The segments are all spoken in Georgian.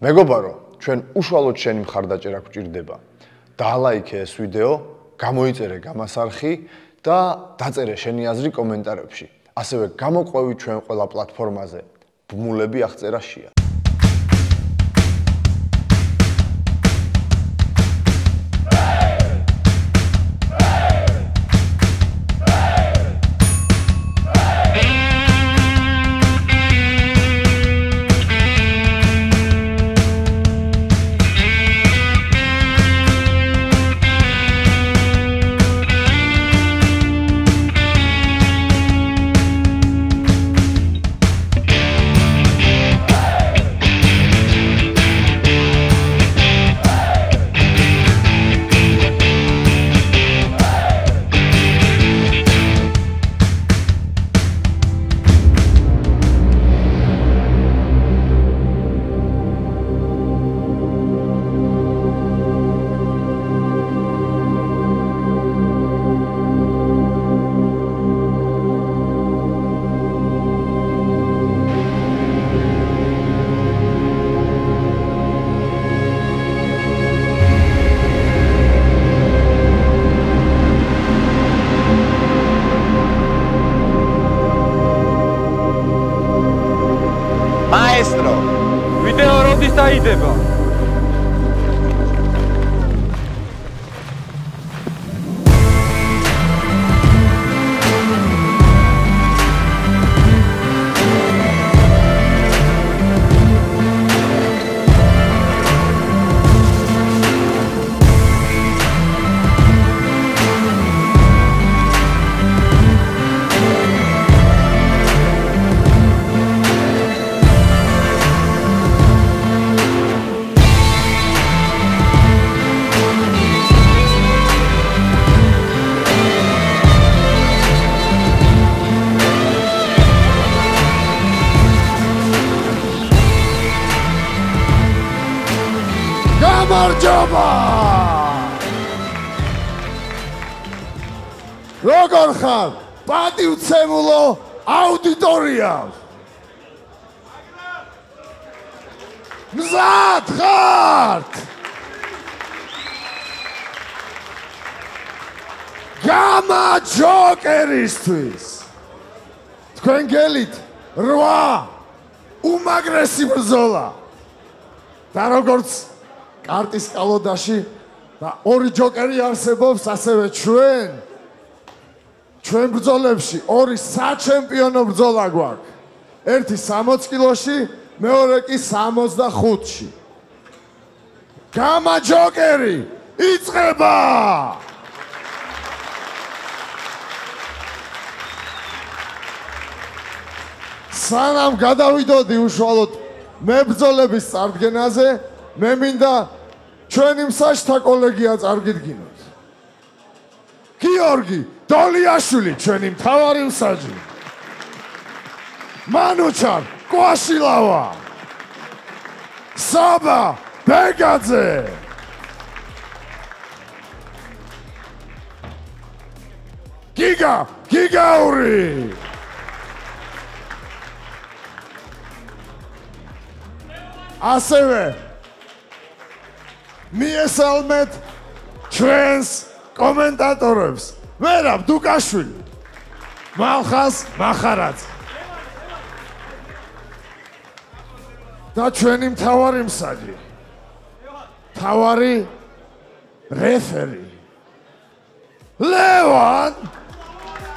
მეგობარო, ჩვენ უშუალოდ შენი მხარდაჭერა გვჭირდება. დაალაიქე ეს ვიდეო, გამოიწერე გამასარხი და დაწერე შენი აზრი კომენტარებში. ასევე გამოყვევი ჩვენ ყველა პლატფორმაზე. ბმულები აღწერაშია. კარტის კალოდაში და ორი ჯოკერი არსებობს ასევე ჩვენ. ჩვენ ბრძოლებში ორი საჩემპიონო ბრძოლა გვაქვს. ერთი 60 კილოში მეორე კი 65-ში გამა ჯოკერი! იწება სანამ გადავიდოდი უშუალოდ მებრძოლების წარდგენაზე მე მინდა ჩვენი მსაჯთა კოლეგია წარგიდგინოთ. გიორგი დოლიაშვილი ჩვენი მთავარი მსაჯი. მანუჩარ კვაშილავა. საბა ბეგაძე. გიგა გიგაური. ასევე მიესალმეთ ჩვენს კომენტატორებს. ვერა დუკაშვილი. მალხას מחარაც. და ჩვენი მთავარი მსაჯი. მთავარი რეფერი. ლევან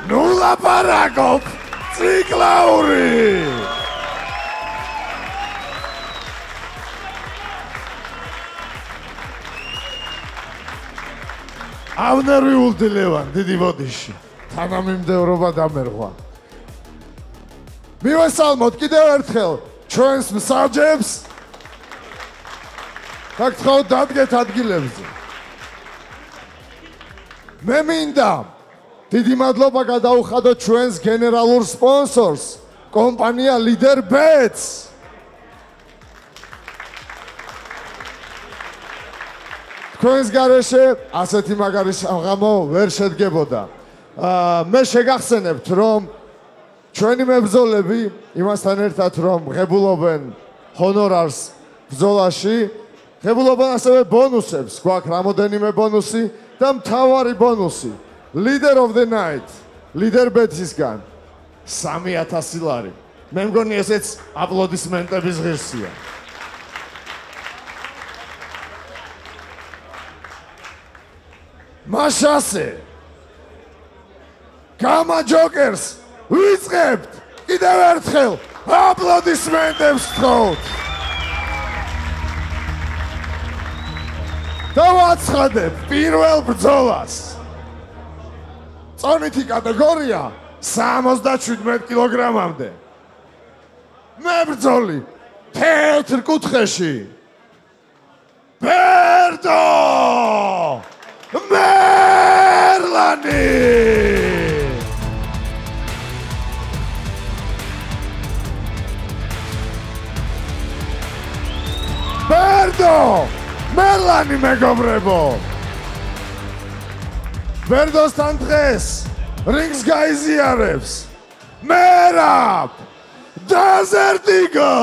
ნულაპარაკობ ციკლაური. ავნერვიულდი ლევან დიდი ბოდიში თანამიმდევრობა დამერღვა. მივესალმოთ კიდევ ერთხელ ჩვენს მსაჯებს. ფაქტობრივად დადგეთ ადგილებზე. მე მინდა დიდი მადლობა გადაუხადო ჩვენს გენერალურ სპონსორს კომპანია ლიდერ ბეტს თქვენს garaშე ასეთი მაგარი სამღამო ვერ შედგებოდა. აა მე შეგახსენებთ, რომ ჩვენი მებრძოლები იმასთან ერთად რომ ღებულობენ ჰონორარს ბრძოლაში. ღებულობენ ასევე ბონუსებს, გვაქვს რამოდენიმე ბონუსი და მთავარი ბონუსი. Leader of the night. Leader bet-ისგან 3000 ლარი. მე მგონი ესეც აპლოდისმენტების ღირსია. მაშასე. გამა ჯოკერს ვიწყებთ. კიდევ ერთხელ აპლოდისმენტებს თხოვთ. დავაცხადებ პირველ ბრძოლას. წონითი კატეგორია 77 კილოგრამამდე. მე ბრძოლი თეთრ კუთხეში. ბერდო მერლანი! ბერდო! მერლანი მეგობრებო! ბერდოსთან დღეს რინგს გაიზიარებს? მერაბ! დაზერტიგო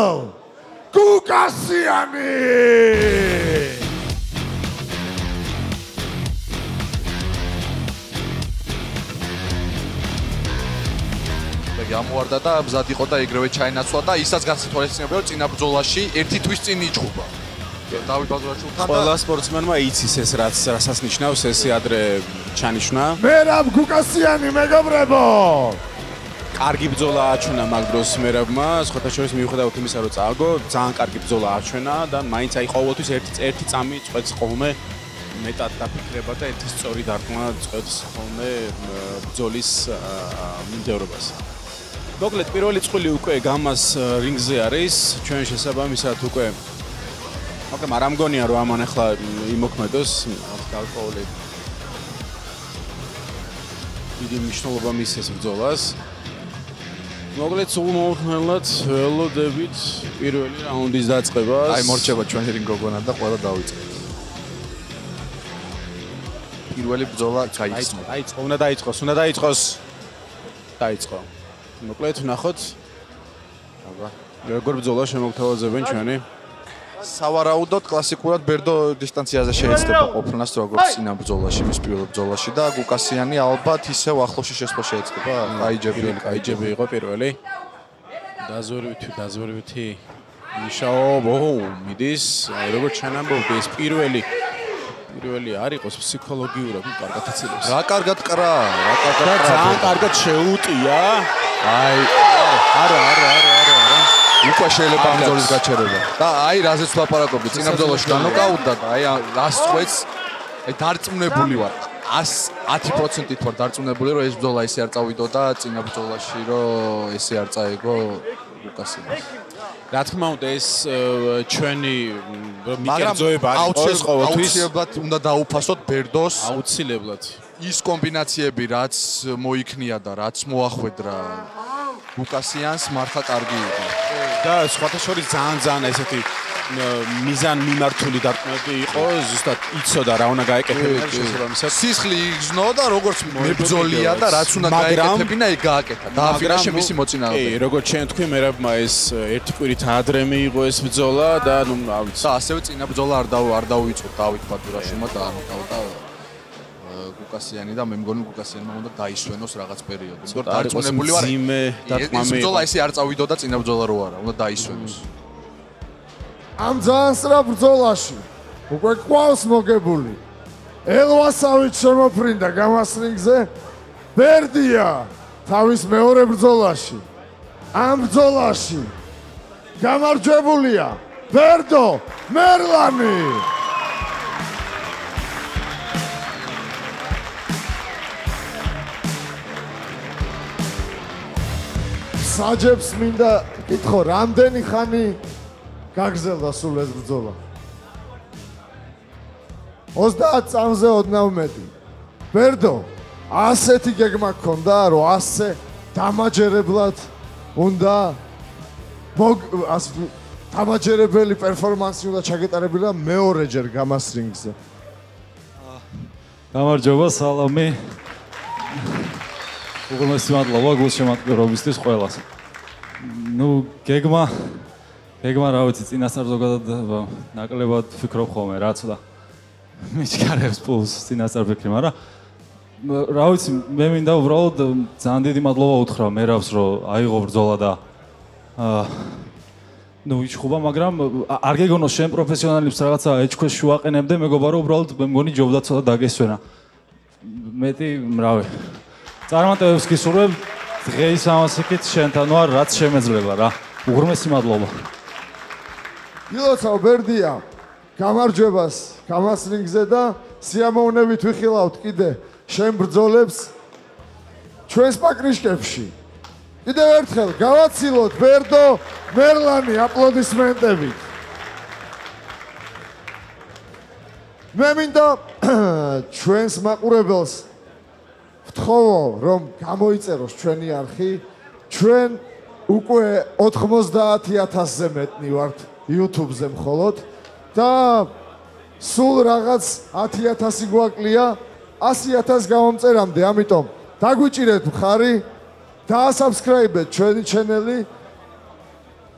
კუკასიანი გამოვარდა და მზად იყო და ეგრევე ჩაინაცვლა და ისაც გასათვალისწინებია რომ წინა ბრძოლაში ერთი თვის წინ იჭუბა. დავით ბაზრაჩულთან და ყველა სპორტსმენმა იცის ეს რაც რასაც ნიშნავს ესე ადრე ჩანიშნა. მერაბ გუკასიანი მეგობრებო კარგი ბრძოლა აჩვენა მაგ დროს მერაბმა, სხვათა შორის მიუხედავად იმისა, რომ წააგო, ძალიან კარგი ბრძოლა აჩვენა და მაინც აი ყოველთვის ერთი ერთი წამი წვეთს ხოლმე მეტად დაფიქრება და ერთი სწორი დარტყმა წვეთს ხოლმე ბრძოლის მიმდევრობას. მოკლედ პირველი წყვილი უკვე გამას რინგზე არის. ჩვენ შესაბამისად უკვე მაგრამ არ ამგონია რომ ამან ახლა იმოქმედოს. გარკვეული დიდი მნიშვნელობა მისცეს ბრძოლას. მოკლედ სულ მომხმელად ველოდებით პირველი რაუნდის დაწყებას. აი მორჩება ჩვენი რინგ გოგონა და ყველა დაიწყებს პირველი ბრძოლა დაიწყო დაიწყო უნდა დაიწყოს უნდა დაიწყოს. დაიწყო მოკლედ ნახოთ. აბა, როგორ ბრძოლა შემოგთავაზებენ ჩვენი? სავარაუდოდ კლასიკურად ბერდო დისტანციაზე შეიძლება ყოფნას როგორც წინა ბრძოლაში, მის პირველ ბრძოლაში და გუკასიანი ალბათ ისევ ახლოში შესვლა შეიძლება. კაიჯები, კაიჯები იყო პირველი. დაზვერვითი, დაზვერვითი. ნიშაო, ბოუ, მიდის, როგორც ჩანამბობდი ეს პირველი პირველი არ იყოს ფსიქოლოგიურად კარგად აცილებს. რა კარგად ყრა, რა კარგად ყრა. ძალიან კარგად შეუტია. აი არა არა არა არა არა. უკვე შეიძლება ამ ბრძოლის გაჩერება. და აი რაზეც ვაპარაკობდი წინა ბრძოლაში განოკაუტდა და აი რას წვეთს აი დარწმუნებული ვარ. 110%-ით ვარ დარწმუნებული რომ ეს ბრძოლა ისე არ წავიდო და წინა ბრძოლაში რომ ესე არ წაეგო ლუკასი რა თქმა უნდა ეს ჩვენი მიკერძოება არის ყოველთვის აუცილებლად უნდა დაუფასოთ ბერდოს. აუცილებლად ის კომბინაციები რაც მოიქნია და რაც მოახვედრა. ლუკასიანს მართლა კარგი იყო. და სხვათა შორის ძალიან ძალიან ესეთი მიზან მიმართული დარტყმები იყო ზუსტად იცოდა რა უნდა გაეკეთებინა შესაბამისად. სისხლი იგზნო და როგორც მებძოლია და რაც უნდა გაეკეთებინა იქ გააკეთა და აფინაშე მისი მოწინააღმდეგე კი როგორც ჩვენ თქვი მერაბმა ეს ერთი კვირით ადრე მიიღო ეს ბძოლა და ნუ ავიც და ასევე წინა ბძოლა არ დაუ არ დაუიწყო დავით ბადურაშვილმა და ამოთავდა გუკასიანი და მე მგონი გუკასიანმა უნდა დაისვენოს რაღაც პერიოდი. იმიტომ რომ დარწმუნებული ვარ ძიმე და თმამე. ბრძოლა ესე არ წავიდო და წინა ბრძოლა რო არა, უნდა დაისვენოს. ამ ძალიან სწრაფ ბრძოლაში უკვე ყავს მოგებული. ელვასავით შემოფრინდა გამასრინგზე. ბერდია თავის მეორე ბრძოლაში. ამ ბრძოლაში გამარჯვებულია ბერდო მერლანი. საჯებს მინდა კითხო, რამდენი ხანი გაგზელდა სულ ეს ბრძოლა? 30 წამზე ოდნავ მეტი. ბერდო, ასეთი გეგმა გქონდა, რომ ასე დამაჯერებლად უნდა მოგ ას დამაჯერებელი პერფორმანსი უნდა ჩაგეტარებინა მეორეჯერ გამასრინგზე. გამარჯობა, სალამი. უგულესი მადლობა გულშემატკივრობისთვის ყველას. ну, გეგმა ეგმა რა ვიცი, წინასწარ ზოგადად აბა, ნაკლებად ფიქრობ ხოლმე, რაც და მიჩქარებს პულს წინასწარ ფიქრი, მაგრამ м, რა ვიცი, მე მინდა უბრალოდ ძალიან დიდი მადლობა უთხრა მერავს, რომ აიღო ბრძოლა და აა ну იშხობა, მაგრამ ა- არ გეგონო შენ პროფესიონალებს რაღაცა ეჭქვეშ შუაყენებდე, მეგობა რომ უბრალოდ მე მგონი ჯობდა ცოტა დაგესვენა. მეტი მრავე. წარმატებებს გისურვებ დღეის ამასიკით შენთან ვარ, რაც შემეძლება რა. უღრმესი მადლობა. ილოცავ ბერდია გამარჯვებას გამასრინგზე და სიამოვნებით ვიხილავთ კიდე შენ ბრძოლებს ჩვენს პაკრიშკებში კიდევ ერთხელ გავაცილოთ ბერდო მერლანი აპლოდისმენტებით მე მინდა ჩვენს მაყურებელს ვთხოვო რომ გამოიწეროს ჩვენი არხი. ჩვენ უკვე 90000-ზე მეტნი ვართ YouTube-ზე მხოლოდ. და სულ რაღაც 10000 გვაკლია 100000 გამომწერამდე, ამიტომ დაგვიჭირეთ მხარი, დაასაბსკრაიბეთ ჩვენი ჩენელი,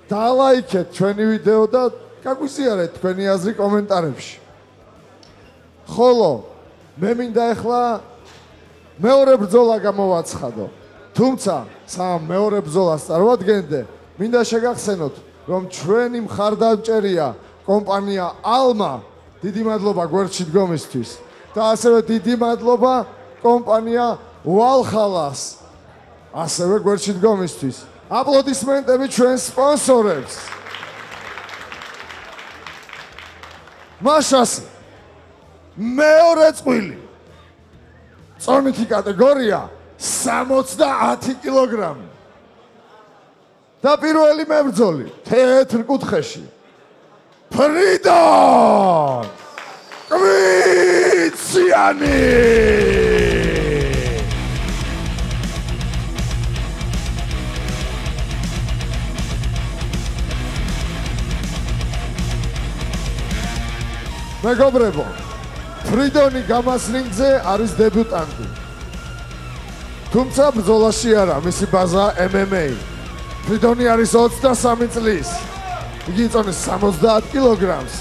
დალაიქეთ ჩვენი ვიდეო და გაგვიზიარეთ თქვენი აზრი კომენტარებში. ხოლო მე მინდა ახლა მეორე ბრძოლა გამოვაცხადო. თუმცა სამ მეორე ბრძოლას წარმოადგენდე, მინდა შეგახსენოთ, რომ ჩვენი მხარდამჭერია კომპანია ალმა. დიდი მადლობა გვერდში დგომისთვის და ასევე დიდი მადლობა კომპანია ვალხალას. ასევე გვერდში დგომისთვის. აპლოდისმენტები ჩვენ სპონსორებს. მაშას მეორე წვილი წონითი კატეგორია 70 კილოგრამი და პირველი მებრძოლი თეთრ კუთხეში. ფრიდონ კვიციანი! მეგობრებო ფრიდონი გამასრინგზე არის დებუტანტი. თუმცა ბრძოლაში არა მისი ბაზა MMA. ფრიდონი არის 23 წლის. იგი იწონეს 70 კილოგრამს.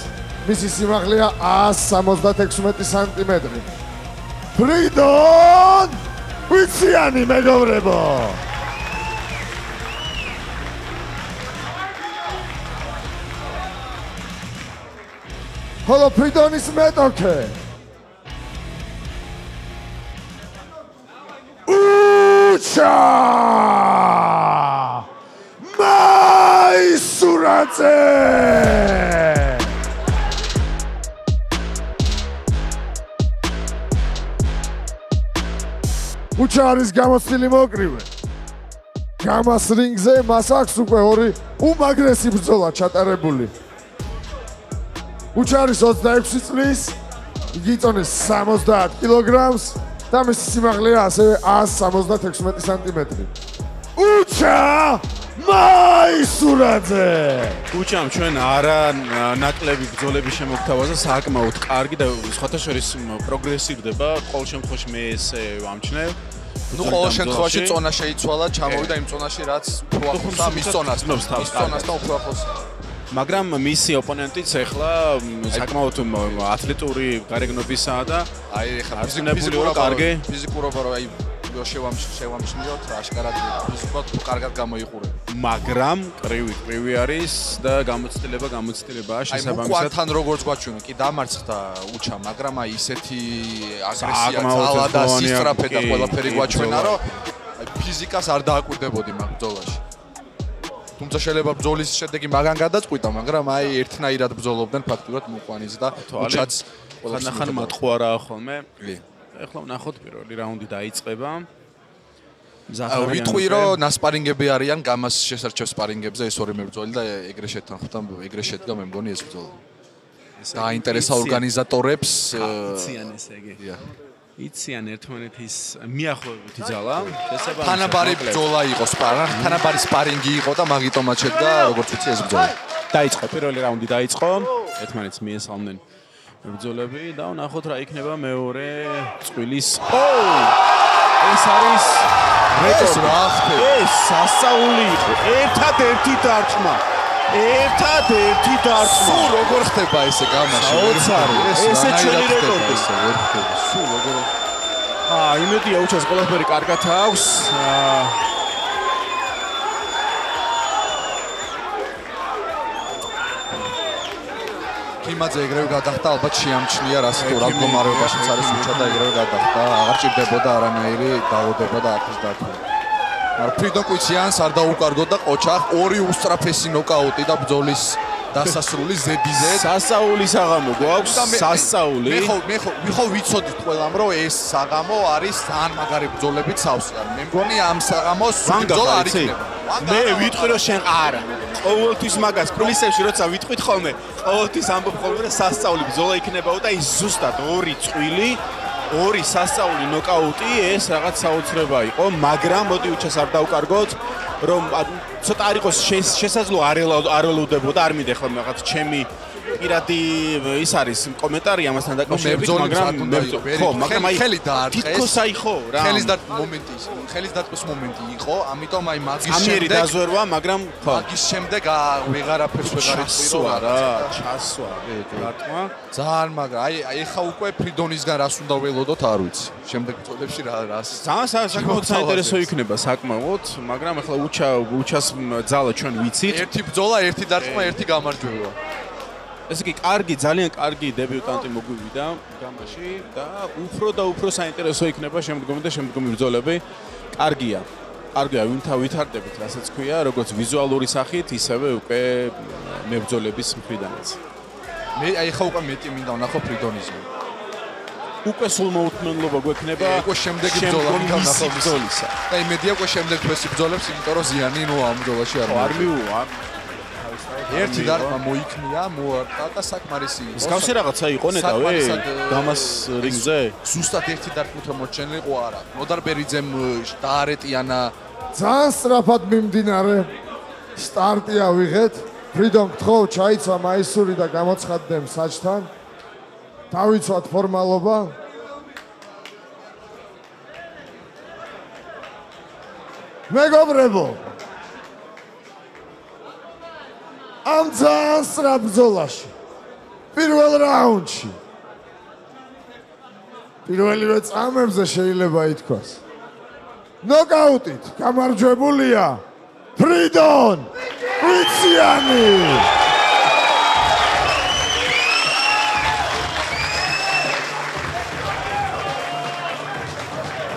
მისი სიმაღლეა 176 სანტიმეტრი. ფრიდონ! ვიციანი მეგობრებო! ხოლო ფრიდონის მეტოქე უჩა მაისურაძე! უჩა არის გამოცილი მოკრივე. გამას რინგზე მას აქვს უკვე ორი უმაგრესი ბრძოლა ჩატარებული. უჩარის 26 წლის იგი იწონეს 70 კილოგრამს და მისი სიმაღლეა ასევე 176 სანტიმეტრი. უჩა მაისურაძე! უჩამ ჩვენ არა ნაკლები ბრძოლების შემოგთავაზა საკმაოდ კარგი და სხვათა შორის პროგრესირდება. ყოველ შემთხვევაში მე ესე ვამჩნევ. ну ყოველ შემთხვევაში წონა შეიცვალა, ჩამოვიდა იმ წონაში, რაც უფრო ახლოს და მის წონას, მის წონასთან უფრო ახლოს. მაგრამ მისი ოპონენტიც ახლა საკმაოდ ათლეტური გარეგნობისაა და აი ეხლა ვარ, კარგი. ფიზიკურად რომ აი შევამშ შევამშნიოთ, აშკარად ფიზიკურად უფრო კარგად გამოიყურება. მაგრამ კრივი კრივი არის და გამოცდილება გამოცდილებაა აი შესაბამისად მუკვანთან როგორც გვაჩვენე, კი დამარცხდა უჩა, მაგრამ აი ისეთი აგრესია, ძალა და სისტრაფე და ყველაფერი გვაჩვენა, რომ აი ფიზიკას არ დააკვირდებოდი მაგ ბრძოლაში. თუმცა შეიძლება ბრძოლის შედეგი მაგან გადაწყვიტა, მაგრამ აი ერთნაირად ბრძოლობდნენ ფაქტურად მუკვანის და უჩაც ხანდახან მატყუარაა ხოლმე კი. ეხლა ვნახოთ პირველი რაუნდი დაიწყება აა ვიტყვი რომ ნასპარინგები არიან გამას შესარჩევ სპარინგებზე ეს ორი მებრძოლი და ეგრე შეთან ხვდამ ეგრე შედგა მე მგონი ეს ბრძოლა. და აინტერესა ორგანიზატორებს იციან ესე იგი. იციან ერთმანეთის მიახლოებითი ძალა შესაბამისად თანაბარი ბრძოლა იყო სპარა, თანაბარი სპარინგი იყო და მაგიტომაც შედგა როგორც ვიცი ეს ბრძოლა. დაიწყო პირველი რაუნდი დაიწყო. ერთმანეთს მიესალმნენ ბრძოლები და ვნახოთ რა იქნება მეორე წვილის ეს არის ხდება? ეს სასწაული იყო. ერთადერთი დარტყმა ერთადერთი დარტყმა. სულ როგორ ხდება ესე გამაში? საოცარი. ესე ჩვენი რეკორდი. ესე ვერ ხდება. სულ როგორ აა იმედია უჩას ყველაფერი კარგად აქვს. აა კიმაძე ეგრევე გადახდა, ალბათ შეამჩნია რას თუ რა მდგომარეობაშიც არის უჩა და ეგრევე გადახდა. აღარ ჭირდებოდა არანაირი დაავადება და ათის დათვლა. მაგრამ ფრიდონ კვიციანს არ დაუკარგო და ყოჩახ ორი უსტრაფესი ნოკაუტი და ბძოლის დასასრული ზედიზე სასაული საღამო გვაქვს სასაული მე ხო მე ხო მე ხო ვიცოდით ყველამ რომ ეს საღამო არის ძალიან მაგარი ბძოლებით სავსე არის მე მგონი ამ საღამოს ბძოლა არ იქნება. მე ვიტყვი რომ შენ არა. ყოველთვის მაგას პროლისებში როცა ვიტყვით ხოლმე ყოველთვის ამბობ ხოლმე რომ სასწაული ბძოლა იქნებაო და ის ზუსტად ორი წვილი ორი სასწაული ნოკაუტი ეს რაღაც საოცრება იყო მაგრამ მოდი უჩას არ დაუკარგოთ რომ ცოტა არ იყოს შესაძლო არ ელოდებოდა არ მიდე ხოლმე რაღაც ჩემი პირადი ის არის კომენტარი ამასთან დაკავშირებით მაგრამ ხო მაგრამ აი ხელი დაარტყეს. თითქოს აი ხო რა. ხელის და მომენტი ის ხელის დარტყმის მომენტი იყო ამიტომ აი მაგის შემდეგ ამიერი დაზვერვა მაგრამ ხო. მაგის შემდეგ ვეღარაფერს ვეღარ იწვიო რა ჩასვა დარტყმა ძალიან მაგრამ აი აი ხა უკვე ფრიდონისგან რას უნდა ველოდოთ არ ვიცი. შემდეგ წოდებში რა რას ძალიან საკმაოდ საინტერესო იქნება საკმაოდ მაგრამ ახლა უჩა უჩას ძალა ჩვენ ვიცით. ერთი ბძოლა ერთი დარტყმა ერთი გამარჯვება ესე იგი, კარგი, ძალიან კარგი დებიუტანტი მოგვივიდა გამაში და უფრო და უფრო საინტერესო იქნება შემდგომი და შემდგომი ბრძოლები. კარგია. კარგია, ვინთა ვითარდებით, რასაც ქვია, როგორც ვიზუალური სახით, ისევე უკვე მებრძოლების მხრიდანაც. მე აი ხა უკვე მეტი მინდა ვნახო ფრიდონიზმი. უკვე სულ მოუთმენლობა გვექნება უკვე შემდეგი ბრძოლა ვნახო ბრძოლისა. და იმედია უკვე შემდეგ ფესი ბრძოლებს, იმიტომ რომ ზიანი ნუ ამ ბრძოლაში არ მოვა. არ მიუვა. ერთი დარტყმა მოიქნია, მოარტყა და საკმარისი იყო. მსგავსი რაღაცა იყო ნეტავე დამას რინგზე? ზუსტად ერთი დარტყმით მოჩენილიყო არა. ნოდარბერიძემ დაარეტიანა ძალიან სწრაფად მიმდინარე სტარტი ავიღეთ. ფრიდონ გთხოვ, ჩაიცვა მაისური და გამოცხადდემ საჭთან. დავიცვათ ფორმალობა. მეგობრებო, ამ ძალიან სწრაფ ბრძოლაში. პირველ რაუნდში. პირველი რო წამებზე შეიძლება ითქვას. ნოკაუტით გამარჯვებულია ფრიდონ ვიციანი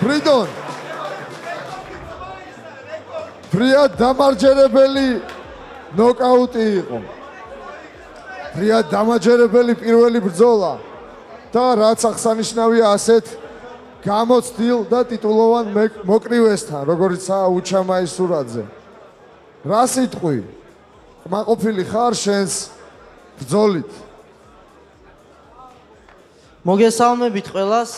ფრიდონ ფრია დამარჯერებელი ნოკაუტი იყო. რია დამაჯერებელი პირველი ბრძოლა და რაც ახსანიშნავია ასეთ გამოცდილ და ტიტულოვან მოკრივესთან, როგორიცაა უჩამაი სურაძე. რა სიტყვი? მაყოფილი ხარ შენს ბრძოლით? მოგესალმებით ყველას.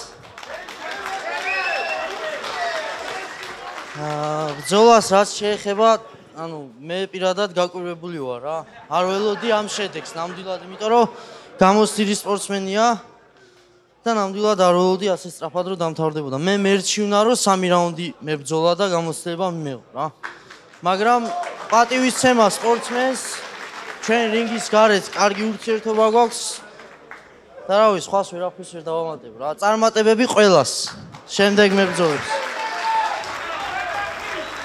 აა ბრძოლას რაც შეეხება ანუ მე პირადად გაკვირვებული ვარ რა. არ ველოდი ამ შედეგს ნამდვილად, იმიტომ რომ გამოსტილი სპორტსმენია და ნამდვილად არ ველოდი ასე სწრაფად რომ დამთავრდებოდა. მე მერჩი უნდა რომ სამი რაუნდი მებძოლა და გამოსტილება მიმეღო რა. მაგრამ პატივისცემა სპორტსმენს ჩვენ რინგის გარეთ კარგი ურთიერთობა გვაქვს. და რა ვიცი, სხვას ვერაფერს ვერ დავამატებ რა. წარმატებები ყველას. შემდეგ მებძოლებს.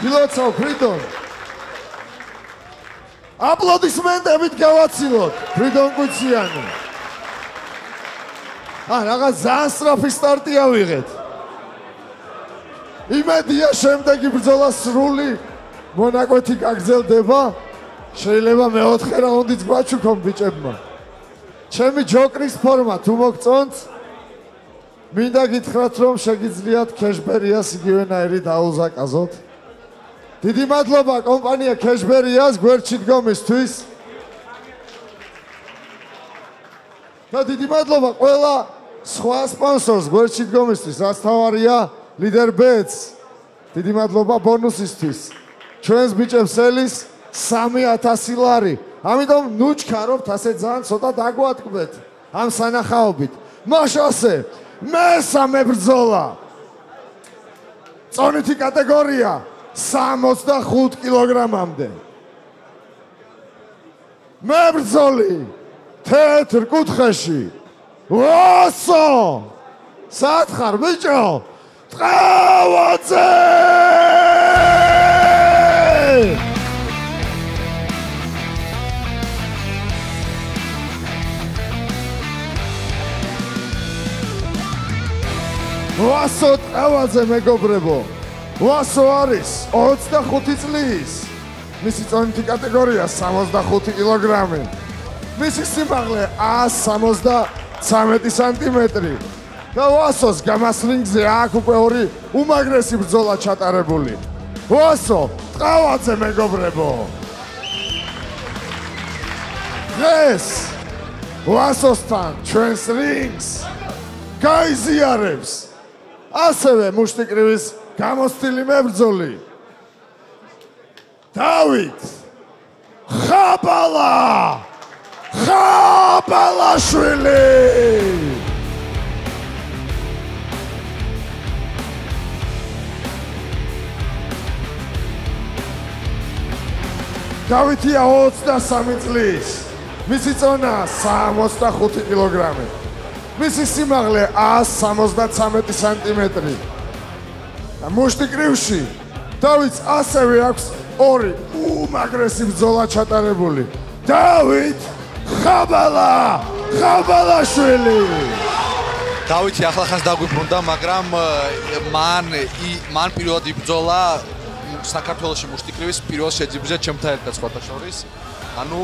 ილოცავ ფრიდონ აპლოდისმენტებით გავაცილოთ ფრიდონ კუციანი. ა რაღაც ძალიან სწრაფი სტარტი ავიღეთ. იმედია შემდეგი ბრძოლა სრული მონაკვეთი გაგრძელდება. შეიძლება მეოთხე რაუნდიც გვაჩუქონ ბიჭებმა. ჩემი ჯოკრის ფორმა თუ მოგწონთ მინდა გითხრათ რომ შეგიძლიათ კეშბერიას იგივენაირი დაუზაკაზოთ. დიდი მადლობა კომპანია Cashberry-ას გვერდში დგომისთვის. და დიდი მადლობა ყველა სხვა სპონსორს გვერდში დგომისთვის, რაც თავარია Leader Bets. დიდი მადლობა ბონუსისთვის. ჩვენს ბიჭებს ელის 3000 ლარი. ამიტომ ნუ ჩქარობთ ასე ძალიან ცოტა დაგვატკბეთ ამ სანახაობით. მაშასე მესამე ბრძოლა. წონითი კატეგორია 65 კილოგრამამდე. მებრძოლი თეთრ კუთხეში. ვასო სათხარ ბიჭო? ტყავაძე! ვასო ტყავაძე მეგობრებო ვასო არის? 25 წლის. მისი წონითი კატეგორია 65 კილოგრამი. მისი სიმაღლე 173 სანტიმეტრი. და ვასოს გამასრინგზე აქ უკვე ორი უმაგრესი ბრძოლა ჩატარებული. ვასო ტყავაძე მეგობრებო. დღეს ვასოსთან ჩვენს რინგს გაიზიარებს. ასევე მუშტიკრივის გამოსტილი მებრძოლი დავით ხაბალა! ხაბალაშვილი! დავითია 23 წლის. მისი წონა 65 კილოგრამი. მისი სიმაღლე 173 სანტიმეტრი და მუშტი კრივში. დავითს ასევე აქვს ორი უმაგრესი ბრძოლა ჩატარებული. დავით ხაბალა ხაბალაშვილი. დავითი ახლახანს დაგვიბრუნდა მაგრამ მან მან პირველად იბრძოლა საქართველოს მუშტიკრივის პირველ შეჯიბრზე ჩემთან ერთად სხვათა შორის. ანუ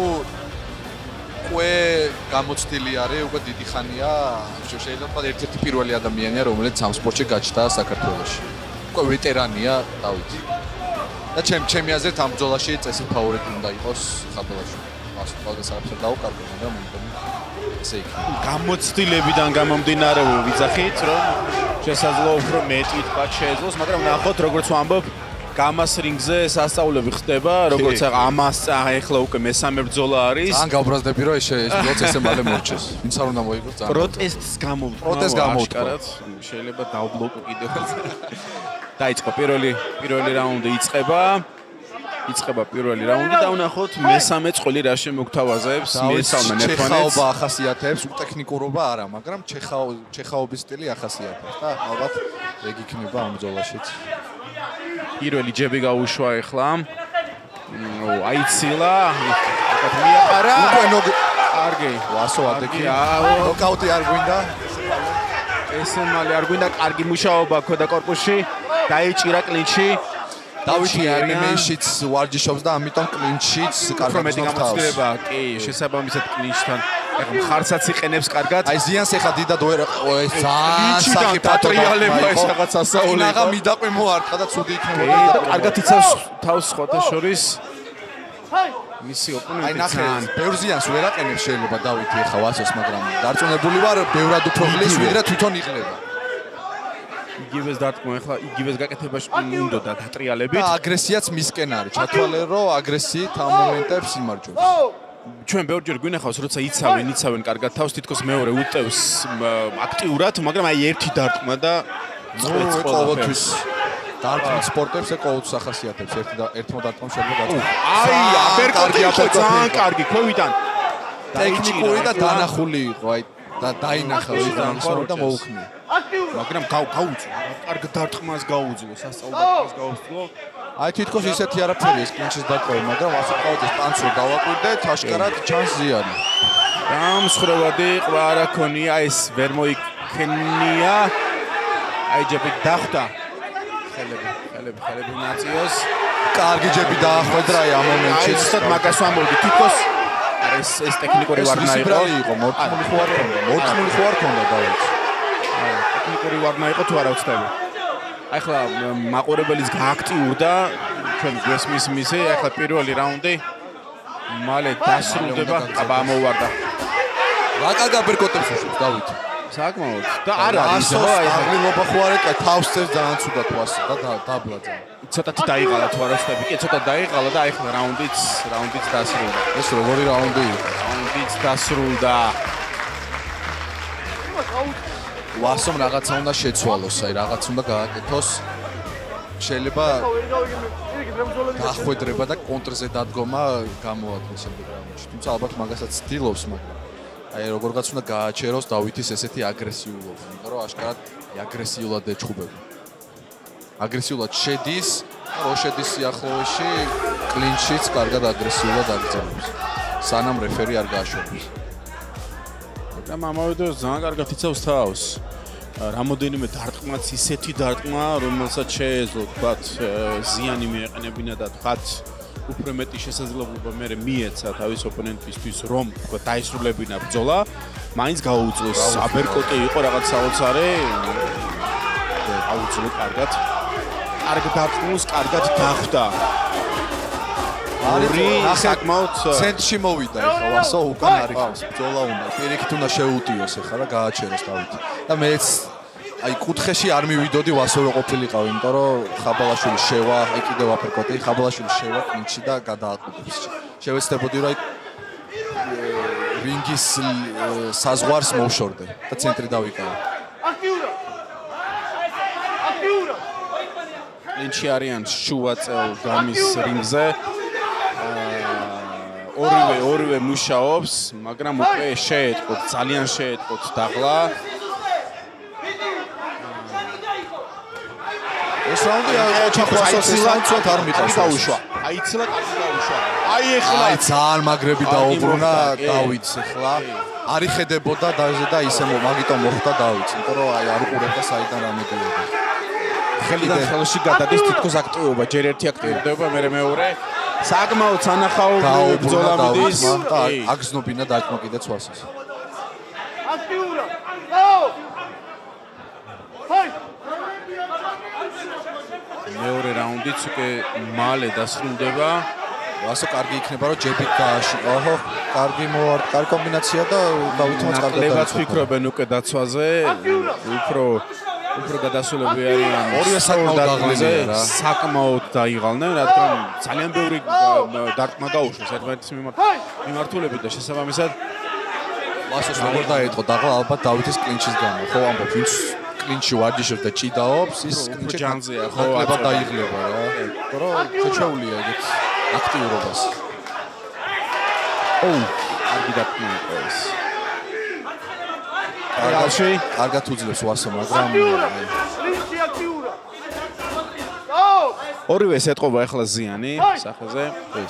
უკვე გამოცდილი არის, უკვე დიდი ხანია, შეიძლება თქვა ერთ-ერთი პირველი ადამიანია, რომელიც ამ სპორტში გაჩნდა საქართველოში. უკვე ვეტერანია დავითი. და ჩემ ჩემი აზრით ამ ბრძოლაში წესი ფავორიტი უნდა იყოს საქართველოში. მას თვალს საფრთხე დაუკარგო, მაგრამ მომდენი ესე იქნება. გამოცდილებიდან გამომდინარე ვიძახით, რომ შესაძლოა უფრო მეტი თქვა შეძლოს, მაგრამ ნახოთ როგორც ვამბობ გამას რინგზე სასწაულები ხდება, როგორც ამას ახლა უკვე მესამე ბრძოლა არის. ან გავბრაზდები რომ ეს ბრძოლა ესე მალე მორჩეს. ვინც არ უნდა მოიგოს ძალიან. პროტესტს გამო პროტესტს გამოვთქვა. შეიძლება დაუბლოკო კიდევ. დაიწყო პირველი პირველი რაუნდი იწყება. იწყება პირველი რაუნდი და ვნახოთ მესამე წყვილი რა შემოგთავაზებს მესამე ნეფონეს. ჩეხაობა ახასიათებს, ტექნიკურობა არა, მაგრამ ჩეხაო ჩეხაობის სტილი ახასიათებს და ალბათ ეგ იქნება ამ ბრძოლაშიც. პირველი ჯები გაუშვა ახლა. აიცილა. აკეთ მიაყარა. უკვე ნოგ კარგი. ვასო ადექი. ნოკაუტი არ გვინდა. ესე მალე არ გვინდა კარგი მუშაობა ქოდა корпуში დაიჭირა კლინჩი. დავითი რიმეშიც ვარჯიშობს და ამიტომ კლინჩიც კარგად მეტი გამოცდილება კი შესაბამისად კლინჩთან. ეხლა მხარსაც იყენებს კარგად. აი ზიანს ეხლა დიდად ეს ძალიან საფათო რეალება ეს რაღაც ასაული ნაღა მიდაყვე მოარტყა და ცუდი იქნება და კარგად იცავს თავს სხვათა შორის. მისი ოპონენტი ნახე, ბევრზიანს ვერ აყენებს შეიძლება დავითი ეხა ვასოს, მაგრამ დარწმუნებული ვარ, ბევრად უფრო გლის ვიდრე თვითონ იღლება. იგივეს დარტყმა ახლა იგივეს გაკეთებაში უნდა და დატრიალებით. და აგრესიაც მისკენ არის. ჩათვალე რომ აგრესიით ამ მომენტებს იმარჯვებს. ჩვენ ბევრჯერ გვინახავს როცა იცავენ იცავენ კარგად თავს თითქოს მეორე უტევს აქტიურად მაგრამ აი ერთი დარტყმა და ყოველთვის დარტყმით სპორტებს ეს ყოველთვის ახასიათებს. ერთი და ერთმა დარტყმამ შეიძლება გაწყვეტ აი აპერკოტი იყო ძალიან კარგი ქვევიდან. ტექნიკური და დანახული იყო აი და დაინახა ვიდრე და მოუქმნი მაგრამ გაუძლო კარგი დარტყმას გაუძლო სასწაულს გაუძლო. აი თითქოს ისეთი არაფერი ეს კლინჩის დაკავება, მაგრამ ასე ყავდეს პანცურ დავაკვირდე, თაშკარად ჩანს ზიანი. გამსხრევადი ყვარა ქონია ეს ვერ მოიქნია. აი ჯები დახვდა. ხელები, ხელები, ხელები ნაციოს. კარგი ჯები დაახვედრა ამ მომენტში. აი ცოტა მაგას ვამბობდი, თითქოს ეს ეს ტექნიკური ვარნა იყო. იყო, მორთმული ხო არ ქონდა? მორთმული ხო არ ქონდა დავით? აი, ტექნიკური ვარნა იყო თუ არა ვწდები? აი ხლა მაყურებელის გააქტიურდა ჩვენ გვესმის მისე აი ხლა პირველი რაუნდი მალე დასრულდება აბა ამოვარდა რაკა გაბერკოტებს უშვებს დავით საკმაოდ და არა ისო აი აღლილობა ხო არ ეკა თავს წევს ძალიან ცუდა თვასი და დაბლა ძალიან ცოტათი დაიღალა თუ არა ვსტები კი ცოტა დაიღალა და აი ხლა რაუნდიც რაუნდიც დასრულდა ეს როგორი რაუნდი რაუნდიც დასრულდა ვასომ რაღაცა უნდა შეცვალოს, აი რაღაც უნდა გააკეთოს. შეიძლება დახვედრება და კონტრზე დადგომა გამოაქვს შემდეგ მატჩში. თუმცა ალბათ მაგასაც ცდილობს, მაგრამ აი როგორღაც უნდა გააჩეროს დავითის ესეთი აგრესიულობა, იმიტომ რომ აშკარად აგრესიულად ეჩხუბება. აგრესიულად შედის, რო შედის სიახლოვეში, კლინჩიც კარგად აგრესიულად აგრძელებს. სანამ რეფერი არ გააშორებს. მაგრამ ამავე დროს ძალიან კარგად იცავს თავს. რამოდენიმე დარტყმაც ისეთი დარტყმა, რომელსაც შეეძლო, თქვათ, ზიანი მიეყენებინა და თქვათ უფრო მეტი შესაძლებლობა მე მიეცა თავის ოპონენტისთვის რომ თქვა დაისრულებინა ბრძოლა, მაინც გაუძლოს. აბერკოტი იყო რაღაც საოცარი. აუძლო კარგად. კარგ დარტყმულს კარგად დახვდა. ორი საკმაოდ ცენტრში მოვიდა ეხლა ვასო უკან არის ბრძოლა უნდა პირიქით უნდა შეუტიოს ეხლა და გააჩეროს დავით და მეც აი კუთხეში არ მივიდოდი ვასოვე ყოფილიყავ იმიტომ რომ ხაბალაშვილი შევა აი კიდევ აფერკოტი ხაბალაშვილი შევა კინჩი და გადააყუდებს შევეცდებოდი რომ აი რინგის საზღვარს მოვშორდე და ცენტრი დავიკავე აქტიურა აქტიურა კინჩი არიან შუა წელ გამის რინგზე ორივე ორივე მუშაობს, მაგრამ უკვე შეეთყოთ, ძალიან შეეთყოთ დაღლა. ეს რაუნდი აიცილა არ მიყავს დაუშვა. აიცილა კარგი დაუშვა. აი ეხლა აი ძალიან მაგრები დაუბრუნა დავითს ეხლა. არიხედებოდა დაჟე და ისე მაგიტომ მოხდა დავითს, იმიტომ რომ აი არ უყურებდა საიდან რა მოდიოდა. ხელიდან ხელში გადადის თითქოს აქტივობა, ჯერ ერთი აქტივდება, მერე მეორე. საკმაოდ სანახაობრივი ბრძოლა მიდის და აგზნობინა დაჭმო კიდე ცვასას მეორე რაუნდიც უკვე მალე დასრულდება. ასო კარგი იქნება რომ ჯები გააში ოჰო კარგი მოარ კარგი კომბინაცია და დავითმოც კარგად დაიწყო. ფიქრობენ უკვე დაცვაზე. უფრო უფრო გადასულები არიან ორივე საკმაოდ რა. საკმაოდ დაიღალნენ რადგან ძალიან ბევრი დარტყმა გაუშვეს. ერთმანეთის მიმართულებით და შესაბამისად ლასოს როგორ დაეწყო დაღლა ალბათ დავითის კლინჩის გამო. ხო ამბობ ვინც კლინჩი ვარჯიშობს და ჭიდაობს ის კლინჩი ჯანზეა ხო ალბათ დაიღლება რა. რომ შეჩეულია ეგეთ აქტიურობას. ოუ არგი იყო ეს. კარგაში კარგად უძლებს ვასო მაგრამ ორივე სეტყობა ახლა ზიანი სახეზე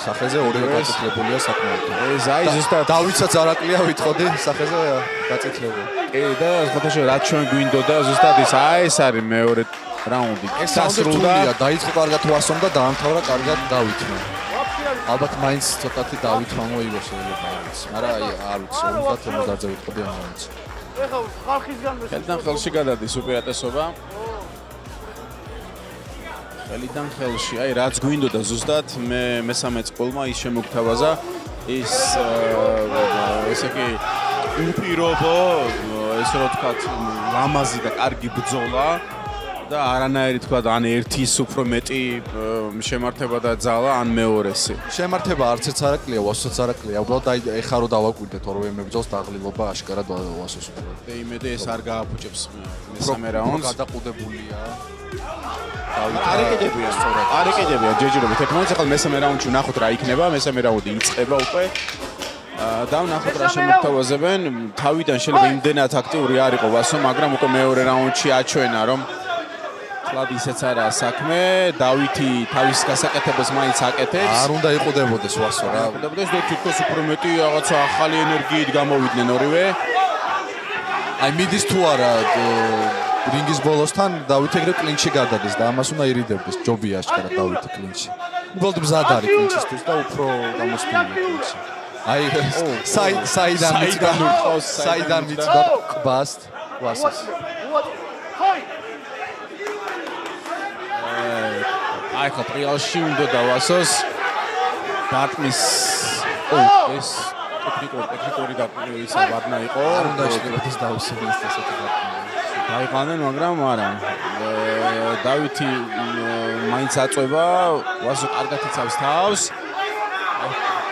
სახეზე ორივე გაწეთლებულია საკმაოდ. ეს აი ზუსტად დავიცაც არაკლია ვითხოვდი სახეზე გაწეთლებული კი და ხოთაშო რაც ჩვენ გვინდოდა ზუსტად ის აი ეს არის მეორე რაუნდი. ეს დასრულდა დაიწყო კარგად ვასომ და დაამთავრა კარგად დავითმა ალბათ მაინც ცოტათი დავითმა მოიგო შეიძლება არის მაგრამ აი არ ვიცი უნდა თემო დაძევიტყოდი ამ მომენტში ეხა ხალხისგან ხელიდან ხელში გადადის უპირატესობა ხელიდან ხელში აი რაც გვინდოდა ზუსტად მე მესამე წკოლმა ის შემოგთავაზა ის ესე იგი უპირობო ესე რომ თქვა ლამაზი და კარგი ბძოლა და არანაირი თქვა ან ერთის უფრო მეტი შემართება და ძალა ან მეორესი. შემართება არც ერთ არაკლია, ვასოც არაკლია. უბრალოდ აი ეხა რო დავაკვირდეთ ორივე მებრძოლს დაღლილობა აშკარად ვასოს უფრო. იმედი ეს არ გააფუჭებს მესამე რაუნდს. გადაყუდებულია. არეკედებია სწორად. არეკედებია ჯეჯირობით. ერთმანეთს ახლა მესამე რაუნდში ვნახოთ რა იქნება. მესამე რაუნდი იწყება უკვე. და ვნახოთ რა შემოგთავაზებენ. თავიდან შეიძლება იმდენად აქტიური არ იყო ვასო, მაგრამ უკვე მეორე რაუნდში აჩვენა რომ კლად ისეც არა საქმე დავითი თავის გასაკეთებას მაინც აკეთებს არ უნდა იყუდებოდეს ვასო რა იყუდებოდეს და თვითონ უფრო მეტი რაღაცა ახალი ენერგიით გამოვიდნენ ორივე აი მიდის თუ არა რინგის ბოლოსთან დავით ეგრე კლინჩი გადადის და ამას უნდა ირიდებდეს ჯობია აშკარა დავითი კლინჩი. უბრალოდ მზად არის კლინჩისთვის და უფრო გამოსწორებული კლინჩი. აი საი საიდან მიწდა საიდან მიწდა ყბას ვასოს აი ხო პრიალში უნდა დავასოს. დარტმის ო ეს ტექნიკური ტექნიკური და ისა ვარნა იყო. უნდა შეიძლება ის დაუსრულოს ესეთი დარტმი გაიყვანენ, მაგრამ არა. დავითი მაინც აწובה, ვასო კარგად იცავს თავს.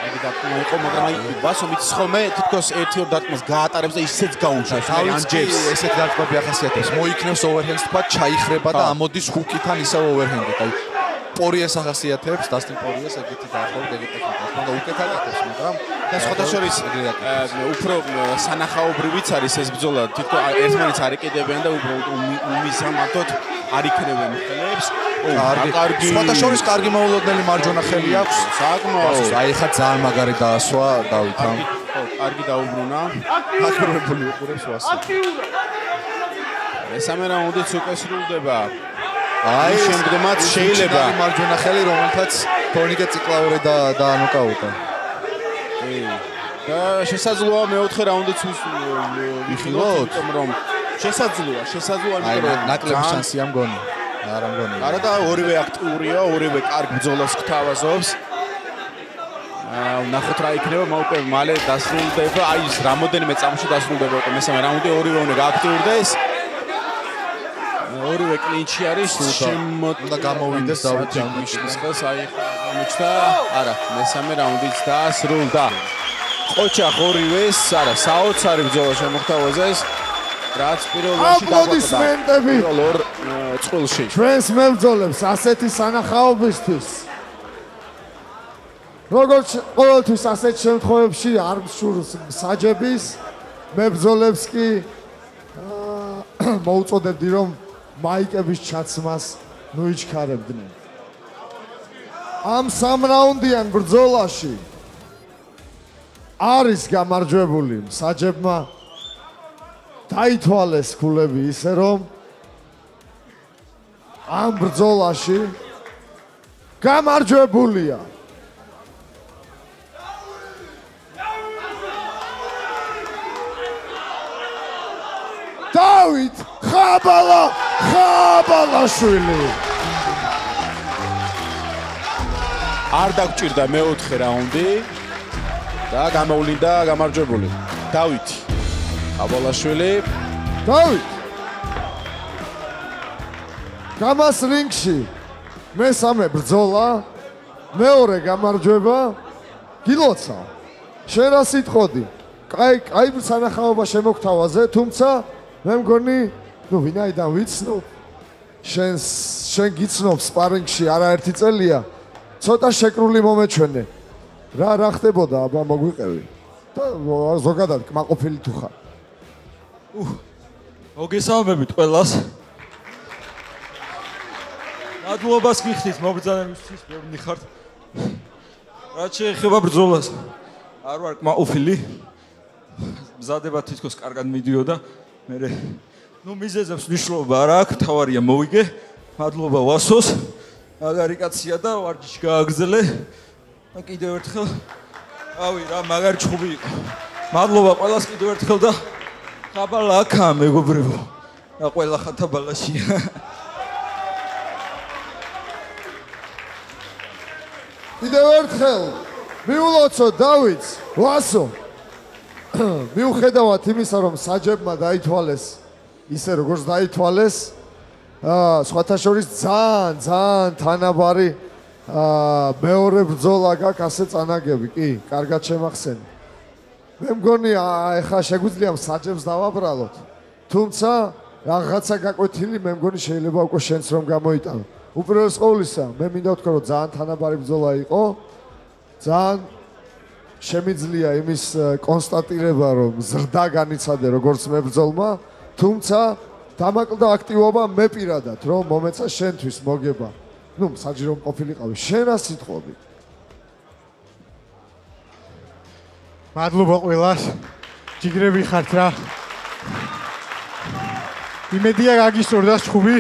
იგი დათმა იყო, მაგრამ ვასო მიცხოვმე თითქოს ერთი ორ დათმას გაატარებს და ისეც გაუშვებს. ანჯებს ესეთ დარტყმები ახასიათებს. მოიქნევს ოვერჰენდს თქვა, ჩაიხრება და ამოდის ჰუკიდან ისევ ოვერჰენდით. აი პორიეს ახასიათებს, დასტინ პორიეს ეგეთი დაახლოებით ეგეთი ტექნიკა. თქო, უკეთ აკეთებს, მაგრამ და სხვათა შორის უფრო სანახაობრივიც არის ეს ბრძოლა. თითქოს ერთმანეთს არ ეკიდებიან და უფრო უმისამართოდ არ იქნებიან ხელებს. კარგი. სხვათა შორის კარგი მოულოდნელი მარჯვენა ხელი აქვს. საკმაოდ. აი ხა ძალიან მაგარი დაასვა დავით ამ. ხო, კარგი დაუბრუნა. აკრებული უყურებს ვასი. მესამე რაუნდიც უკვე სრულდება. აი შემდგომაც შეიძლება მარჯვენა ხელი რომელთაც თორნიკე ციკლაური და დაანოკაუტა. და შესაძლოა მეოთხე რაუნდიც ვიხილოთ, რომ შესაძლოა, შესაძლოა იმიტომ რომ ნაკლები შანსი ამ გონი. არა მგონი. არა და ორივე აქტიურია, ორივე კარგ ბრძოლას გთავაზობს. აა ნახოთ რა იქნება, მოკლედ მალე დასრულდება, აი ეს რამოდენიმე წამში დასრულდება უკვე მესამე რაუნდი, ორივე უნდა გააქტიურდეს. ორივე კლინჩი არის უნდა გამოვიდეს დავით ჯანგიშვილის ხელს. აი გამოჩნდა არა მესამე რაუნდიც დასრულდა. ყოჩა ორივეს არა საოცარი ბრძოლა შემოხტავაზეს რაც პირველში აპლოდისმენტები! ორ წყვილში. ჩვენს მებრძოლებს ასეთი სანახაობისთვის როგორც ყოველთვის ასეთ შემთხვევებში არ სურს საჯების მებრძოლებს კი მოუწოდებდი რომ მაიკების ჩაცმას ნუიჩქარებდნენ. ამ სამ რაუნდიან ბრძოლაში არის გამარჯვებული საჯებმა დაითვალეს ქულები ისე რომ ამ ბრძოლაში გამარჯვებულია დავით ხაბალა ხაბალაშვილი. არ დაგჭირდა მეოთხე რაუნდი და გამოვლინდა გამარჯვებული. დავით ხაბალაშვილი. დავით. გამას რინგში მესამე ბრძოლა მეორე გამარჯვება გილოცა. შენ რა სიტყოდი კაი კაი სანახაობა შემოგთავაზე თუმცა მე მგონი ნუ ვინაიდან ვიცნობ შენ შენ გიცნობ სპარინგში არაერთი წელია. ცოტა შეკრული მომეჩვენე. რა რა ხდებოდა აბა მოგვიყევი? და ზოგადად კმაყოფილი თუ ხარ? მოგესალმებით ყველას. მადლობას გიხდით მობრძანებისთვის ბევრი ხართ რაც შეეხება ბრძოლას. არ ვარ კმაყოფილი. მზადება თითქოს კარგად მიდიოდა მე ნუ მიზეზებს ნიშნულობა არ აქვს თავარია მოვიგე მადლობა ვასოს. მაგარი კაცია და ვარჯიში გააგზელე და კიდევ ერთხელ ავი რა მაგარი ჩხუბი იყო. მადლობა ყველას კიდევ ერთხელ და ხაბალა აქა მეგობრებო. და ყველა ხათა ბალაშია. კიდევ ერთხელ მიულოცო დავითს ვასო მიუხედავად იმისა, რომ საჯებმა დაითვალეს ისე როგორც დაითვალეს, აა სხვათა შორის ძალიან, ძალიან თანაბარი აა მეორე ბრძოლა გაქვს ასე წანაგები, კი, კარგად შემახსენე. მე მგონი ეხა შეგვიძლია საჯებს დავაბრალოთ. თუმცა რაღაცა გაკვეთილი მე მგონი შეიძლება უკვე შენც რომ გამოიტანო. უპირველეს ყოვლისა, მე მინდა ვთქვა, რომ ძალიან თანაბარი ბრძოლა იყო. ძალიან შემიძლია იმის კონსტატირება, რომ ზრდა განიცადე როგორც მებრძოლმა, თუმცა დამაკლდა აქტივობა მე პირადად, რომ მომეცა შენთვის მოგება. ნუ საჯირო ყოფილიყავი, შენ რა სიტყვები? მადლობა ყველას. ჯიგრები ხართ რა. იმედია გაგისწორდა ჩხუბი.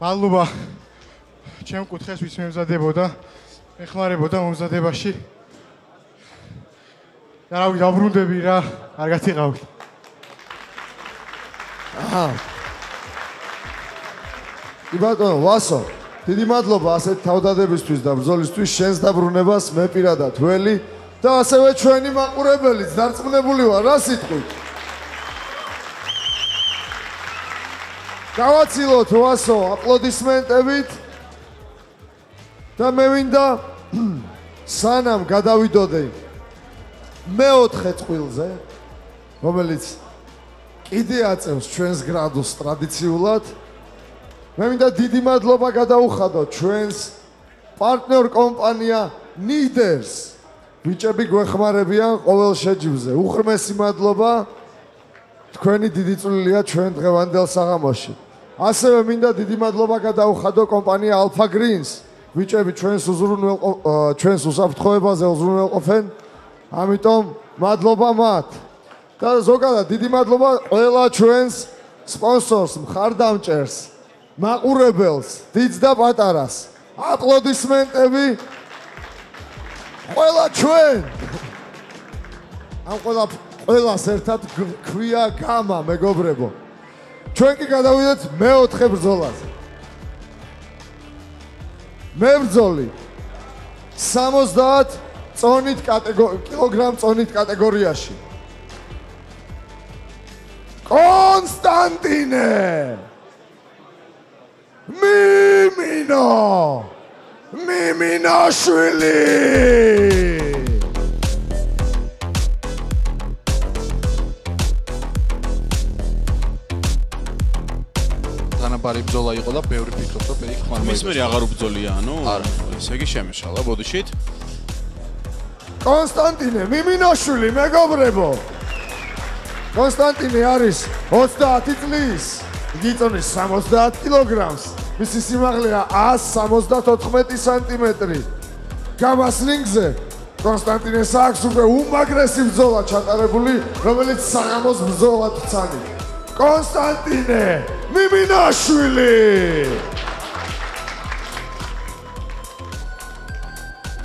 მადლობა. ჩემ კუთხეს ვის მემზადებოდა. ეხმარებოდა მომზადებაში. და რავი, დაბრუნდები რა, არ გათიყავი. აჰა. იბატონო, ვასო, დიდი მადლობა ასეთ თავდადებისთვის და ბრძოლისთვის, შენს დაბრუნებას მე პირადად ველი და ასევე ჩვენი მაყურებელიც დარწმუნებული ვარ რა სიტყვით. გავაცილოთ ვასო აპლოდისმენტებით. და მე მინდა სანამ გადავიდოდე მეოთხე წყვილზე რომელიც კიდე აწევს ჩვენს გრადუს ტრადიციულად. მე მინდა დიდი მადლობა გადაუხადო ჩვენს პარტნიორ კომპანია ნიდერს. ბიჭები გვეხმარებიან ყოველ შეჯიბზე. უხრმესი მადლობა. თქვენი დიდი წვლილია ჩვენ დღევანდელ საღამოში. ასევე მინდა დიდი მადლობა გადაუხადო კომპანია ალფა გრინს ბიჭები ჩვენს უზრუნველ ჩვენს უსაფრთხოებაზე უზრუნველყოფენ ამიტომ მადლობა მათ. და ზოგადად დიდი მადლობა ყველა ჩვენს სპონსორს მხარდამჭერს მაყურებელს დიდს და პატარას. აპლოდისმენტები ყველა ჩვენ. ამ ყველა ყველას ერთად ქვია გამა მეგობრებო. ჩვენ კი გადავიდეთ მეოთხე ბრძოლაზე მე ბრძოლი. 70 წონით კილოგრამ წონით კატეგორიაში. კონსტანტინე! მიმინო! მიმინაშვილი თანაბარი ბრძოლა იყო და ბევრი ფიქრობს რომ პერი ხმარ მის მე აღარ უბძოლია ანუ ესე იგი შემეშალა ბოდიშით. კონსტანტინე მიმინაშვილი მეგობრებო! კონსტანტინე არის 30 წლის იგი წონის 70 კილოგრამს. მისი სიმაღლეა 174 სანტიმეტრი. გამას რინგზე კონსტანტინეს აქვს უკვე უმაგრესი ბრძოლა ჩატარებული რომელიც საღამოს ბრძოლად ცანი კონსტანტინე მიმინაშვილი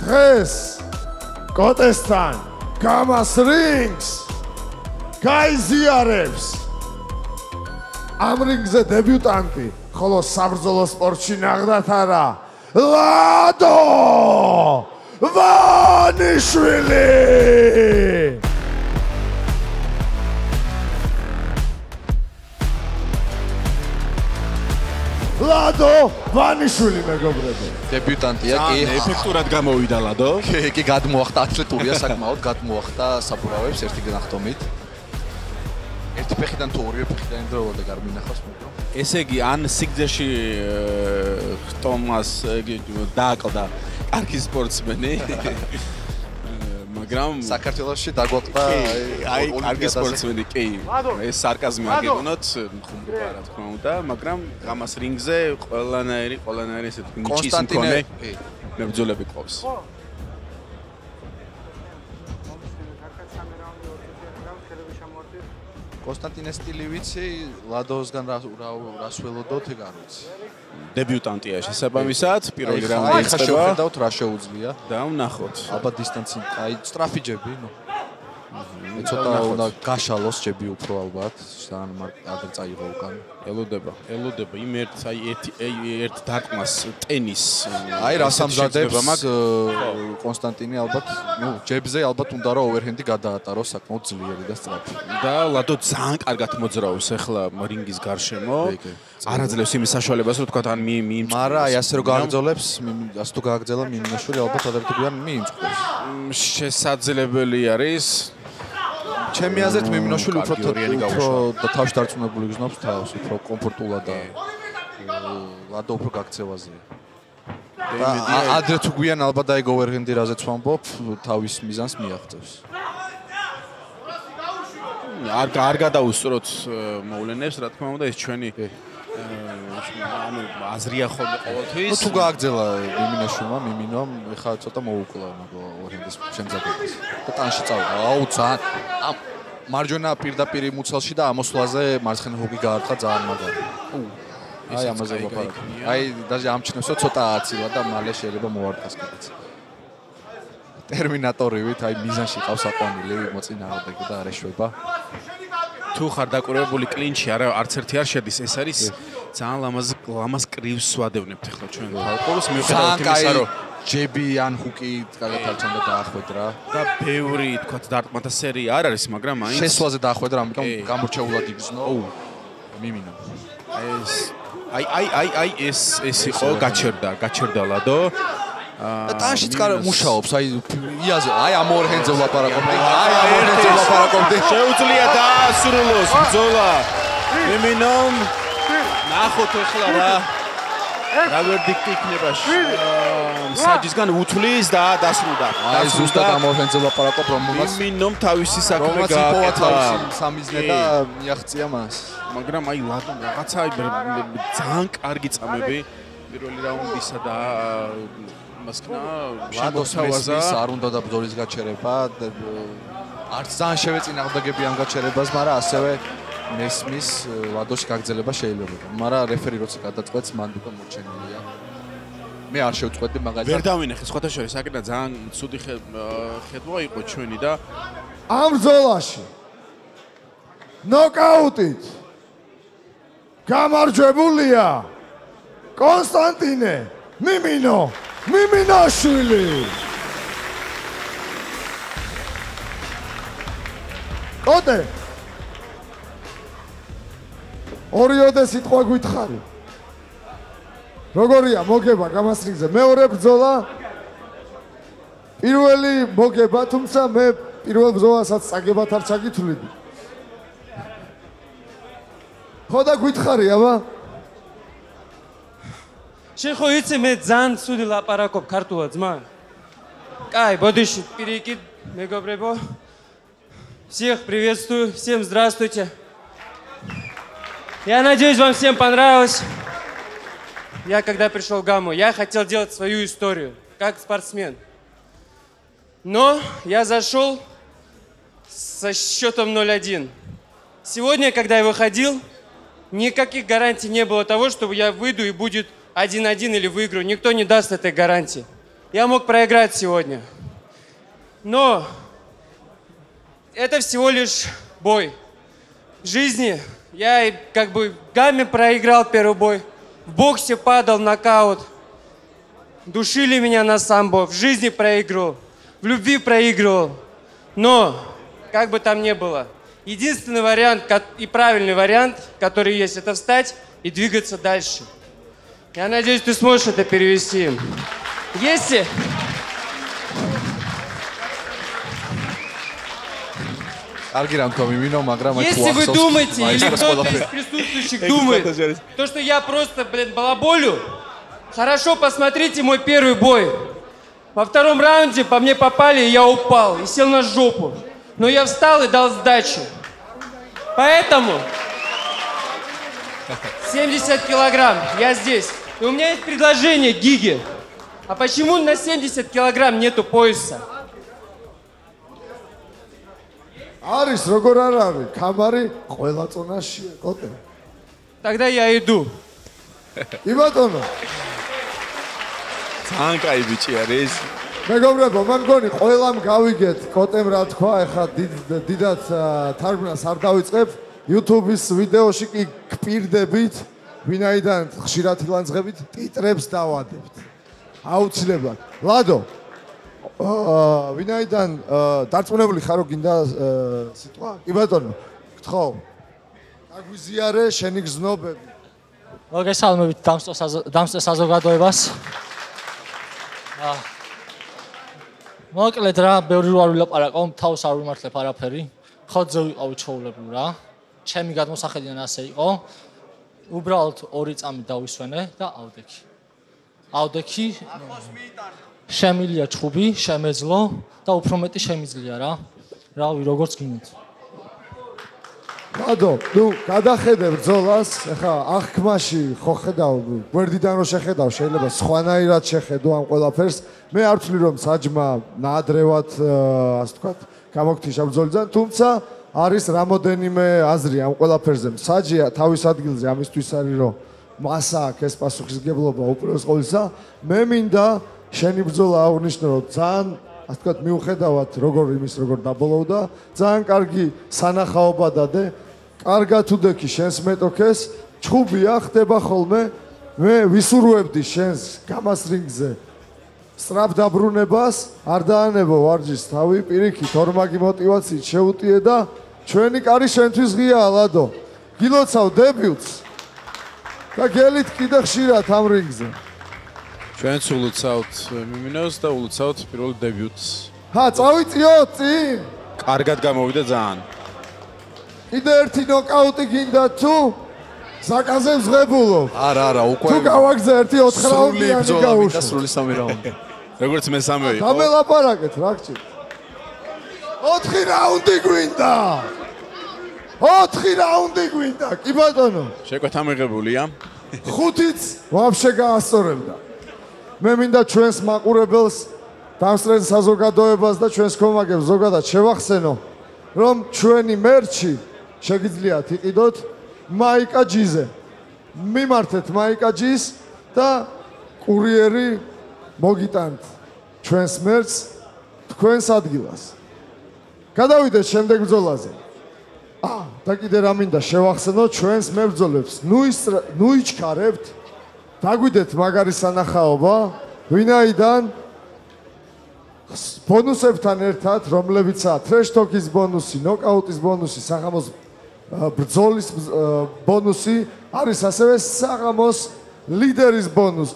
დღეს კოტესთან გამას რინგს გაიზიარებს. ამ რინგზე დებიუტანტი ხოლო საბრძოლო სპორტში ნაღდათ არა ლადო ვანიშვილი ლადო ვანიშვილი მეგობრებო. დებიუტანტია კი. ეფექტურად გამოვიდა ლადო. კი კი გადმოახტა ათლეტურია საკმაოდ გადმოახტა საბურავებს ერთი გნახტომით ერთი ფეხიდან თუ ორივე ფეხიდან დროულდა გარმინახავს მაგრამ. ესე იგი ან სიგძეში ტომას დააკლდა კარგი სპორტსმენი მაგრამ საქართველოსში დაგვაყდა აი კარგი სპორტსმენი კი. ეს სარკაზმი აგებინოთ ხუმრობა რა თქმა უნდა მაგრამ გამას რინგზე ყველანაირი ყველანაირი ესეთ ნიჭის მქონე მებრძოლები ყავს კონსტანტინე სტილი ვიცი, ლადოსგან რა რას ველოდოთ ეგ არ ვიცი. დებიუტანტია შესაბამისად, პირველი რაუნდი იწყება. ხა შევხედავთ რა შეუძლია. და ვნახოთ. ალბათ დისტანცი, აი სტრაფი ჯები, ნუ. ცოტა უნდა გაშალოს ჯები უფრო ალბათ, სანამ ადრე წაიღო უკან. ელოდება, ელოდება იმ ერთ აი ერთ ერთ დარტყმას ტენის. აი რა სამზადებს კონსტანტინე ალბათ, ნუ ჯებზე ალბათ უნდა რომ ოვერჰენდი გადაატაროს საკმაოდ ძლიერი და სტრაფი. და ლადო ძალიან კარგად მოძრაობს ახლა რინგის გარშემო. არაძლევს იმის საშუალებას რომ თქვა თან მი მი მარა აი ასე რომ გააგრძელებს, ასე თუ გააგრძელა მიმინაშვილი ალბათ ადერტებიან მიიმწყოს. შესაძლებელი არის ჩემი აზრით მიმინოშვილი უფრო უფრო და თავში დარწმუნებული გზნობს თავს უფრო კომფორტულად და ლადო უფრო გაქცევაზე და ადრე თუ გვიან ალბათ დაი გოვერგენდი რაზეც ვამბობ თავის მიზანს მიაღწევს. არ არ გადაუსწროთ მოვლენებს რა თქმა უნდა ეს ჩვენი ანუ აზრია ხოლმე ყოველთვის. თუ გააგზელა მიმინაშვილმა, მიმინომ, ეხლა ცოტა მოუკლა ორენდეს შემზადებას. და ტანში წავა. აუ ძალიან ამ მარჯვენა პირდაპირ მუცელში და ამოსვლაზე მარცხენა ჰოგი გაარტყა ძალიან მაგარი. აი ამაზე ვაფარებ. აი დაჟე ამჩნევსო ცოტა აცილა და მალე შეიძლება მოარტყას კიდეც. ტერმინატორივით აი მიზანში ყავს აყვანილი მოწინააღმდეგე და არ ეშვება. თუ ხარ დაკურებული კლინჩი არა არც ერთი არ შედის. ეს არის ძალიან ლამაზ ლამაზ კრივს ვადევნებთ ახლა ჩვენ თალყურს მიუხედავად იმისა რომ ჯები ან ჰუკი გადათარჩენ და დაახვედრა. და ბევრი თქვა დარტმათა სერია არ არის მაგრამ აი შესვლაზე დაახვედრა ამიტომ გამორჩეულად იბზნო მიმინო ეს აი აი აი აი ეს ეს იყო გაჩერდა გაჩერდა ლადო ტანშიც კარ მუშაობს აი იაზე აი ამ ორ ჰენძზე ვლაპარაკობდი აი ამ ორ ჰენძზე ვლაპარაკობდი შეუძლია დაასრულოს ბრძოლა. მიმინომ ნახოთ ახლა რა რა ვერდიქტი იქნება საჯისგან უთulis და დასრულდა. აი ზუსტად ამ ოფენზივ ლაპარაკობ რომ მომას მინომ თავისი საქმე გააკეთა. თავისი სამიზნე და მიაღწია მას. მაგრამ აი ლატომ რაღაცა ძალიან კარგი წამები პირველი რაუნდისა და მასკნა ლადოს შემოსავაზა მესმის არ უნდა და ბრძოლის გაჩერება. არც ძალიან შევეწინააღმდეგები ამ გაჩერებას, მაგრამ ასევე მესმის ლადოში გაგრძელება შეიძლება. მაგრამ რეფერი როცა გადაწყვეტს, მან უკვე მოჩენილია. მე არ შევწყვეტდი ვერ მაგალითად. დავინახე სხვათა შორის აკეთა ძალიან ცუდი ხე- ხედვა იყო ჩვენი და ამ ბრძოლაში ნოკაუტით გამარჯვებულია კონსტანტინე მიმინო მიმინაშვილი კოტე ორიოდე სიტყვა გითხარი როგორია მოგება გამასრიგზე? მეორე ბრძოლა? პირველი მოგება თუმცა მე პირველ ბრძოლასაც წაგებათ არ ჩაგითვლიდი ხო და გითხარი აბა შენ ხო იცი მე ძალიან ცუდი ლაპარაკობ ქართულად ძმა კაი ბოდიში პირიქით მეგობრებო всех приветствую всем здравствуйте я надеюсь вам всем понравилось я когда пришел в гамму я хотел делать свою историю как спортсмен но я зашел со счетом 0-1 сегодня когда я выходил Никаких гарантий не было того, что я выйду и будет 1-1 или выиграю. Никто не даст этой гарантии. Я мог проиграть сегодня. Но это всего лишь бой. В жизни я как бы в гамме проиграл первый бой. В боксе падал нокаут. Душили меня на самбо. В жизни проигрывал. В любви проигрывал. Но, как бы там ни было, единственный вариант и правильный вариант, который есть, это встать и двигаться дальше. Я надеюсь, ты сможешь это перевести. Если... Если вы думаете, или кто-то из присутствующих думает, то, что я просто, блин, балаболю, хорошо посмотрите мой первый бой. Во втором раунде по мне попали, и я упал, и сел на жопу. Но я встал и дал сдачу. Поэтому 70 килограмм, я здесь. И у меня есть предложение, Гиги. А почему на 70 килограмм нету пояса? არის როგორ არ არის კამარი ყველა წონაშია კოტე Тогда я иду. კი ბატონო ძალიან კაი ბიჭი არის მეგობრებო მე მგონი ყველამ გავიგეთ კოტემ რა თქვა ეხლა დიდ- დიდად ა, თარგმნას არ დავიწყებ YouTube-ის ვიდეოში კი გპირდებით ვინაიდან ხშირად ილანძღებით ტიტრებს დავადებთ აუცილებლად ლადო ვინაიდან დარწმუნებული ხარო გინდა სიტყვა კი ბატონო გთხოვ გაგვიზიარე შენი გზნობები მოგესალმებით დამსწრე საზოგადოებას. მოკლედ რა, ბევრი რო არ ვილაპარაკო, თავს არ ვიმართლებ არაფერი. ხოძე ვიყავი ჩოულებული რა. ჩემი გადმოსახედიდან ასე იყო. უბრალოდ ორი წამი დავისვენე და ავდექი. ავდექი. შემილია ჩხუბი, შემეძლო და უფრო მეტი შემიძლია რა. რავი, როგორც გინდ. გადო, ნუ გადახედე ბრძოლას, ეხა აღქმაში ხო ხედავ, გვერდიდან რო შეხედავ, შეიძლება სხვანაირად შეხედო ამ ყველაფერს. მე არ ვთვლი რომ საჯმა ნაადრევად, აა, ასე ვთქვათ, გამოგთიშა ბრძოლიდან, თუმცა არის რამოდენიმე აზრი ამ ყველაფერზე. საჯია თავის ადგილზე ამისთვის არის რომ მასა აქვს ეს პასუხისგებლობა უპირველეს ყოვლისა. მე მინდა შენი ბრძოლა აღნიშნო რომ ძალიან ასე ვთქვათ, მიუხედავად როგორ იმის როგორ დაბოლოვდა, ძალიან კარგი სანახაობა დადე. კარგად უდექი შენს მეტოქეს, ჩხუბია ხდება ხოლმე. მე ვისურვებდი შენს გამას რინგზე. სწრაფ დაბრუნებას არ დაანებო ვარჯის თავი პირიქით ორმაგი мотиваციით შეუტიე და ჩვენი კარი შენთვის ღია ალადო გილოცავ დებიუტს და გელით კიდე ხშირად ამ რიგზე. ჩვენც ულოცავთ მიმინოს და ულოცავთ პირველ დებიუტს ჰა წავიწიოთ წინ. კარგად გამოვიდა ძალიან. კიდე ერთი ნოკაუტი გინდა თუ ზაკაზე ვზღებულობ არა არა უკვე თუ გავაგზა ერთი 4 რაუნდი ან გავუშვა სრული სამი რაუნდი. როგორც მესამე იყო. დამელაპარაკეთ რა გჭირ. 4 რაუნდი გვინდა. 4 რაუნდი გვინდა. კი ბატონო. შეკვეთა მიღებულია. ხუთიც ვაფშე გაასწორებდა. მე მინდა ჩვენს მაყურებელს, დამსწრენ საზოგადოებას და ჩვენს კომაგებს ზოგადად შევახსენო, რომ ჩვენი მერჩი შეგიძლიათ იყიდოთ მაიკა ჯიზე. მიმართეთ მაიკა ჯის და კურიერი მოგიტანთ ჩვენს მერჩს თქვენს ადგილას. გადავიდეთ შემდეგ ბრძოლაზე. აა და კიდე რა მინდა შევახსენო ჩვენს მებრძოლებს. ნუ ის ნუ იჩქარებთ. დაგვიდეთ მაგარი სანახაობა, ვინაიდან ბონუსებთან ერთად, რომლებიცაა ტრეშტოკის ბონუსი, ნოკაუტის ბონუსი, საღამოს აა, ბრძოლის ბონუსი, არის ასევე საღამოს ლიდერის ბონუსი,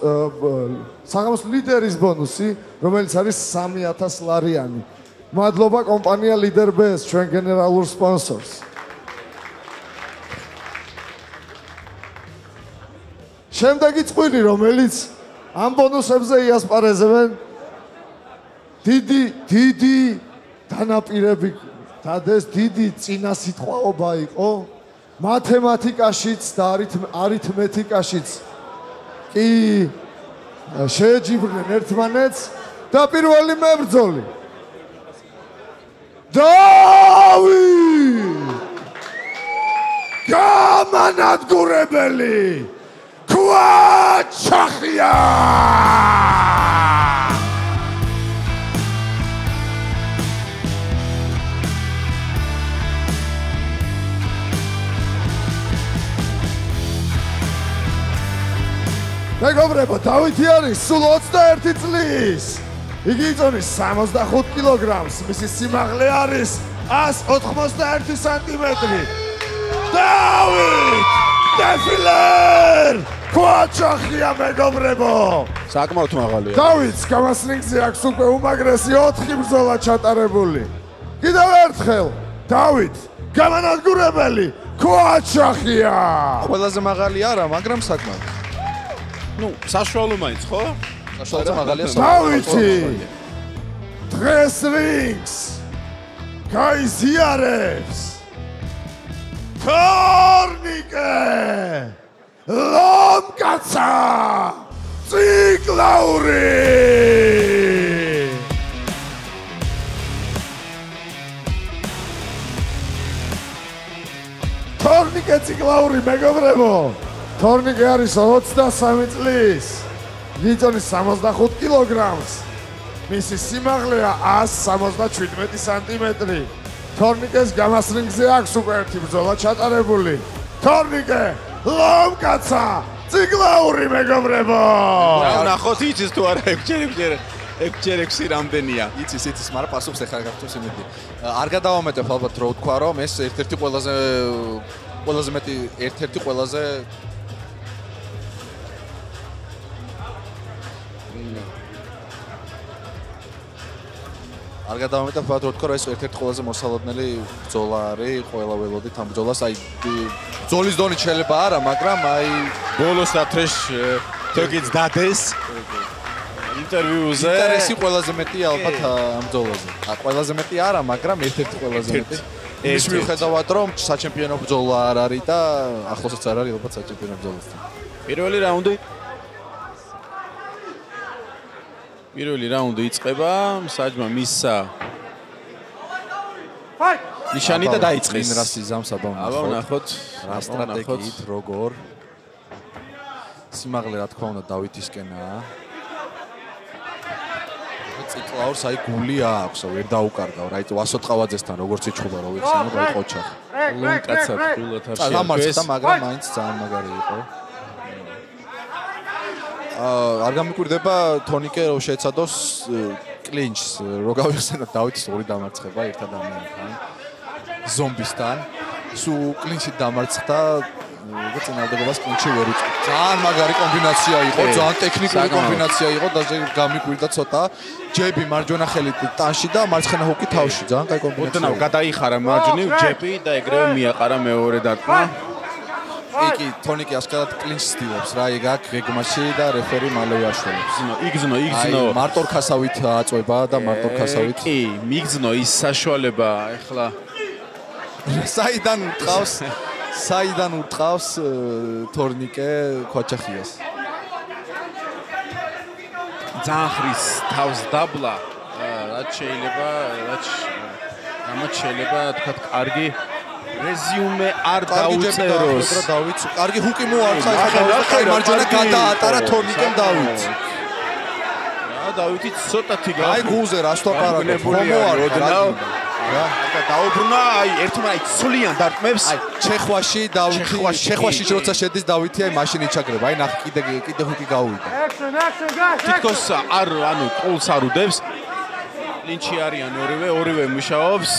საღამოს ლიდერის ბონუსი, რომელიც არის 3000 ლარიანი. მადლობა კომპანია ლიდერბეს, ჩვენ გენერალურ სპონსორს. შემდეგი წყვილი, რომელიც ამ ბონუსებზე იასპარეზებენ დიდი დიდი დანაპირები დადეს დიდი წინა სიტყვაობა იყო მათემატიკაშიც და არითმ- არითმეტიკაშიც კი. შეეჯიბრნენ ერთმანეთს და პირველი მებრძოლი. დავი გამანადგურებელი ქვაჩახია მეგობრებო, დავითი არის სულ 21 წლის. იგი იწონის 65 კილოგრამს, მისი სიმაღლე არის 181 სანტიმეტრი. დავით! დეფილერ! კვაჩახია მეგობრებო! საკმაოდ მაღალია. დავითს გამასრინგზე აქვს უკვე უმაგრესი 4 ბრძოლა ჩატარებული. კიდევ ერთხელ, დავით, გამანადგურებელი კვაჩახია! ყველაზე მაღალი არა, მაგრამ საკმაოდ. ნუ, საშუალო მაინც, ხო? საშუალო მაღალია. დავითი! დღეს რინგს გაიზიარებს თორნიკე! ლომკაცა! ციკლაური! თორნიკე ციკლაური მეგობრებო! თორნიკე არის 23 წლის. გიწონის 65 კილოგრამს. მისი სიმაღლეა 177 სანტიმეტრი. თორნიკეს გამასრინგზე აქვს უკვე ერთი ბრძოლა ჩატარებული. თორნიკე, ლომკაცა, ციკლაური მეგობრებო! რა ნახოთ იცის თუ არა ექჩერი ექჩერი ექჩერი ექსი რამდენია? იცის, იცის, მაგრამ პასუხს ეხლა გაგწევს იმედი. არ გადავამეტებ ალბათ რო ვთქვა, რომ ეს ერთ-ერთი ყველაზე ყველაზე მეტი ერთ-ერთი ყველაზე არ გადავამეტებ ვთქვა, რომ ეს ერთ-ერთი ყველაზე მოსალოდნელი ბრძოლა არის, ყველა ველოდით ამ ბრძოლას, აი ბრძოლის დონით შეიძლება არა, მაგრამ აი ბოლოს და თრეშ თოგიც დადეს ინტერვიუზე. ინტერესი ყველაზე მეტი ალბათ ამ ბრძოლაზე. ა ყველაზე მეტი არა, მაგრამ ერთ-ერთი ყველაზე მეტი. ის ერთ-ერთი. მიუხედავად რომ საჩემპიონო ბრძოლა არ არის და ახლოსაც არ არის ალბათ საჩემპიონო ბრძოლასთან. პირველი რაუნდი პირველი რაუნდი იწყება, საჯმა მისსა ნიშანი და დაიწყეს. რა სიზამს აბა აბა ნახოთ, რა სტრატეგიით როგორ სიმაღლე რა თქმა უნდა დავითისკენაა. ციკლაურს აი გული აქვს, ვერ დაუკარგავ, რა იცი ვასოტყავაძესთან როგორც იჩხუბა რო ვიხსენო, რა ყოჩა. ლუნკაცა ფულად არ და მაგრამ მაინც ძალიან მაგარი იყო. არ გამიკვირდება თონიკე რო შეეცადოს კლინჩს, რო გავიხსენოთ დავითის ორი დამარცხება ერთ ადამიანთან. ზომბისთან. სულ კლინჩით დამარცხდა და წინადადებას კლინჩი ვერ უწევს. ძალიან მაგარი კომბინაცია იყო, ძალიან ტექნიკური კომბინაცია იყო და ზე გამიკვირდა ცოტა. ჯები მარჯვენა ხელით ტანში და მარცხენა ჰუკი თავში. ძალიან კაი კომბინაცია. ოდნავ გადაიხარა მარჯვნივ ჯეპი და ეგრევე მიაყარა მეორე დარტყმა. იგი თონიკი აშკარად კლინჩს ცდილობს რა ეგ აქ გეგმაში და რეფერი მალევე აშველებს. ზნო, იგზნო, იგზნო. აი მარტორქასავით აწובה და მარტორქასავით. კი, მიგზნო ის საშუალება ეხლა საიდან ტყავს საიდან უტყავს თორნიკე ქოჩახიას ძახრის თავს დაბლა რაც შეიძლება რაც ამათ შეიძლება თქვა კარგი რეზიუმე არ დაუწეროს. დავით, კარგი ჰუკი მოარცა ეხლა და მარჯვენა გადაატარა თორნიკემ დავით. რა დავითი ცოტათი გა. აი გულზე რა შტოპარაკო. მოაროდა რა და დაუბრუნა აი ერთმანეთ სულიან დარტყმებს აი ჩეხვაში დავითი ჩეხვაში როცა შედის დავითი აი მაშინ იჩაგრება. აი ნახ კიდე კიდე ჰუკი გაუვიდა თითქოს არ ანუ პულს არ უდებს. ლინჩი არიან ორივე ორივე მუშაობს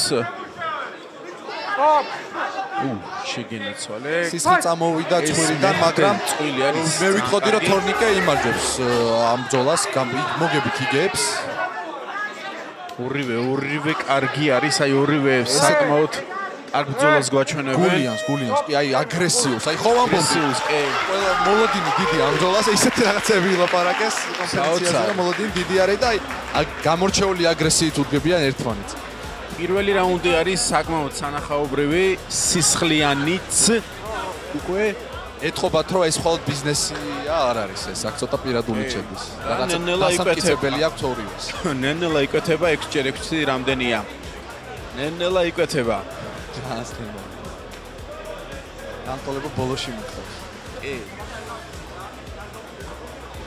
შეგენაცვალე სისხლი წამოვიდა წვრიდან მაგრამ წვილი არის მე ვიტყოდი რომ თორნიკე იმარჯვებს ამ ბძოლას მოგებით იგებს. ორივე ორივე კარგი არის აი ორივე საკმაოდ კარგ ბძოლას გვაჩვენებენ. გულიანს გულიანს. კი აი აგრესიულს აი ხო ამბობს კი. ყველა მოლოდინი დიდი ამ ბძოლას ისეთი რაღაცები ილაპარაკეს კონფერენციაზე მოლოდინი დიდი არის და აი გამორჩეული აგრესიით უდგებიან ერთმანეთს პირველი რაუნდი არის საკმაოდ სანახაობრივი, სისხლიანიც. უკვე ეთყობათ რომ ეს მხოლოდ ბიზნესია არ არის ეს, აქ ცოტა პირადული ჩედის. რაღაცა დასამტკიცებელი აქვს ორივეს. ნენელა იკვეთება 6x6 რამდენია? ნენელა იკვეთება. ასთემა. განტოლებო ბოლოში მიხავს. კი.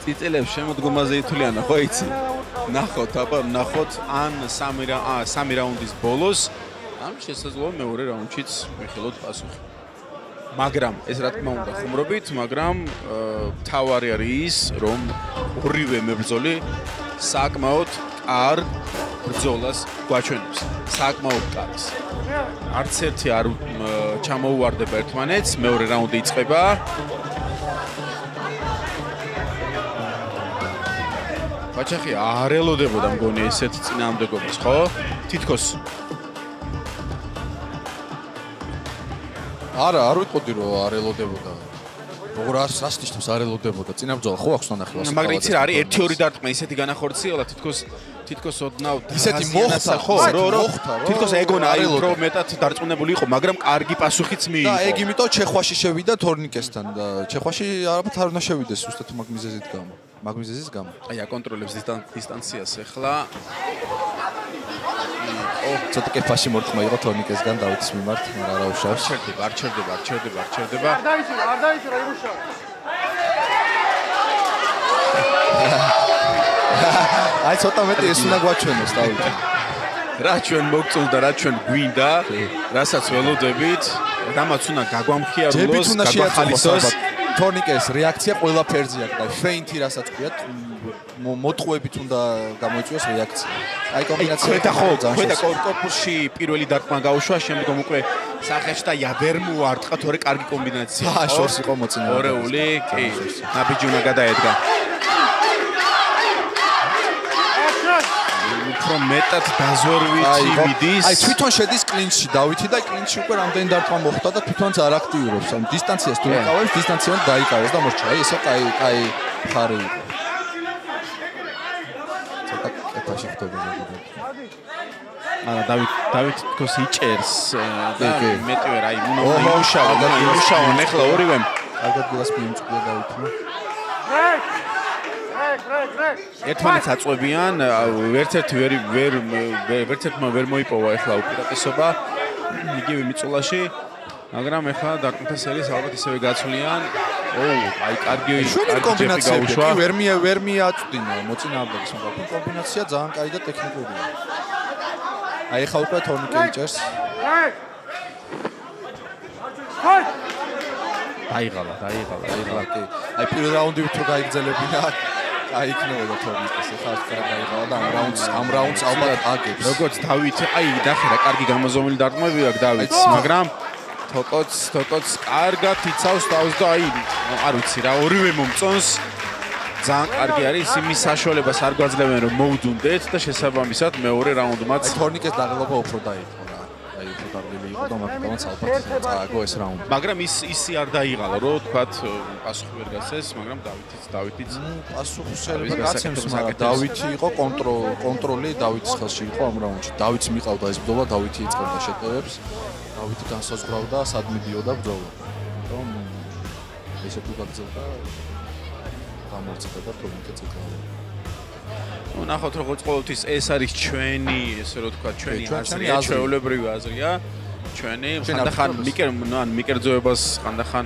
წიწელებს შემოდგომაზე ითვლიანა, ხო იცი? ნახოთ, აბა, ნახოთ ან სამი რა, ა, სამი რაუნდის ბოლოს ამ შესაძლოა მეორე რაუნდშიც მიხელოთ პასუხი. მაგრამ ეს რა თქმა უნდა ხუმრობით, მაგრამ თავარი არის ის, რომ ორივე მებრძოლი საკმაოდ კარგ ბრძოლას გვაჩვენებს. საკმაოდ კარგს. არც ერთი არ ჩამოუვარდება ერთმანეთს, მეორე რაუნდი იწყება. ბაჩახი არ ელოდებოდა მგონი ესეთ წინამდებობას, ხო? თითქოს არა, არ ვიტყოდი რომ არ ელოდებოდა. როგორ არ სასტიშთებს არ ელოდებოდა წინამძღოლ ხო აქვს ნახევას. მაგრამ იცი რა არის 1-2 დარტყმა ისეთი განახორციელა თითქოს თითქოს ოდნავ ისეთი მოხდა ხო რო რო თითქოს ეგონა აი უფრო მეტად დარწმუნებული იყო მაგრამ კარგი პასუხიც მიიღო და ეგ იმიტომ ჩეხვაში შევიდა თორნიკესთან და ჩეხვაში არაფერ არ უნდა შევიდეს უბრალოდ მაგმიზეზით გამო მაგმიზეზის გამო? აი აკონტროლებს დისტანციას ახლა. ო ცოტა კეფაში მორთმა იყო თორნიკესგან დავითის მიმართ მაგრამ არა უშავს? ჩერდება არ ჩერდება არ ჩერდება არ ჩერდება არ დაიჭირა არ დაიჭირა იმუშავ აი ცოტა მეტი ეს უნდა გვაჩვენოს დავით. რა ჩვენ მოგწულ და რა ჩვენ გვინდა, რასაც ველოდებით, რამაც უნდა გაგვამხიარულოს, გაგვახალისოს. თონიკეს რეაქცია ყველაფერზე აქვს და ფეინტი რასაც ქვიათ მოტყუებით უნდა გამოიწვიოს რეაქცია. აი კომბინაცია და ხო, ქვედა კორპუსში პირველი დარტყმა გაუშვა, შემდგომ უკვე სახეში და ვერ მოარტყა თორე კარგი კომბინაცია. აა შორს იყო მოცინა. ორეული, კი. ნაბიჯი უნდა გადაედგა. უფრო მეტად დაზვერვით მიდის. აი თვითონ შედის კლინჩში დავითი და კლინჩში უკვე რამდენი დარტყმა მოხდა და თვითონც არ აქტიურობს. ან დისტანციას თუ იკავებს, დისტანციონ დაიკავოს და მოჩა. აი ესე კაი კაი ხარი იყო. ცოტა კეთაში ხდება ზოგადად. არა დავით დავით თქოს იჭერს და მეტივე რა იმ იმუშავა და იმუშავა ნახლა ორივე კარგად გულას მიიმწყია დავითმა. ერთმანეთს აწვევიან, ერთ-ერთი ვერ ვერ ერთ-ერთმა ვერ მოიპოვა ახლა უპირატესობა იგივე მიწულაში, მაგრამ ახლა დაკუნთესელის ალბათ ისევე გაცვლიან. ოუ, აი კარგი კარგი კომბინაციები კი ვერ მე ვერ მიაწვდინა მოწინააღმდეგეს, მაგრამ კომბინაცია ძალიან კაი და ტექნიკურია. აი ახლა უკვე თორნიკე იჭერს. დაიღალა, დაიღალა, დაიღალა კი. აი პირველ რაუნდი უფრო გაიგრძელებინა. აი იქნებოდა თორნიკეს ახლა გადაიღალა და ამ რაუნდს ამ რაუნდს ალბათ აგებს. როგორც დავით აი ნახე რა კარგი გამოზომილი დარტყმები აქვს დავითს მაგრამ თოკოც თოკოც კარგად იცავს თავს და აი არ ვიცი რა ორივე მომწონს. ძალიან კარგი არის იმის საშუალებას არ გვაძლევენ რომ მოვდუნდეთ და შესაბამისად მეორე რაუნდმაც თორნიკეს დაღლობა უფრო აი უფრო დარგილი იყო და მაგიტომაც ალბათ წააგო ეს რაუნდი. მაგრამ ის ისი არ დაიღალა, რომ თქვათ პასუხი ვერ გასცეს, მაგრამ დავითიც დავითიც პასუხისმგებელი გაცემს, მაგრამ დავითი იყო კონტროლ კონტროლი დავითის ხელში იყო ამ რაუნდში. დავითს მიყავდა ეს ბრძოლა, დავითი იწყებდა შეტევებს. დავითი განსაზღვრავდა, სად მიდიოდა ბრძოლა. რომ ესე თუ გაგზავნა გამორჩება და თორემ წეკავა. ну ნახოთ როგორც ყოველთვის ეს არის ჩვენი ესე რომ თქვა ჩვენი აზრი ჩვეულებრივი აზრია ჩვენი ხანდახან მიკერ ან მიკერძოებას ხანდახან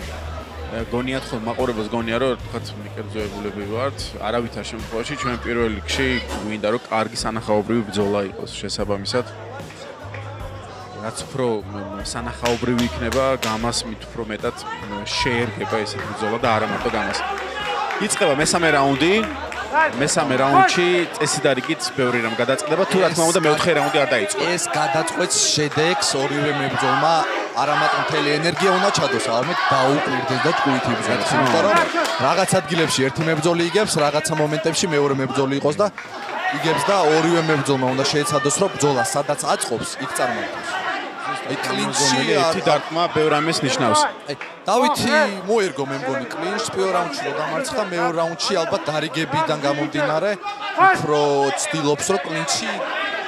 გონიათ ხო მაყურებელს გონია რომ თქვა მიკერძოებულები ვართ. არავითარ შემთხვევაში ჩვენ პირველ რიგში გვინდა რომ კარგი სანახაობრივი ბრძოლა იყოს შესაბამისად. რაც უფრო სანახაობრივი იქნება გამას მით უფრო მეტად შეერგება ესეთი ბრძოლა და არა მარტო გამას. იწება მესამე რაუნდი მესამე რაუნდში წესიდარიგით ბევრი რამ გადაწყდება. თუ რა თქმა უნდა მეოთხე რაუნდი არ დაიწყო. ეს გადაწყვეტს შედეგს ორივე მებრძოლმა არამატ მთელი ენერგია უნდა ჩადოს. არამედ დაუკვირდეს და ჭკუით იბრძოლოს იმიტომ რომ რაღაც ადგილებში ერთი მებრძოლი იგებს რაღაცა მომენტებში მეორე მებრძოლი იყოს და იგებს და ორივე მებრძოლმა უნდა შეეცადოს რომ ბრძოლა სადაც აწყობს იქ აი კლინჩი ერთი დარტყმა ბევრ ამეს ნიშნავს. აი დავითი მოერგო მე მგონი კლინჩს პირველ რაუნდში რომ დამარცხა მეორე რაუნდში ალბათ დარიგებიდან გამომდინარე უფრო ცდილობს რომ კლინჩი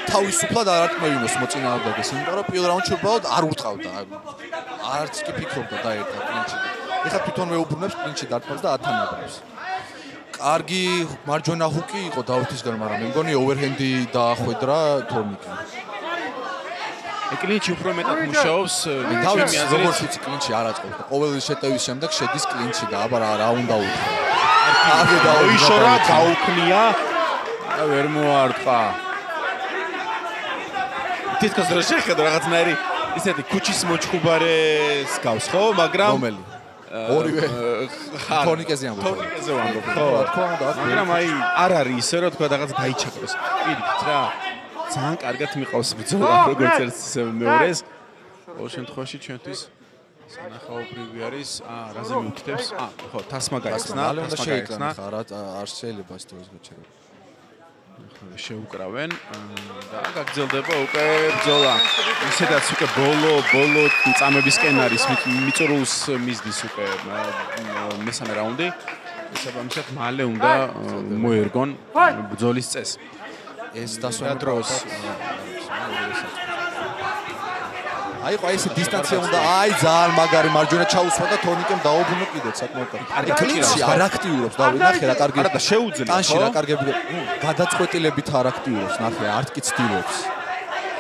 თავისუფლად არ არტყმევინოს მოწინააღმდეგეს, იმიტომ რომ პირველ რაუნდში უბრალოდ არ ურტყავდა. არც კი ფიქრობდა დაერთა კლინჩი. ეხლა თვითონ მეუბრუნებს კლინჩი დარტყმას და ათანაბრებს. კარგი მარჯვენა ჰუკი იყო დავითისგან, მაგრამ მე მგონი ოვერჰენდი დაახვედრა თორნიკი. კლინჩი უფრო მეტად მუშაობს თავის როგორც ვიცი კლინჩი არ აწყობს და ყოველი შეტევის შემდეგ შედის კლინჩი და აბა რა უნდა უთხრა კარგი დაიშორა გაუქმნია და ვერ მოარტყა თითქოს რა შეხედა რაღაცნაირი ისეთი ქუჩის მოჩხუბარეს გავს ხო მაგრამ რომელი ორივე თონიკეზე ამბობ თონიკეზე ამბობ ხო თქო და მაგრამ აი არ არის ისე რომ თქვა რაღაც დაიჩაკროს პირიქით რა ძალიან კარგად მიყავს ბრძოლა როგორც ერთ მეორეს. ყოველ შემთხვევაში ჩვენთვის სანახაობრივი არის. აა, რაზე მივხვდებს? აა, ხო, თასმა გაიხსნა, თასმა გაიხსნა. რა არ შეიძლება ეს თორეს გაჩერება. შეუკრავენ და გაგრძელდება უკვე ბრძოლა. ისედაც უკვე ბოლო ბოლო წამებისკენ არის მიწურულს მისდის უკვე მესამე რაუნდი. შესაბამისად მალე უნდა მოერგონ ბრძოლის წესი. ეს დასვენა დროს? აი ყო ეს დისტანცია უნდა აი ძალიან მაგარი მარჯვენა ჩაუსვა და თონიკემ დაუბრუნო კიდე საკმაოდ კარგი. კლინჩი არ აქტიურობს და ნახე რა კარგი არა და შეუძლია ტანში რა კარგები ნუ გადაწყვეტილებით არ აქტიურობს ნახე არ კი ცდილობს.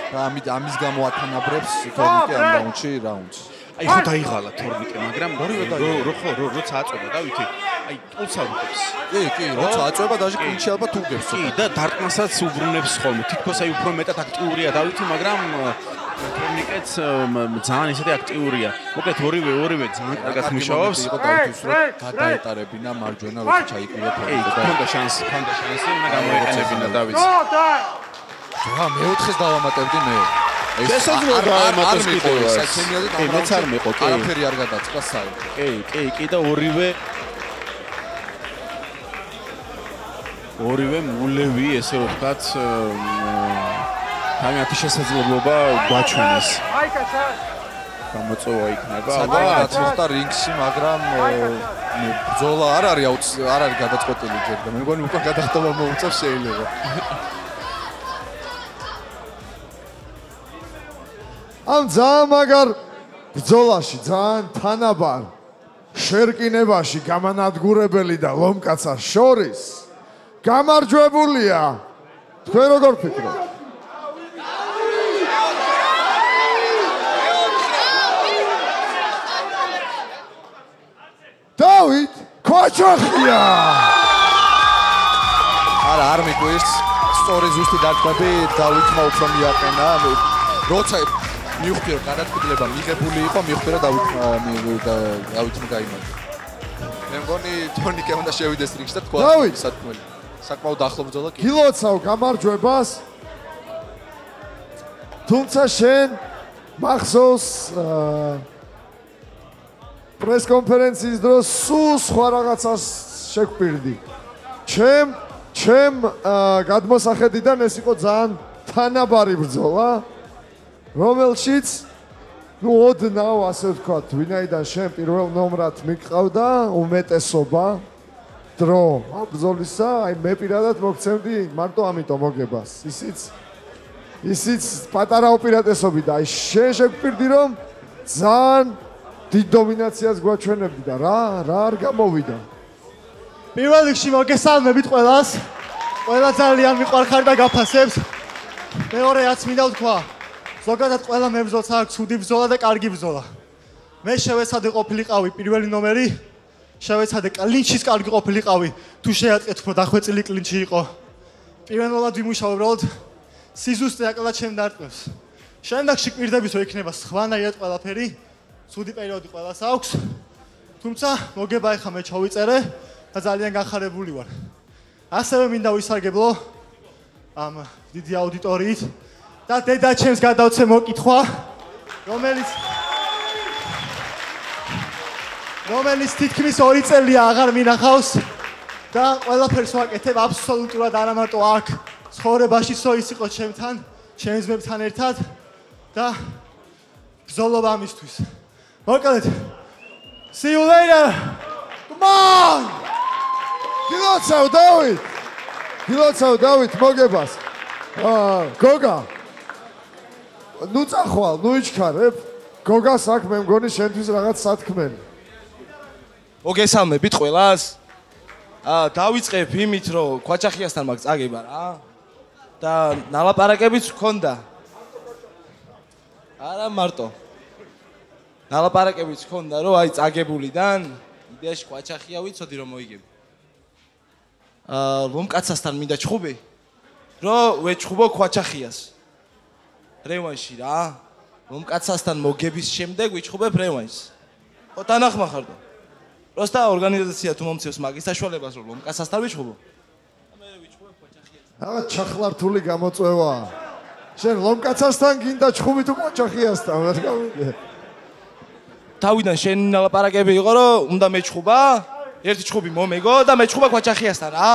და ამით ამის გამო ათანაბრებს თონიკე ამ რაუნდში რაუნდს აი ხო დაიღალა 12 მაგრამ ხო ხო როცა აწובה დავითი აი ტულს ავიღებს კი კი როცა აწובה დაჟე კლინჩი ალბათ უგებს კი და დარტმასაც უბრუნებს ხოლმე თითქოს აი უფრო მეტად აქტიურია დავითი მაგრამ ტრონიკეც ძალიან ისეთი აქტიურია. მოკლედ ორივე ორივე ძალიან კარგად მუშაობს. დავითის რო გადაეტარებინა მარჯვენა რო ჩაიკივა ფონდა. ფონდა შანსი, ფონდა შანსი უნდა გამოეყენებინა დავითს. რა მეოთხეს დავამატებდი მე. ეს შესაძლოა დავამატოს კიდევ. კი, მეც არ მეყო, კი. არაფერი არ გადაწყდა საერთოდ. კი, კი, კი და ორივე ორივე მულევი ესე რომ ვთქვათ თამათი შესაძლებლობა გვაჩვენეს. გამოწვევა იქნება. სადღაც მოხდა რინგში, მაგრამ ბრძოლა არ არის არ არის გადაწყვეტილი ჯერ და მე მგონი უკვე გადახტობა მოუწევს შეიძლება. ამ ძალიან მაგარ ბრძოლაში ძალიან თანაბარ შერკინებაში გამანადგურებელი და ლომკაცას შორის გამარჯვებულია. თქვენ როგორ ფიქრობთ? დავით ქოჩოხია არა არ მიყვირს სწორი ზუსტი დარტყმები დავითმა უფრო მიაყენა. როცა მივხვდი რომ გადაწყვეტილება მიღებული იყო მივხვდი რომ დავით დავითმა გაიმარჯვა მე მგონი თონიკე უნდა შევიდეს რიგში და თქვა სათქმელი საკმაოდ ახლო ბრძოლა კი. გილოცავ გამარჯვებას. თუმცა შენ მახსოვს პრეს კონფერენციის დროს სულ სხვა რაღაცას შეგვპირდი. ჩემ ჩემ გადმოსახედიდან ეს იყო ძალიან თანაბარი ბრძოლა, რომელშიც ну ოდნავ ასე ვთქვათ, ვინაიდან შენ პირველ ნომრად მიყავდა უმეტესობა დრო აბზოლისა, აი მე პირადად მოგცემდი მარტო ამიტომ მოგებას. ისიც ისიც პატარა უპირატესობი და აი შენ შეგვპირდი რომ ძალიან დიდ დომინაციას გვაჩვენებდი და რა რა არ გამოვიდა. პირველ რიგში მოგესალმებით ყველას. ყველა ძალიან მიყვარხარ და გაფასებს. მეორეაც მინდა ვთქვა. ზოგადად ყველა მებრძოლს აქვს ცუდი ბრძოლა და კარგი ბრძოლა. მე შევეცადე ყოფილიყავი პირველი ნომერი. შევეცადე კლინჩის კარგი ყოფილიყავი. თუ შეატყეთ უფრო დახვეწილი კლინჩი იყო. პირველად ვიმუშავე უბრალოდ სიზუსტე აკლა ჩემ დარტყმებს. შემდეგში კვირდების რო იქნება სხვანაირად ყველაფერი. ცუდი პერიოდი ყველას აქვს. თუმცა მოგება ეხა მე ჩავიწერე და ძალიან განხარებული ვარ. ასევე მინდა ვისარგებლო ამ დიდი აუდიტორიით და დედა ჩემს გადავცე მოკითხვა რომელიც რომელიც თითქმის 2 წელია აღარ მინახავს და ყველაფერს ვაკეთებ აბსოლუტურად არა მარტო აქ ცხოვრებაში სოის იყო ჩემთან ჩემს ძმებთან ერთად და ბზოლობ ამისთვის. მოკლედ see you later. Come on! გილოცავ დავით გილოცავ დავით მოგებას. აა გოგა ნუ წახვალ ნუ იჩქარებ გოგას აქ მე მგონი შენთვის რაღაც სათქმელი მოგესალმებით ყველას აა დავიწყებ იმით რომ ქვაჩახიასთან მაგ წაგება რა და ნალაპარაკებიც გქონდა არა მარტო ნალაპარაკებიც გქონდა რომ აი წაგებულიდან იდეაში ქვაჩახია ვიცოდი რომ მოიგებ აა ლომკაცასთან მინდა ჩხუბი რომ ვეჩხუბო ქვაჩახიას რევანში რა ლომკაცასთან მოგების შემდეგ ვიჩხუბებ რევანს ხო თანახმახარდო პროსტა ორგანიზაცია თუ მომწევს მაგის საშუალებას რომ ლომკაცასთან ვიჩხუბო? აა ჩახლართული გამოწვევა. შენ ლომკაცასთან გინდა ჩხუბი თუ ქვაჩახიასთან რა გავიგე თავიდან შენ ნალაპარაკები იყო რომ უნდა მეჩხუბა? ერთი ჩხუბი მომეგო და მეჩხუბა ქვაჩახიასთან რა?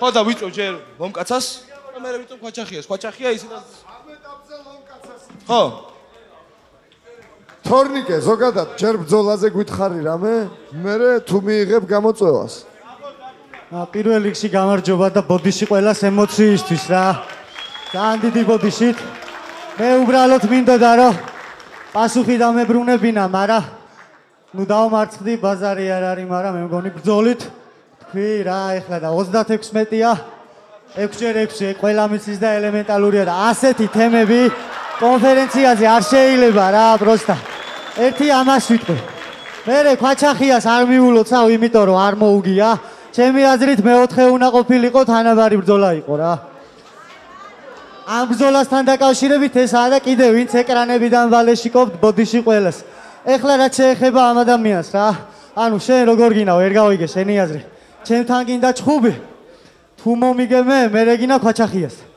ხო და ვიწო ჯერ ლომკაცას და მე ვიწო ქვაჩახიას? ქვაჩახია ისედაც ხო თორნიკე ზოგადად ჯერ ბძოლაზე გითხარი რამე? მე თუ მიიღებ გამოწვევას. ა პირველ რიგში გამარჯობა და ბოდიში ყოველას ემოციისთვის რა. ძალიან დიდი ბოდიშით. მე უბრალოდ მინდოდა რომ პასუხი დამებრუნებინა მაგრამ ნუ დავმარცხდი ბაზარი არ არის მაგრამ მე მგონი ბძოლით. თქვი რა ეხლა და 36-ია 6-6 ყველა მისის და ელემენტალურია და ასეთი თემები კონფერენციაზე არ შეიძლება რა პროსტა. ერთი ამას ვიტყვი. მე ქვაჩახიას არ მიულოცავ იმიტომ რომ არ მოუგია. ჩემი აზრით მეოთხე უნდა ყოფილიყო თანაბარი ბრძოლა იყო რა. ამ ბრძოლასთან დაკავშირებით ესაა და კიდე ვინც ეკრანებიდან ვალეშიკობთ ბოდიში ყოველას ეხლა რაც შეეხება ამ ადამიანს რა. ანუ შენ როგორ გინდა ვერ გავიგე შენი აზრი. ჩემთან გინდა ჩხუბი. თუ მომიგე მე მე რეგინა ქვაჩახიას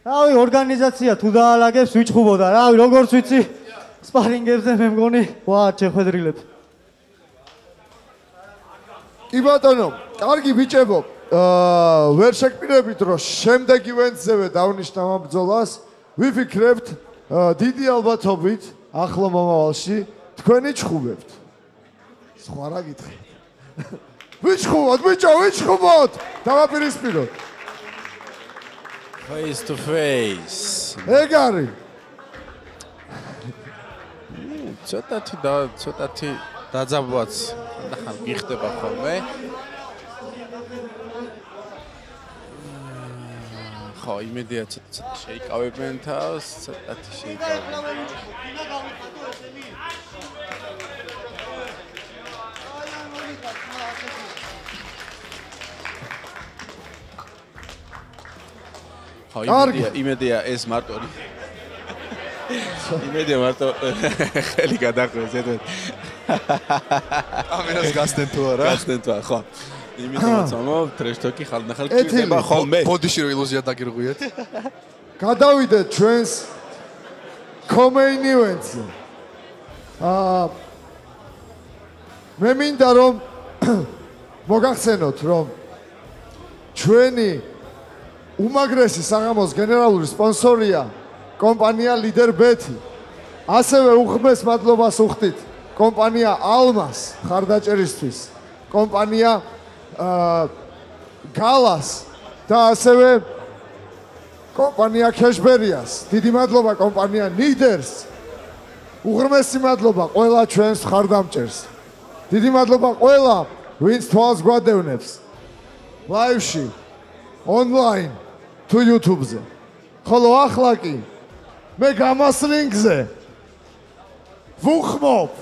რავი ორგანიზაცია თუ დაალაგებს ვიჩხუბოდა. რავი როგორც ვიცი სპარინგებზე მე მგონი. ვა შეხვედრილებ. კი ბატონო კარგი ბიჭებო. აა ვერ შეგპირებით რომ შემდეგ ივენტზევე დავნიშნავ ამ ბრძოლას ვიფიქრებთ დიდი ალბათობით ახლო მომავალში თქვენი ჩხუბებთ. სხვა რა გითხეთ ვიჩხუბოთ ბიჭო ვიჩხუბოთ! დავაპირისპიროთ face to face. ეგ არის. ცოტათი და ცოტათი დაძაბვაც ხან გიხდება ხოლმე. ხო, იმედია ცოტა შეიკავებენ თავს, ცოტათი შეიკავებენ. ხო იმედია იმედია ეს მარტო. იმედია მარტო. ხელი გადახვეს ზედმეტ. ამერას გასდენ თუ არა? გასდენ თუ ხო. იმედია მომო ტრეშტოკი ხალხნახალ კიდება ხოლმე. ბოდიში რო ილუზია დაგირღვიეთ გადავიდეთ ჩვენს კომეინ ივენტზე აა მე მინდა რომ მოგახსენოთ რომ ჩვენი უმაგრესი საღამოს გენერალური სპონსორია კომპანია Leader Bet. ასევე უხმეს მადლობას უხდით კომპანია ალმას ხარდაჭერისთვის, კომპანია გალას და ასევე კომპანია ქეშბერიას. დიდი მადლობა კომპანია ნიდერს. უღრმესი მადლობა ყველა ჩვენს ხარდამჭერს. დიდი მადლობა ყველა ვინც თვალს გვადევნებს. ლაივში ონლაინ თუ YouTube-ზე. ხოლო ახლა კი მე გამასლინგზე ვუხმობ.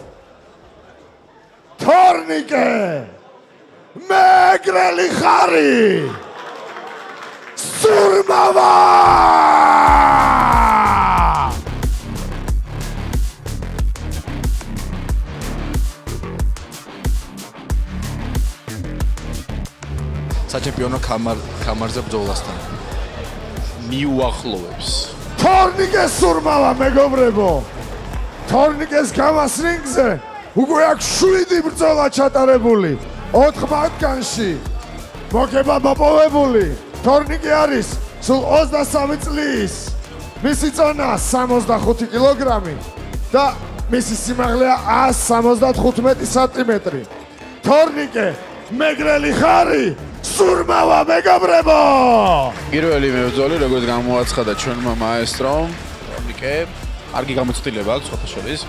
თორნიკე. მეგრელი ხარი. სურმავა. საჩემპიონო კამარ კამარზე ბრძოლასთან მიუახლოვებს თორნიკე სურმავა მეგობრებო. თორნიკეს გამასრინგზე უკვე აქვს 7 ბრძოლა ჩატარებული. 4 მათგანში მოგება მოპოვებული. თორნიკე არის სულ 23 წლის. მისი წონა 65 კილოგრამი და მისი სიმაღლეა 175 სანტიმეტრი. თორნიკე მეგრელი ხარი სურმავა მეგობრებო პირველი მებრძოლი როგორც გამოაცხადა ჩვენმა მაესტრომ თორნიკე. კარგი გამოცდილება აქვს ხოთა შორის.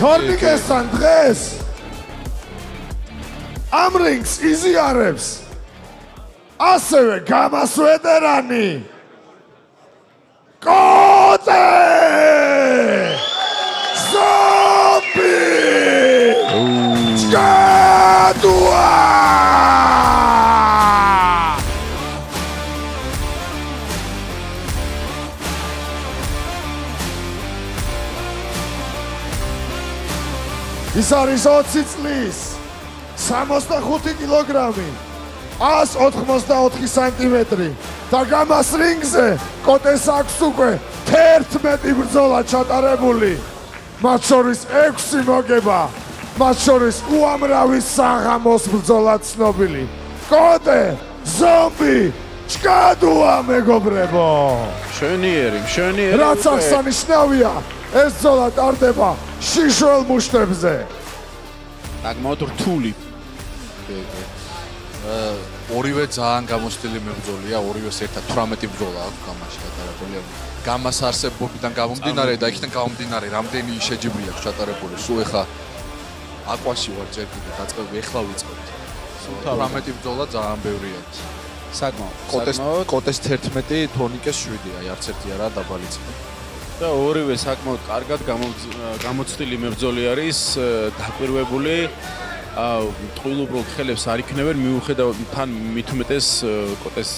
თორნიკესთან დღეს! ამ რინგს იზიარებს ასევე გამასვეტერანი კოტე ზომბი! ჯადუა ის არის 20 წლის 65 კილოგრამი 184 სანტიმეტრი. და გამას რინგზე კოტეს აქვს უკვე 11 ბრძოლა ჩატარებული. მათ შორის 6 მოგება მათ შორის უამრავი საღამოს ბრძოლა ცნობილი. კოტე ზომბი ჩკადუა მეგობრებო! შვენიერი შვენიერი რაც აღსანიშნავია ეს ბრძოლა ტარდება შიშველ მუშტებზე დაგმოთ რთული ორივე ძალიან გამოსტილი მებრძოლია, ორივეს ერთად 18 ბრძოლა აქვს გამაში ჩატარებული. გამას არსებობიდან გამომდინარე და იქიდან გამომდინარე, რამდენი შეჯიბრი აქვს ჩატარებული. სულ ეხა აკვაში ვარ ჯერ კიდე დაწყები, ეხლა ვიწყებთ. 18 ბრძოლა ძალიან ბევრია. საკმაოდ. კოტეს კოტეს 11, თონიკეს 7, აი არც ერთი არა დაბალი წილი. და ორივე საკმაოდ კარგად გამოცდილი მებრძოლი არის, დაკვირვებული. აა ტყუილუბრალ ხელებს არ იქნებენ მიუხედავ თან მით უმეტეს კოტეს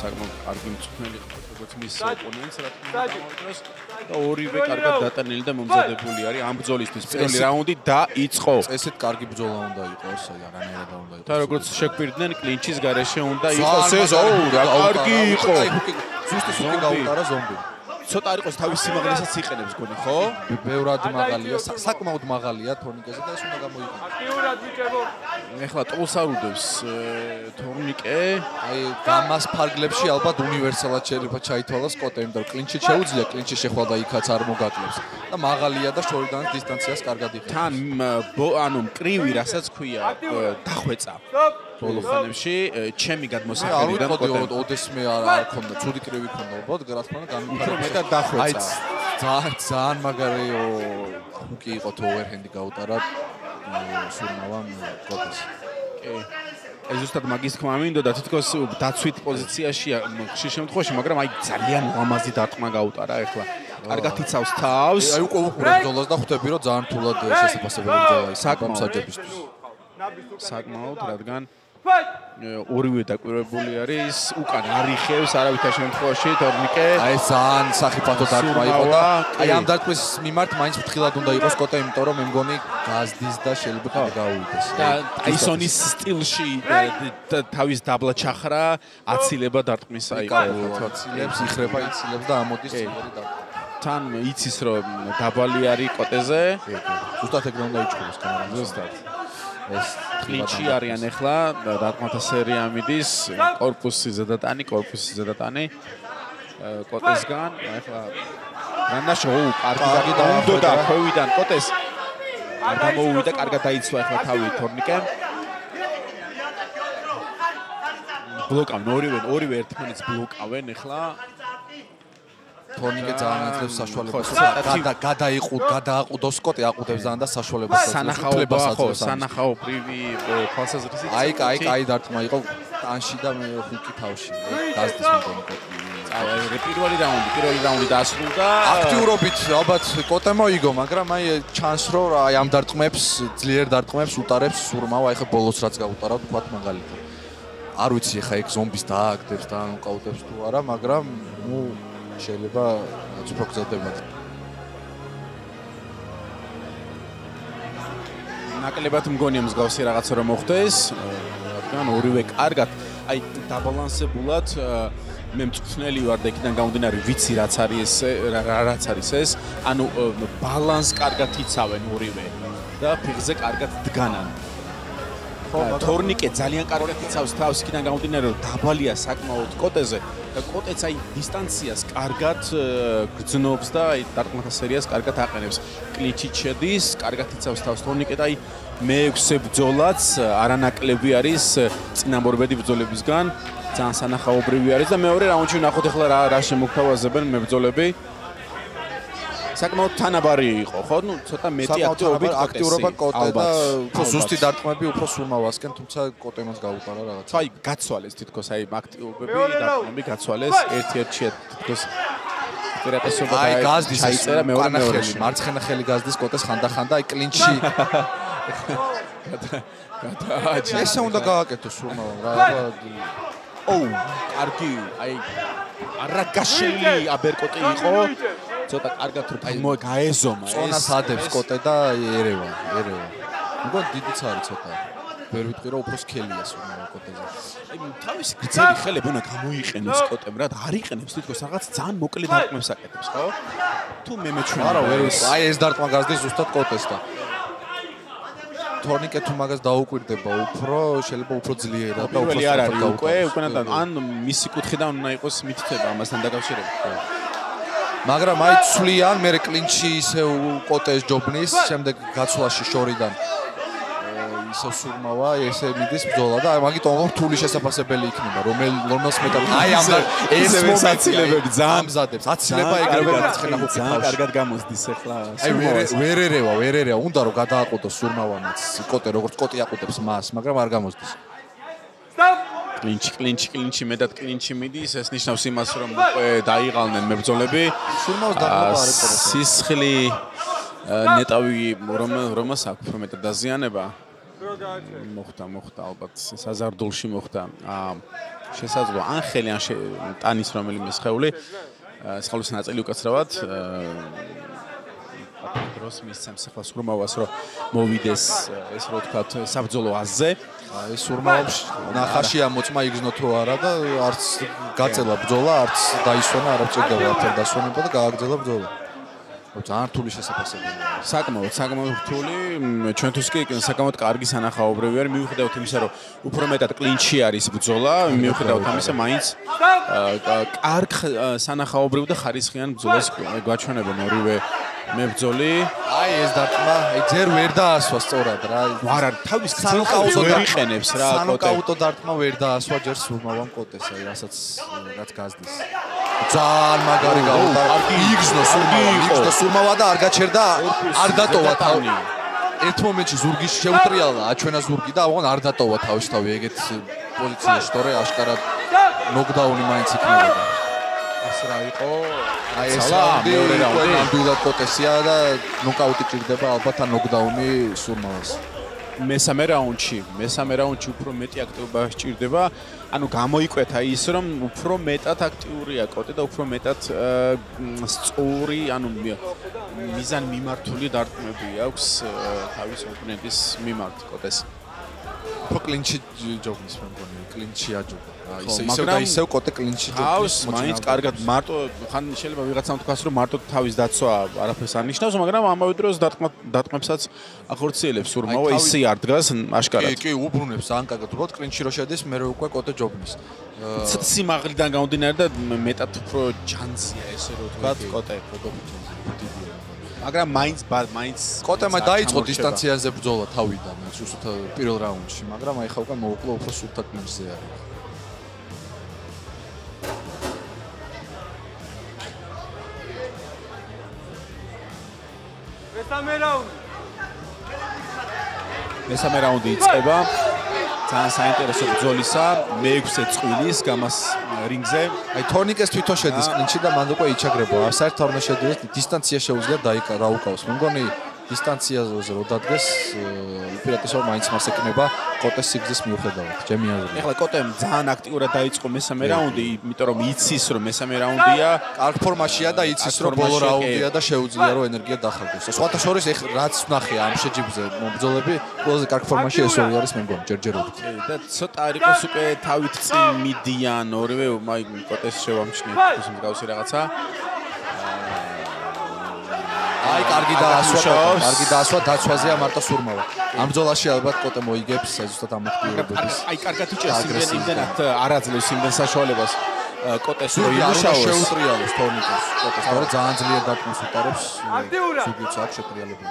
საკმაოდ კარგი მწვრთნელი როგორც მის ოპონენტს რა თქმა უნდა და ორივე კარგად დატანილი და მომზადებული არის ამ ბრძოლისთვის. პირველი რაუნდი დაიწყო. ესეთ კარგი ბრძოლა უნდა იყოს აი არანაირად უნდა იყოს. და როგორც შეგვირდნენ კლინჩის გარეშე უნდა იყოს. ეს ოუ რა კარგი იყო ზუსტად უკვე გაუტარა ზომბი ცოტა არ იყოს თავის სიმაღლესაც იყენებს გონი ხო? ბევრად მაღალია, საკმაოდ მაღალია თორნიკეზე და ეს უნდა გამოიყენოს. აქტიურად ბიჭებო. ეხლა ტოლს არ უდევს თორნიკე. აი გამას ფარგლებში ალბათ უნივერსალად შეიძლება ჩაითვალოს კოტე, იმიტომ რომ კლინჩი შეუძლია, კლინჩი შეხვალ და იქაც არ მოგაკლებს. და მაღალია და შორიდან დისტანციას კარგად იღებს. თან ანუ მკრივი, რასაც ქვია, დახვეწა. ბოლო ხანებში ჩემი გადმოსახედიდან კოტე ოდესმე არ არ ქონდა, ცუდი კრივი ქონდა, ალბათ, რა თქმა უნდა, გამიფარდა და დახვეწა. აი ძალიან ძალიან მაგარი ჰუკი იყო თუ ოვერჰენდი გაუტარა სურნავამ კოტეს. კი. ეს ზუსტად მაგის თქმა მინდოდა თითქოს დაცვით პოზიციაშია ხშირ შემთხვევაში, მაგრამ აი ძალიან ლამაზი დარტყმა გაუტარა ახლა. კარგად იცავს თავს. აი უკვე უყურებ ბრძოლას და ხვდები რომ ძალიან თულად შესაძლებელი ბრძოლა საკმაოდ საჯებისთვის. საკმაოდ, რადგან ორივე დაკვირვებული არის უკან არიხევს არავითარ შემთხვევაში თორნიკე. აი ძალიან საფათო დარტყმა იყო და აი ამ დარტყმის მიმართ მაინც ფრთხილად უნდა იყოს კოტე იმიტომ რომ მე მგონი გაზდის და შეიძლება კიდე გაუვიდეს. და აისონის სტილში თავის დაბლა ჩახრა აცილება დარტყმისა იყო აცილებს იხრება იცილებს და ამოდის ციფრი დარტყმა თან იცის რომ დაბალი არის კოტეზე. ზუსტად ეგრე უნდა იჩქაროს კამერა. ზუსტად ეს კლინჩი არიან ახლა დათმათა სერია მიდის. კორპუსი ზედატანი კორპუსი ზედატანი კოტესგან. ახლა რანაშო კარგი კარგი დაუნდოდა ქვევიდან კოტეს არ გამოუვიდა კარგად დაიცვა ახლა თავი თორნიკე. ბლოკავენ ორივე ორივე ერთმანეთს ბლოკავენ ახლა თორნიკე ძალიან აძლევს საშუალებას. გადა გადაიყუდ გადააყუდოს სკოტი აყუდებს ძალიან და საშუალებას სანახაობა ხო სანახაო პრივი ფალსაზრისი აი აი აი დარტმა იყო ტანში და მე ხუთი თავში. გაზდის მგონი აი პირველი რაუნდი პირველი რაუნდი დაასრულდა აქტიურობით ალბათ კოტე მოიგო მაგრამ აი ჩანს რომ აი ამ დარტყმებს ძლიერ დარტყმებს უტარებს სურმავ. აი ხე ბოლოს რაც გაუტარა თქვა მაგალითად. არ ვიცი ხა ეგ ზომბის დააგდებს და ნოკაუტებს თუ არა მაგრამ ნუ შეიძლება უფრო გზადდება. ნაკლებად მგონია მსგავსი რაღაცა რომ მოხდეს, რადგან ორივე კარგად, აი დაბალანსებულად მე მწვნელი ვარ და იქიდან გამომდინარე ვიცი რაც არის ეს რაც არის ეს, ანუ ბალანს კარგად იცავენ ორივე და ფიგზე კარგად დგანან. თორნიკე ძალიან კარგად იცავს თავს იქიდან გამომდინარე რომ დაბალია საკმაოდ კოტეზე. და კოტეც აი დისტანციას კარგად გრძნობს და აი დარტმუთა სერიას კარგად აყენებს. კლიჩი ჩედის, კარგად იცავს თავს თორნიკე და აი მეექვსე ბძოლაც არანაკლები არის წინამორბედი ბძოლებისგან. ძალიან სანახაობრივი არის და მეორე რაუნდში ნახოთ ახლა რა რა შემოგთავაზებენ მებძოლები. საკმაოდ თანაბარი იყო, ხო? ნუ ცოტა მეტი აქტიურობა აქტიურობა კოტე და უფრო ზუსტი დარტყმები უფრო სულმავასკენ, თუმცა კოტე მას გაუტარა რაღაც. აი, გაცვალეს თითქოს აი აქტიურობები, დარტყმები გაცვალეს ერთ-ერთში თითქოს ტერაპევტობა და აი გაზდის აიწერა მეორე მეორეში. მარცხენა ხელი გაზდის კოტეს ხანდახანდა აი კლინჩი. გადა ესე უნდა გააკეთოს სულმავა რა. ოუ, კარგი, აი არაგაშელი აბერკოტი იყო. ცოტა კარგად რომ გაეზომა ეს წონას ადებს კოტე და ერევა ერევა მგონი დიდიც არის ცოტა. ვერ ვიტყვი რომ უფრო სქელია სულ კოტეზე. აი თავისი გრძელი ხელები უნდა გამოიყენოს კოტემ რა და არ იყენებს? თითქოს რაღაც ძალიან მოკლე დარტყმებს აკეთებს ხო? თუ მე მეჩვენა არა ვერ აი ეს დარტყმა გაზდის ზუსტად კოტეს და. თორნიკე თუ მაგას დაუკვირდება უფრო შეიძლება უფრო ძლიერად და უფრო არ არის უკვე უკვე ან მისი კუთხიდან უნდა იყოს მითითება ამასთან დაკავშირებით მაგრამ აი ცვლიან მე კლინჩი ისე კოტეს ჯობნის შემდეგ გაცვლაში შორიდან ისე სურმავა ესე მიდის ბრძოლა და მაგიტომ რთული შესაძლებელი იქნება რომელ რომელს მეტად აი ამ ეს მომაცილებები ძალიან ამზადებს აცილება ეგრევე მარცხენა ხუთი ძალიან კარგად გამოსდის ახლა აი ვერ ერევა ვერ ერევა უნდა რომ გადააყუდოს სურმავანაც კოტე როგორც კოტი აყუდებს მას მაგრამ არ გამოსდის. სტოპ კლინჩი კლინჩი კლინჩი მეტად კლინჩი მიდის. ეს ნიშნავს იმას რომ უკვე დაიღალნენ მებრძოლები. სურმავს დაგმობარეკობა სისხლი ნეტავი რომ რომას აქვს რომ მეტად დაზიანება? მოხდა მოხდა ალბათ საზარდულში მოხდა. შესაძლოა ან ხელი ან ტანის რომელიმე სხეული. სხეულის ნაწილი უკაცრავად დროს მისცემს ახლა სურმავას რომ მოვიდეს ეს რო ვთქვათ საბძოლო აზზე აი სურმავს ნახაში ამოწმა იგზნო თუ არა და არც გაწელა ბძოლა არც დაისვენა არ ჭირდება ერთად დასვენება და გააგრძელა ბძოლა ძალიან რთული შესაძლებელია საკმაოდ საკმაოდ რთული. ჩვენთვის კი საკმაოდ კარგი სანახაობრივი არის. მიუხედავად იმისა რომ უფრო მეტად კლინჩი არის ბძოლა მიუხედავად ამისა მაინც კარგ სანახაობრივ და ხარისხიან ბძოლას გვაჩვენებენ ორივე მებძოლი. აი ეს დარტყმა, აი ძერ ვერ დაასვა სწორად რა. არა, თავის გზელყაუს ვერ იყენებს რა კოტე. სანოკაუტო დარტყმა ვერ დაასვა ჯერ სულმავან კოტეს, აი რასაც რაც გაზდის. ძალიან მაგარი გაუტარა. იგზნო სულმავა, იგზნო სულმავა და არ გაჩერდა, არ დატოვა თავი. ერთ მომენტში ზურგი შეუტრიალა, აჩვენა ზურგი და აღონ არ დატოვა თავის თავი ეგეთ პოზიციაში, თორე აშკარად ნოკდაუნი მაინც იქნებოდა. ეს რა იყო? აი ეს რაუნდი მეორე რაუნდი ნამდვილად პოტენცია და ნოკაუტი ჭირდება ალბათ ან ნოკდაუნი სურმავას. მესამე რაუნდში, მესამე რაუნდში უფრო მეტი აქტიობა სჭირდება. ანუ გამოიკვეთა ის, რომ უფრო მეტად აქტიურია კოტე და უფრო მეტად სწორი, ანუ მიზან მიმართული დარტყმები აქვს თავის ოპონენტის მიმართ კოტეს. უფრო კლინჩი ჯობნის მე მგონი, კლინჩი აჯობა. ისე ისე და ისევ კოტე კლინჩი ჰავს მაინც კარგად მარტო ხან შეიძლება ვიღაცამ თქვას რომ მარტო თავის დაცვა არაფერს არნიშნავს, მაგრამ ამავე დროს დარტყმა დარტყმებსაც ახორციელებს ურმავა ისე არ დგას კი, აშკარად. კი, უბრუნებს ძალიან კარგად. უბრალოდ კლინჩი რო შედის, მე რო უკვე კოტე ჯობნის. ც- სიმაღლიდან გამომდინარე და მე- მეტად უფრო ჯანზია ესე რომ თქვა კოტე. მაგრამ მაინც მაინც კოტემა დაიწყო დისტანციაზე ბრძოლა თავიდან, ზუსტად პირველ რაუნდში, მაგრამ აი ხა უკვე მოუკლო უფრო სულთა კლინჩზე არის. მესამე რაუნდი იწყება. ძალიან საინტერესო ბრძოლისა, მეექვსე წვილის გამას რინგზე. აი თორნიკეს თვითონ შედის კლინჩი და მან უკვე იჩაგრება. საერთოდ არ შედიდეს, დისტანცია შეუძლია დაიკა რა უკავს. მე მგონი დისტანციაზე რო დადგეს, უპირატესობა მაინც მას ეკნება კოტეს სიგზის მიუხედავად. ჩემი აზრით. ეხლა კოტემ ძალიან აქტიურად დაიწყო მესამე რაუნდი, იმიტომ რომ იცის რომ მესამე რაუნდია. კარგ ფორმაშია და იცის რომ ბოლო რაუნდია და შეუძლია რომ ენერგია დახარჯოს. სხვათა შორის ეხ რაც ვნახია ამ შეჯიბზე მობრძოლები, ყველაზე კარგ ფორმაში ეს ორი არის მე მგონი ჯერჯერობით. და ცოტა არ იყოს უკვე თავით წინ მიდიან ორივე, მაი კოტეს შევამჩნიე ის მსგავსი რაღაცა. აი კარგი დაასვა, კარგი დაასვა დაცვაზეა მარტო სურმავა. ამ ბრძოლაში ალბათ კოტე მოიგებს ზუსტად ამ აქტიურობების. აი კარგად იჭერს იმდენ იმდენად არ აძლევს იმდენ საშუალებას კოტეს იმუშაოს. შეუტრიალოს თორნიკოს. კოტეს თორე ძალიან ძლიერ დარტყმას უტარებს. ზურგიც აქვს შეტრიალებული.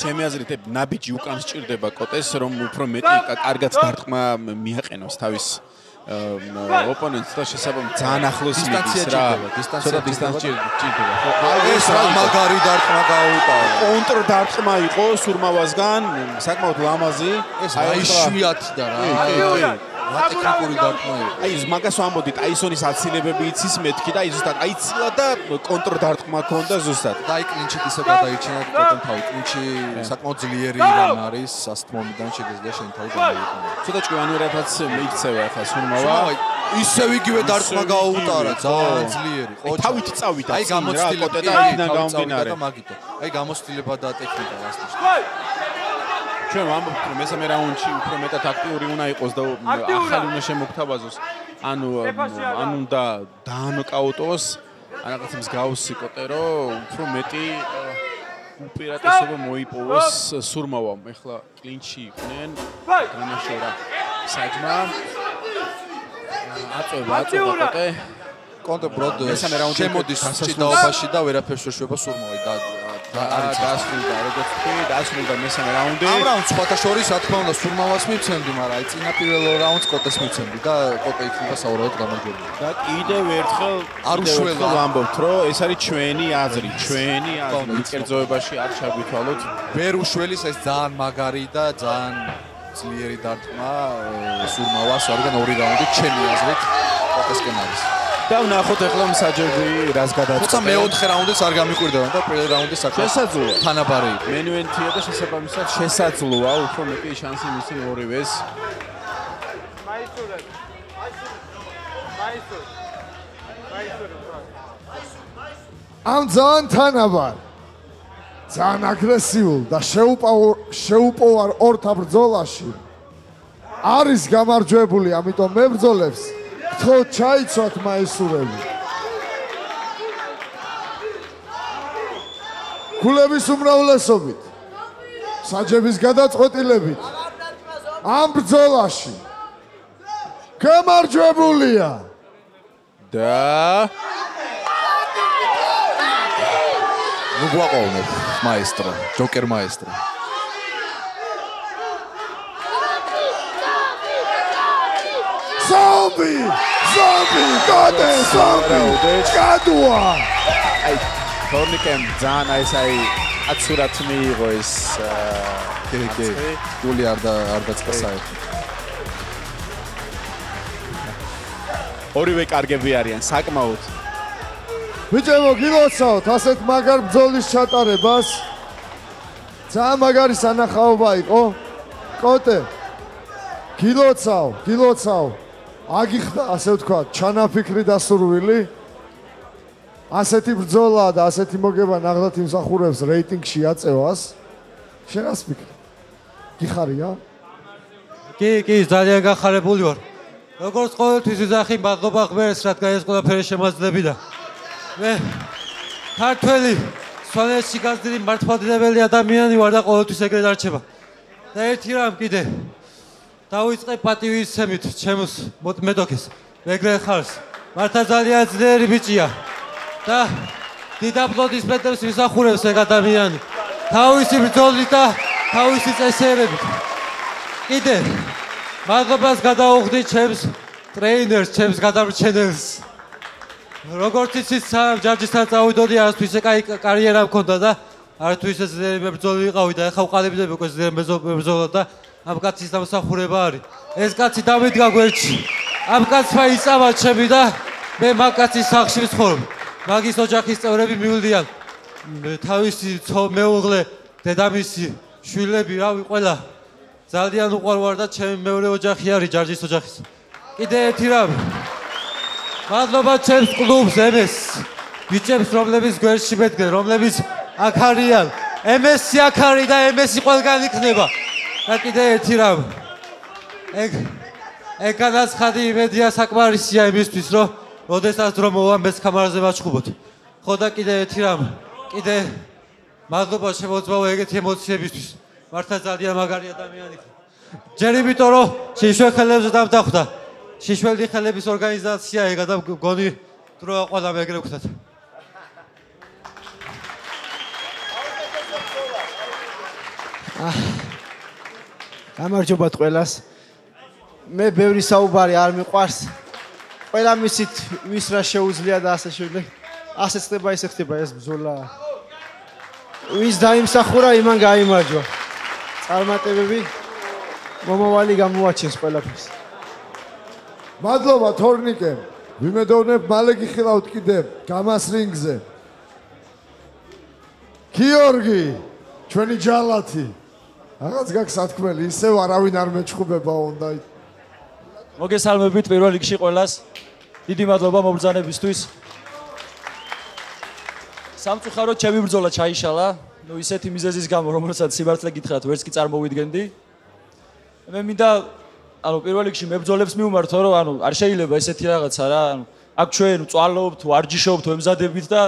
ჩემი აზრით ნაბიჯი უკან სჭირდება კოტეს რომ უფრო მეტი კა- კარგად დარტყმა მიაყენოს თავის ოპონენტს და შესაბამისად ძალიან ახლოს მიდის დისტანცია რა. დისტანცია ცოტა დისტანცია ჭირდება. ხო, ეს რა მაგარი დარტყმა გაუტარა. კონტრ დარტყმა იყო სურმავასგან, საკმაოდ ლამაზი. ეს აი შვიათი და რა. კი, კი, კი. რა ტექნიკური დარტყმა იყო. აი მაგას ვამბოდი ტაისონის აცილებები იცის მეთქი და აი ზუსტად აი ცილა და კონტრ დარტყმა ქონდა ზუსტად. და აი კლინჩით ისე გადაიჩინა კოტემ თავი. კლინჩი საკმაოდ ძლიერი რამ არის, ასეთ მომიდან შეგეძლია შენ თავი გამოიყენო. ცოტა ჭკვიანურადაც მიიქცევა ახლა სურმავა. სურმავა ისევ იგივე დარტყმა გაუტარა, ძალიან ხო. ძლიერი. აი, თავით წავიდა აი გამოცდილება და თავით გამომდინარე. მაგითო. აი გამოცდილება და ტექნიკა ასეთში. ჩვენ ვამბობთ რომ მესამე რაუნდში უფრო მეტად აქტიური უნდა იყოს და ახალი უნდა შემოგთავაზოს. ანუ ანუ უნდა დაანოკაუტოს ან რაღაც მსგავსი კოტე რომ უფრო მეტი უპირატესობა მოიპოვოს სურმავამ. ეხლა კლინჩი იყვნენ. განაშორა საჯმა. აწובה აწובה კოტე კონტე ბროდ შემოდის წინაობაში და ვერაფერს ვერ შვება სურმოვი და არის გასვლიდა როგორც კი გასვლიდა მესამე რაუნდი. ამ რაუნდს სხვათა შორის რა თქმა უნდა სურმოვას მივცემდი მაგრამ აი წინაპირელ რაუნდს კოტეს მივცემდი და კოტე იქნება საუბრად გამარჯვებული. და კიდევ ერთხელ არ უშველა. ამბობთ რომ ეს არის ჩვენი აზრი ჩვენი აზრი. კერძოებაში არ ჩაგვითვალოთ. ვერ უშველის ეს ძალიან მაგარი და ძალიან ძლიერი დარტყმა სურმავას, რადგან ორი რაუნდი ჩემი აზრით კოტესკენ არის. და ვნახოთ ახლა მსაჯები რას თუმცა გადაწყდა. მეოთხე რაუნდიც არ გამიკვირდება და პირველ რაუნდი საკმაოდ შესაძლოა. თანაბარი მენუენთია და შესაბამისად შესაძლოა უფრო მეტი შანსი მისი ორივეს. მაისურა. მაისურა. მაისურა. ამ ძალიან თანაბარ ძალიან აგრესიულ და შეუპოვარ ორთა ბრძოლაში არის გამარჯვებული, ამიტომ მე ბრძოლებს. ხო ჩაიცვათ მაისურები. ქულების უმრავლესობით. საჯების გადაწყვეტილებით. ამ ბრძოლაში. გამარჯვებულია. და ნუ გვაყოვნებ მაესტრო, ჯოკერ მაესტრო. ზომბი! ზომბი! გოდე ზომბი! გადუა! აი თორნიკემ ძალიან აი ეს აი აცურად მიიღო ეს კი, კი. გული არ და არ დაწყდა საერთოდ. ორივე კარგები არიან საკმაოდ. ბიჭებო, გილოცავთ ასეთ მაგარ ბრძოლის ჩატარებას. ძალიან მაგარი სანახაობა იყო. კოტე. გილოცავ, გილოცავ. აგიხდა, ასე ვთქვა, ჩანაფიქრი დასურვილი. ასეთი ბრძოლა და ასეთი მოგება ნახდათ იმსახურებს რეიტინგში აწევას. შენ რას ფიქრი? გიხარია? კი, კი, ძალიან გახარებული ვარ. როგორც ყოველთვის ვიზახი მადლობა ღმერთს, რადგან ეს ყველაფერი შემაძლები და მე ქართველი სვანეთში გაზრდილი მართლმადიდებელი ადამიანი ვარ და ყოველთვის ეგრე დარჩება. და ერთი რამ კიდე დავიწყე პატივისცემით ჩემს მოდმედოქეს. ეგრე ხარს. მართა ძალიან ძლიერი ბიჭია. და დიდ აპლოდისმენტებს ვისახურებს ეგ ადამიანი. თავისი ბრძოლით და თავისი წესერებით. კიდე მადლობას გადაუხდი ჩემს ტრეინერს, ჩემს გადამრჩენელს. როგორც იცით, ჯარჯისთან წავიდოდი, არასთვის ეკაი კარიერა მქონდა და არასთვის ეს მებრძოლი ვიყავი და ახლა ვყალიბდები უკვე ეს მებრძოლად და ამ კაცის დამსახურება არის. ეს კაცი დამიდგა გვერდში. ამ კაცმა იწავა ჩემი და მე მაგ კაცის სახში ვცხოვრობ. მაგის ოჯახის წევრები მივიდიან. თავისი მეუღლე, დედამისი, შვილები, რავი, ყველა ძალიან უყვარ ვარ და ჩემი მეორე ოჯახი არის ჯარჯის ოჯახის. კიდე ერთი რამ. მადლობა ჩემს კლუბს MS. ბიჭებს რომლებიც გვერდში მედგენ, რომლებიც აქ არიან. MS-ი აქ არის და MS-ი ყველგან იქნება. და კიდე ერთი რამ. ეგ ეგ განაცხადი იმედია საკმარისია იმისთვის, რომ როდესაც დრო მოვა მეც კამარაზე ვაჩხუბოთ. ხო და კიდე ერთი რამ. კიდე მადლობა შემოწმავა ეგეთი ემოციებისთვის. მართლა ძალიან მაგარი ადამიანი ხარ. ჯერ იმიტომ რომ შიშველ ხელებზე დამდახვდა. შიშველდი ხელების ორგანიზაცია ეგა და გონი დრო ყველა მეგრე ვქნათ. გამარჯობათ ყველას. მე ბევრი საუბარი არ მიყვარს. ყველა მისით ვის რა შეუძლია და ასე შემდეგ. ასე ხდება, ესე ხდება ეს ბზოლა. ვის დაიმსახურა, იმან გამოიმარჯვა. წარმატებები მომავალი გამოაჩენს ყველაფერს. მადლობა თორნიკე. ვიმედოვნებ მალე გიხილავთ კიდე გამას რინგზე. გიორგი, ჩვენი ჯალათი. რაღაც გაქვს სათქმელი, ისევ არავინ არ მეჩხუბება უნდა. მოგესალმებით პირველ რიგში ყველას. დიდი მადლობა მობრძანებისთვის. სამწუხაროდ ჩემი ბრძოლა ჩაიშალა. ნუ ისეთი მიზეზის გამო, რომელსაც სიმართლე გითხრათ, ვერც კი წარმოვიდგენდი. მე მინდა ანუ პირველ რიგში მებრძოლებს მივმართო, რომ ანუ არ შეიძლება ესეთი რაღაცა რა, ანუ აქ ჩვენ წვალობთ, ვარჯიშობთ, ვემზადებით და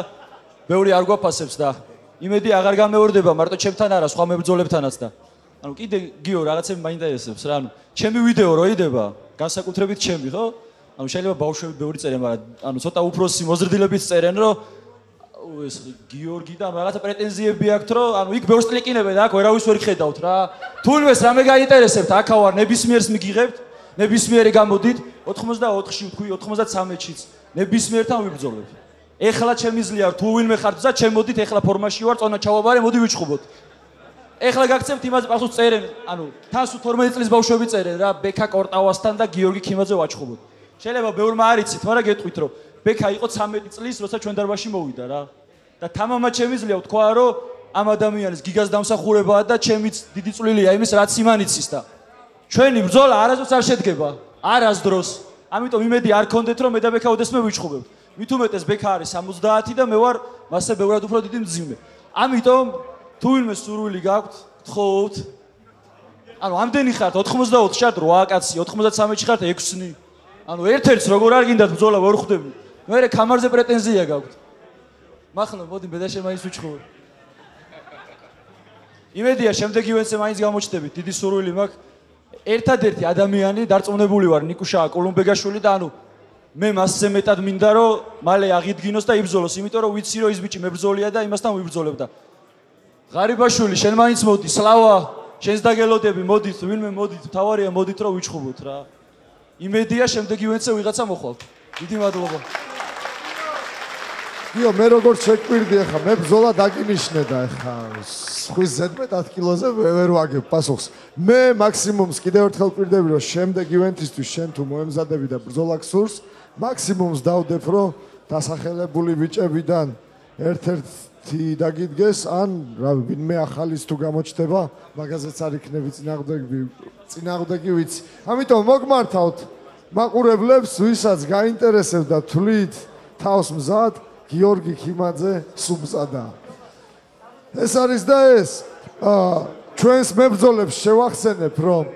ბევრი არ გვაფასებს და იმედი აღარ გამეორდება მარტო ჩემთან არა, სხვა მებრძოლებთანაც და ანუ კიდე გიო რაღაცები მაინტერესებს რა, ანუ ჩემი ვიდეო რო იდება, განსაკუთრებით ჩემი, ხო? ანუ შეიძლება ბავშვები ბევრი წერენ, მაგრამ ანუ ცოტა უფროსი მოზრდილებით წერენ, რომ ეს გიორგი და რაღაცა პრეტენზიები აქვთ, რომ ანუ იქ ბევრს კლიკინებენ და აქ ვერავის ვერ ხედავთ რა. თულმეს რამე გაინტერესებთ, აქ ვარ, ნებისმიერს მიგიღებთ, ნებისმიერი გამოდით 84-ში ვთქვი, 93-შიც. ნებისმიერთან ვიბრძოლებთ. ეხლა ჩემი ზლია თუ ვინმე ხართ და ჩემოდით ეხლა ფორმაში ვარ, წონა ჩავაბარე, მოდი ვიჩხუბოთ. ეხლა გაგცემთ იმაზე პასუხს წერენ, ანუ თასუ 12 წლის ბავშვები წერენ რა, ბექა კორტავასთან და გიორგი ქიმაძე ვაჩხუბოთ. შეიძლება ბევრმა არ იცით, მაგრამ გეტყვით რომ ბექა იყო 13 წლის, როცა ჩვენ დარბაში მოვიდა რა. და თამამად შემიძლია ვთქვა, რომ ამ ადამიანის გიგას დამსახურებაა და ჩემიც დიდი წვლილია იმის, რაც იმანიცის და ჩვენი ბრძოლა არასდროს არ შედგება, არასდროს. ამიტომ იმედი არ ქონდეთ, რომ მე და ბექა ოდესმე ვიჩხუბებ. მით უმეტეს ბექა არის 70 და მე ვარ მასე ბევრად უფრო დიდი მძიმე. ამიტომ თუ ვინმე სურვილი გაქვთ, გთხოვთ. ანუ ამდენი ხართ 84 შართ 8 კაცი, 93-ში ხართ 6-ნი. ანუ ერთ-ერთს როგორ არ გინდათ ბრძოლა ვერ ხვდები. მე რე კამარზე პრეტენზია გაქვთ. მახლა მოდი მე და შენ მაინც ვიჩხუბ. იმედია შემდეგი ვენცე მაინც გამოჩდებით. დიდი სურვილი მაქვს. ერთადერთი ადამიანი დარწმუნებული ვარ ნიკუშა კოლუმბეგაშვილი და ანუ მე მასზე მეტად მინდა რომ მალე აღიდგინოს და იბრძოლოს, იმიტომ რომ ვიცი რომ ის ბიჭი მებრძოლია და იმასთან ვიბრძოლებ და ღარიბაშვილი შენ მაინც მოდი, სლავა, შენს დაგელოდები, მოდით, ვინმე მოდით, თავარია მოდით რომ ვიჩხუბოთ რა. იმედია შემდეგი ვენცე ვიღაცა მოხვალთ. დიდი მადლობა. იო მე როგორც შეკვირდი ახლა მე ბზოლა დაგინიშნე და ახლა ხვის ზედმეტ 10 კილოზე ვერ ვაგებ პასუხს. მე მაქსიმუმს კიდევ ერთხელ კვირდები რომ შემდეგ ივენთისთვის შენ თუ მოემზადები და ბზოლა გსურს მაქსიმუმს დავდებ რომ დასახელებული ბიჭებიდან ერთ-ერთი დაგიდგეს ან რა ვინმე ახალის თუ გამოჩდება მაგაზეც არ იქნები წინაღდები წინაღდები ვიცი ამიტომ მოგმართავთ მაყურებლებს ვისაც გაინტერესებდა თვლით თავს მზად გიორგი ქიმაძე სუბსადა. ეს არის და ეს ჩვენს მებრძოლებს შევახსენებ რომ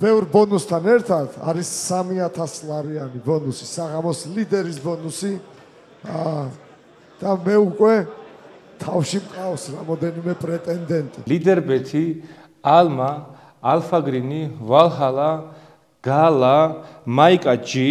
ბევრ ბონუსთან ერთად არის 3000 ლარიანი ბონუსი, საღამოს ლიდერის ბონუსი. აა და მე უკვე თავში მყავს რამოდენიმე პრეტენდენტი. ლიდერბეთი, ალმა, ალფა გრინი, ვალჰალა, გალა, მაიკა ჯი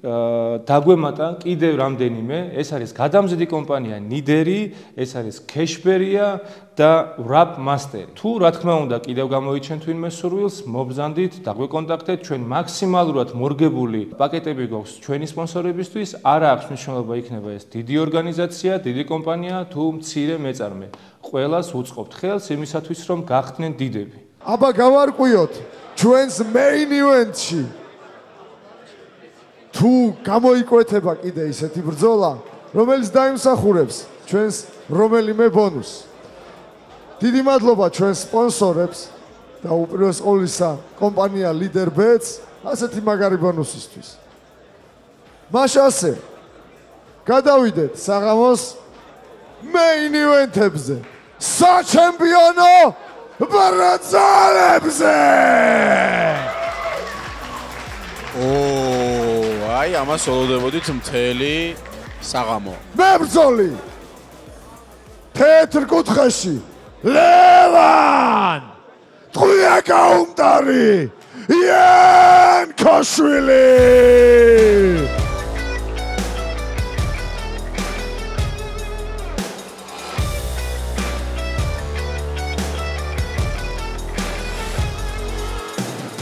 დაგვემატა კიდევ რამდენიმე, ეს არის გადამზიდი კომპანია ნიდერი, ეს არის кэშბერია და rap master. თუ რა თქმა უნდა კიდევ გამოიჩენ თვინმე სურვილს, მობზანდით, დაგვეკონტაქტეთ, ჩვენ მაქსიმალურად მორგებული პაკეტები გვაქვს ჩვენი სპონსორებისთვის, არა აქვს მნიშვნელობა იქნება ეს დიდი ორგანიზაცია, დიდი კომპანია თუ მცირე მეწარმე. ყველას უწყობთ ხელს იმისათვის, რომ გახდნენ დიდები. აბა გავარკვიოთ ჩვენს main event-ში თუ გამოიკვეთება კიდე ისეთი ბრძოლა, რომელიც დაიმსახურებს ჩვენს რომელიმე ბონუსს. დიდი მადლობა ჩვენ სპონსორებს და უპირველეს ყოვლისა კომპანია Leaderbets ასეთი მაგარი ბონუსისთვის. მაშასე გადავიდეთ საღამოს main event-ებზე. საჩემპიონო ბრძოლებზე! ოო აი ამას ოლოდებოდით მთელი საღამო. მებრძოლი თეთრ კუთხეში ლევან! თქვია გაუმტარი იან ქოშვილი!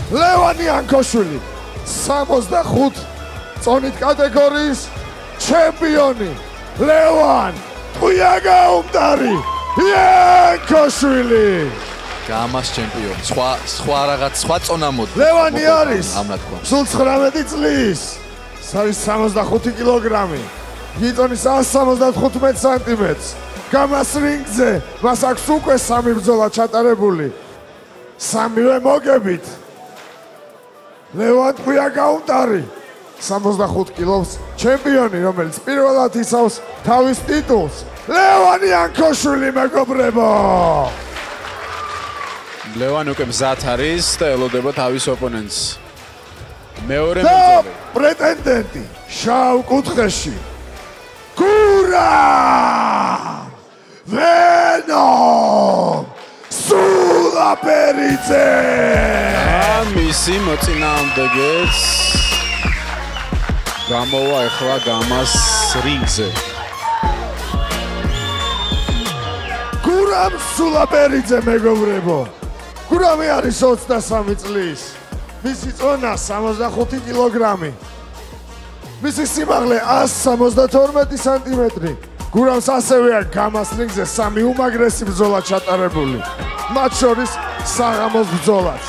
ლევან იან ქოშვილი 65 წონით კატეგორიის ჩემპიონი ლევან ტუიაგაუმტარი იანკოშვილი. გამას ჩემპიონი. სხვა სხვა რაღაც სხვა წონა მოდი ლევანი არის სულ 19 წლის. არის 65 კილოგრამი. გიტონის 175 სანტიმეტრს. გამას რინგზე მას აქვს უკვე სამი ბრძოლა ჩატარებული. სამივე მოგებით. ლევან ტუიაგაუმტარი 65 კილოს ჩემპიონი, რომელიც პირველად იცავს თავის ტიტულს. ლევანი ანკოშვილი მეგობრებო. ლევანი უკვე მზად არის და ელოდება თავის ოპონენტს. მეორე მებრძოლი. პრეტენდენტი შავ კუთხეში. გურა! ვენო! სულაპერიძე! ამისი მოწინააღმდეგეც გამოვა ახლა გამას რინგზე. გურამ სულაპერიძე მეგობრებო. გურამი არის 23 წლის. მისი წონა 65 კილოგრამი. მისი სიმაღლე 172 სანტიმეტრი. გურამს ასევე აქვს გამას რინგზე სამი უმაგრესი ბრძოლა ჩატარებული. მათ შორის საღამოს ბრძოლაც.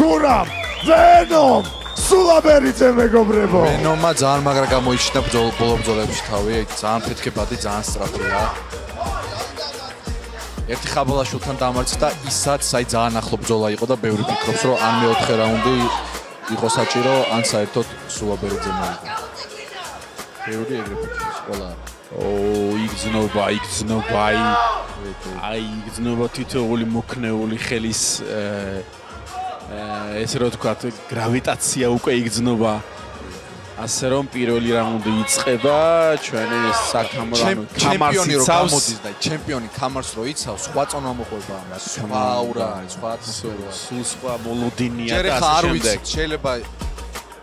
გურამ ვენომ სულაბერიძე მეგობრებო. ვენომა ძალიან მაგრა გამოიჩინა ბოლო ბრძოლებში თავი, ძალიან ფეთქებადი, ძალიან სწრაფი რა. ერთი ხაბალაშულთან დამარცხდა ისაც, აი ძალიან ახლო ბრძოლა იყო და ბევრი ფიქრობს, რომ ან მეოთხე რაუნდი იყო საჭირო, ან საერთოდ სულაბერიძე მოიგო. ბევრი ეგრე ფიქრობს ყველა. ოუ, იგზნობა, იგზნობა, აი აი იგზნობა თითოეული მოქნეული ხელის აა ესე რომ თქვა გრავიტაცია უკვე იგრძნობა. ასე რომ პირველი რაუნდი იწყება ჩვენი საქამრანო ჩემპიონი რო გამოდის და ჩემპიონი კამარს რო იცავს სხვა წონა მოყვება ამას სხვა აურა სხვა სულ სხვა მოლოდინია და ასე შემდეგ. შეიძლება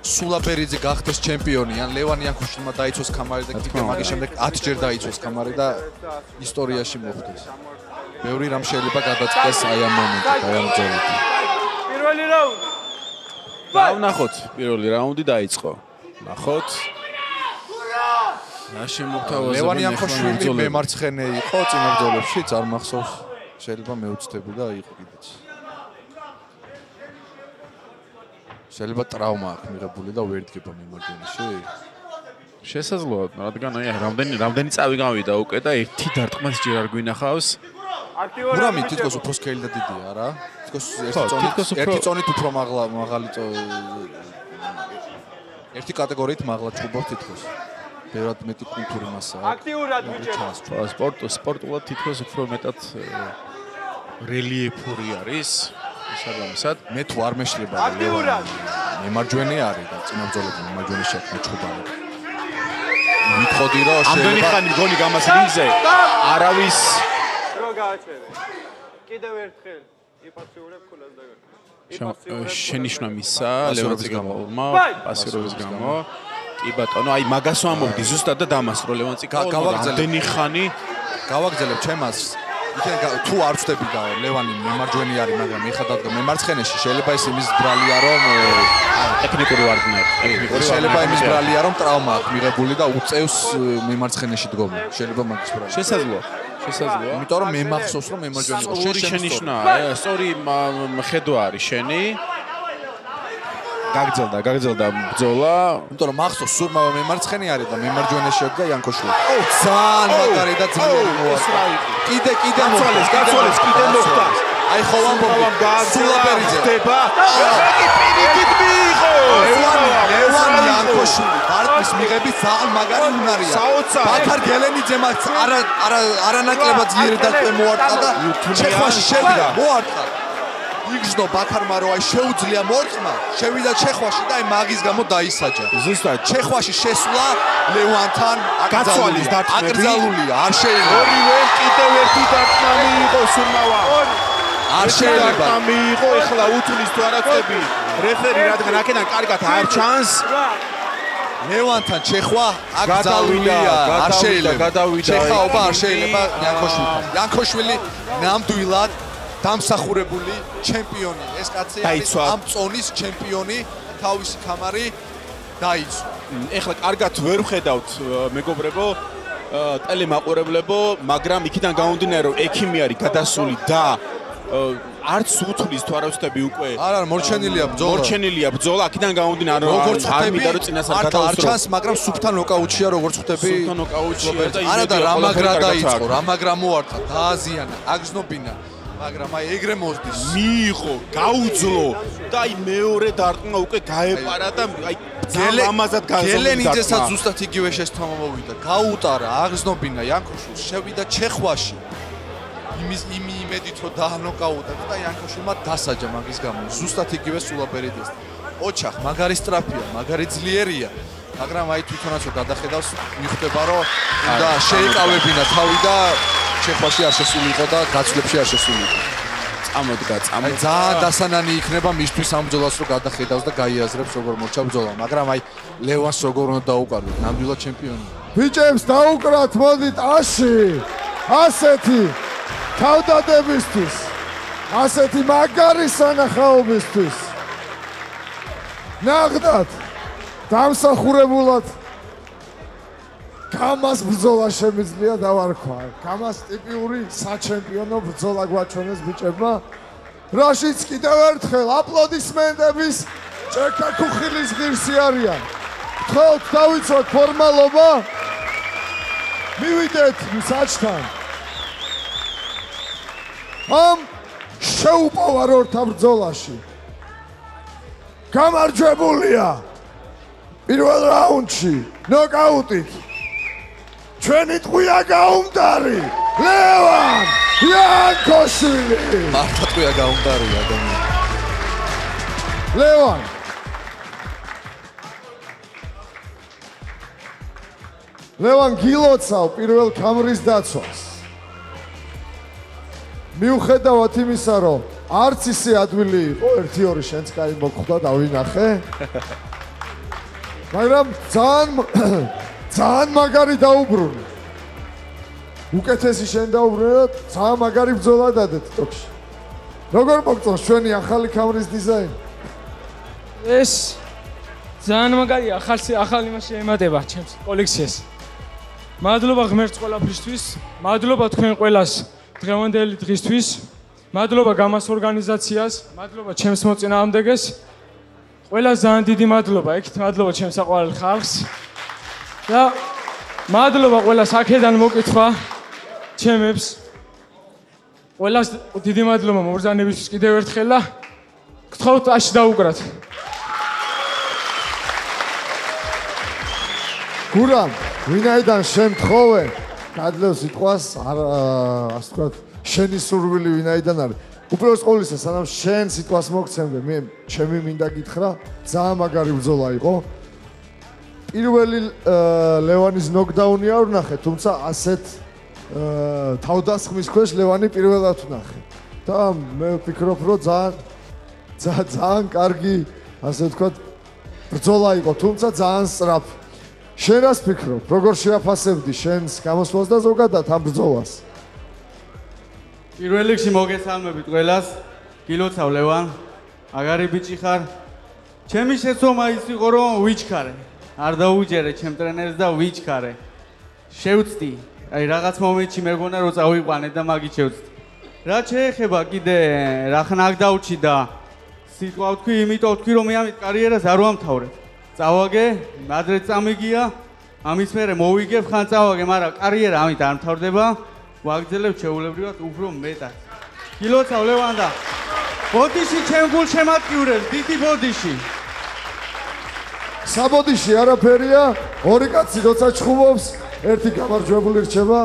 სულაბერიძე გახდეს ჩემპიონი ან ლევანი აკუშინმა დაიცოს კამარი და კიდე მაგის შემდეგ 10 ჯერ დაიცოს კამარი და ისტორიაში მოხდეს ბევრი რამ შეიძლება გადაწყდეს აი ამ მომენტში აი ამ ძოლით პირველი რაუნდი. დავნახოთ, პირველი რაუნდი დაიწყო. ნახოთ. რა შემოგთავაზებენ ლევანი ამხოშვილი მემარცხენე იყო წინა ბრძოლებში, წარმახსოვს. შეიძლება მეუცდები და იყო კიდეც. შეიძლება ტრავმა აქვს მიღებული და ვერ დგება მემარჯვენეში. შესაძლოა, რადგან აი რამდენი რამდენი წავი გავიდა უკვე და ერთი დარტყმაც ჯერ არ გვინახავს. ურამი თითქოს უფრო სკეილი და დიდია რა. თითქოს ერთი წონით ერთი წონით უფრო მაღლა მაღალი ერთი კატეგორიით მაღლა ჩუბობს თითქოს. ბევრად მეტი კულტური მასაა. აქტიურად ბიჭო. სპორტ სპორტულად თითქოს უფრო მეტად რელიეფური არის. შესაბამისად მე თუ არ მეშლება ლევანი მემარჯვენე არის და წინამძღოლები მემარჯვენე შექმნა ჩუბანი მითხოდი რომ ამდენი შეიძლება ხანი მგონი გამას რინგზე არავის გააჩერე. კიდევ ერთხელ იპაციურებ ქულას და შენიშნა მისა პასირობის ლევანცი გამო. გამო. კი ბატონო აი მაგას ვამბობდი ზუსტად და დამასრო ლევანცი გა- გავაგზავნე. ამდენი ხანი? გავაგზელებ ჩემას იქენ თუ არ ვწდები და ლევანი მემარჯვენე არის მაგრამ მიხადად მემარცხენეში შეიძლება ის იმის ბრალია რომ ტექნიკური ვარდნერი ტექნიკური შეიძლება იმის ბრალია რომ ტრავმა აქვს მიღებული და უწევს მემარცხენეში დგომა შეიძლება მაგის ბრალია შესაძლოა შესაძლოა? იმიტომ რომ მე მახსოვს რომ მემარჯვენე იყო სწორი შენიშნა. სწორი ხედვა არის შენი. გაგძელდა გაგძელდა ბძოლა იმიტომ რომ მახსოვს სურმა მემარცხენე არის და მემარჯვენე შედგა იანკოშვილი ო ძალიან მაგარი და ძლიერი მოაწყო კიდე კიდე გაცვალეს გაცვალეს კიდე მოხდა აი ხო ამბობ სულაპერიძე ხდება. შეხი პირიქით მიიღო. ლევანი იანკოშვილი ბარტის მიღების ძალიან მაგარი უნარია. ბაქარ გელენიძე მას არა არა არანაკლებად ძლიერი დაწვე მოარტყა და ჩეხვაში შევიდა. მოარტყა. იგზნო ბაქარმა რომ აი შეუძლია მორწმა შევიდა ჩეხვაში და აი მაგის გამო დაისაჯა. ზუსტად. ჩეხვაში შესვლა ლევანთან დარტყმები. აკრძალულია. არ შეიძლება. ორივე კიდევ ერთი დარტყმა მიიღო სურმავა არ შეიძლება. მიიღო ეხლა უწვნის თუ არა წები რეფერი რადგან აქედან კარგად არ ჩანს. ლევანთან შეხვა აქ ძალულია არ შეიძლება. შეხაობა არ შეიძლება იანკოშვილთან იანკოშვილი ნამდვილად დამსახურებული ჩემპიონი. ეს კაცი არის ამ წონის ჩემპიონი. თავისი კამარი დაიცვა ეხლა კარგად ვერ ვხედავთ მეგობრებო. ტელემაყურებლებო მაგრამ იქიდან გამომდინარე რომ ექიმი არის გადასული და არც უთulis თუ არ ვწდები უკვე? არა მორჩენილია ბძოლა მორჩენილია ბძოლა აქედან გამომდინარე რომ როგორც არ ხვდები რომ წინასწარ არ გადავსწრო ჩანს მაგრამ სუფთან ნოკაუტშია როგორც ხვდები სულთან ნოკაუტშია და არა და რა მაგრა დაიწყო რა მაგრა მოარტყა დააზიანა აგზნობინა. მაგრამ აი ეგრე მოსდის მიიღო გაუძლო და აი მეორე დარტყმა უკვე გაეპარა და აი ძალიან ამაზად განზომილი გელენიძესაც ზუსტად იგივე შეცდომა მოვიდა გაუტარა აღზნობინა იანკოშულს შევიდა ჩეხვაში. იმის იმი იმედით რომ დაანოკაუტა და იანკოშულმა დასაჯა მაგის გამო. ზუსტად იგივე სულაპერიდეს ოჩახ მაგარი სტრაფია მაგარი ძლიერია. მაგრამ აი თვითონაც რომ გადახედავს მიხვდება რომ უნდა შეიკავებინა თავი და ჩეხვაში არ შესულიყო და გაცვლებში არ შესულიყო. წამოდგა აი წამოდგა ძალიან დასანანი იქნება მისთვის ამ ბრძოლას რომ გადახედავს და გაიაზრებს როგორ მორჩა ბრძოლა. მაგრამ აი ლევანს როგორ უნდა დაუყაროთ ნამდვილად ჩემპიონი. ბიჭებს დაუკრათ მოდით აში! ასეთი თავდადებისთვის ასეთი მაგარი სანახაობისთვის. ნახდათ დამსახურებულად გამას ბრძოლა შემიძლია დავარქვა გამას ტიპიური საჩემპიონო ბრძოლა გვაჩვენეს ბიჭებმა. რაშიც კიდევ ერთხელ აპლოდისმენტების ჭექა ქუხილის ღირსი არიან. გთხოვთ დავიცვათ ფორმალობა. მივიდეთ საჩთან ამ შეუპოვარორთა ბრძოლაში. გამარჯვებულია პირველ რაუნდში ნოკაუტით. ჩვენი ტყვია გაუმდარი ლევან იანკოშვილი მართლა თქვია გაუნდარი ადამიანი. ლევან. ლევან გილოცავ პირველ კამრის დაცვას მიუხედავად იმისა რომ არც ისე ადვილი იყო 1-2 შენც კაი მოგხვდა დავინახე. მაგრამ ძალიან ძალიან მაგარი დაუბრუნე. უკეთესი შენ დაუბრუნე და ძალიან მაგარი ბრძოლა დადეთ ტოქში როგორ მოგწონს ჩვენი ახალი კამრის დიზაინი ეს ძალიან მაგარია ახალი ახალი მას შეემატება ჩემს კოლექციას. მადლობა ღმერთს ყველაფრისთვის მადლობა თქვენ ყველას დღევანდელი დღისთვის მადლობა გამას ორგანიზაციას მადლობა ჩემს მოწინააღმდეგეს. ყველას ძალიან დიდი მადლობა ეგეთ მადლობა ჩემს საყვარელ ხალხს. და მადლობა ყველას აქედან მოკითხვა ჩემებს. ყველას დიდი მადლობა მობრძანებისთვის კიდევ ერთხელ. და გთხოვთ აში დაუკრათ გურამ ვინაიდან შემთხოვე გადლევ სიტყვას არ ასე ვთქვათ შენი სურვილი ვინაიდან არის უბრალოდ ყოვლისა სანამ შენ სიტყვას მოგცემდე, მე ჩემი მინდა გითხრა, ძალიან მაგარი ბრძოლა იყო. პირველი ლევანის ნოკდაუნი არ ვნახე, თუმცა ასეთ თავდასხმის ქვეშ ლევანი პირველად ვნახე. და მე ვფიქრობ, რომ ძალიან ძალიან კარგი, ასე ვთქვათ, ბრძოლა იყო, თუმცა ძალიან სწრაფი. შენ რას ფიქრობ? როგორ შეაფასებდი შენს გამოსვლას და ზოგადად ამ ბრძოლას? პირველ რიგში მოგესალმებით ყველას. გილოცავ ლევან. აგარი ბიჭი ხარ. ჩემი შეცდომა ის იყო რომ ვიჩქარე. არ დაუჯერე ჩემ ტრენერს და ვიჩქარე. შევწდი. აი რაღაც მომენტში მე მგონა რომ წავიყვანე და მაგით შევწდი. რა შეეხება კიდე რა ხნაგ დაუჩი და სიტყვა ვთქვი, იმიტომ ვთქვი რომ მე ამით კარიერას არ ვამთავრებ. წავაგე, ადრე წამიგია. ამის მერე მოვიგებ ხან წავაგე, მაგრამ კარიერა ამით არ მთავრდება. ვაგზელებ ჩეულებრივად უფრო მეტად. კილოცავ ლევანდა. ბოდიში ჩემ გულ შემატკივრებს, დიდი ბოდიში. საბოდიში არაფერია, ორი კაცი როცა ჩხუბობს, ერთი გამარჯვებული რჩება,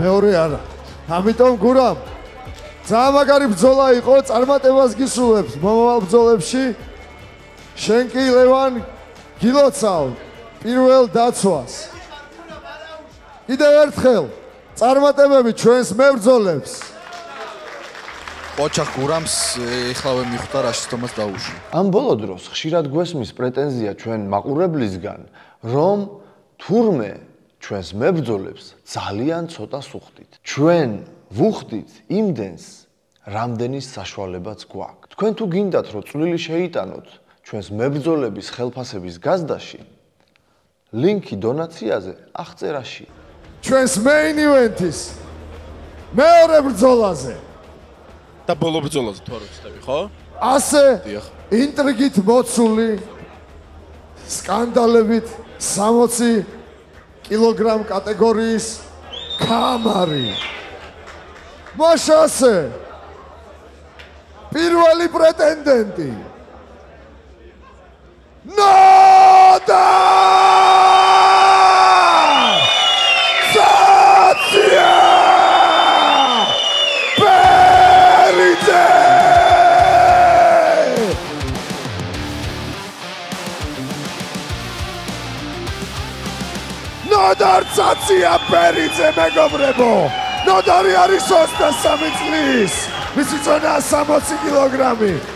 მეორე არა. ამიტომ გურამ ძალიან მაგარი ბრძოლა იყო, წარმატებას გისურვებს მომავალ ბრძოლებში. შენ კი ლევან გილოცავ პირველ დაცვას. კიდევ ერთხელ წარმატებები ჩვენს მებრძოლებს. ოჩახ გურამს ეხლავე მიხვდა რა შეცდომას დაუშვი. ამ ბოლო დროს ხშირად გვესმის პრეტენზია ჩვენ მაყურებლისგან, რომ თურმე ჩვენს მებრძოლებს ძალიან ცოტა სუხდით. ჩვენ ვუხდით იმდენს, რამდენი საშუალებაც გვაქვს. თქვენ თუ გინდათ, რომ წვლილი შეიტანოთ ჩვენს მებრძოლების ხელფასების გაზდაში, ლინკი დონაციაზე აღწერაში. ჩვენს main event-ის მეორე ბრძოლაზე და ბოლო ბრძოლაზე თუ არ ვცდები, ხო? ასე ინტრიგით მოცული სკანდალებით 60 კილოგრამ კატეგორიის კამარი. მაშასე პირველი პრეტენდენტი ნოდა ნოდარცაცია პერიძე მეგობრებო ნოდარი არის 23 წლის მისი წონა 60 კილოგრამი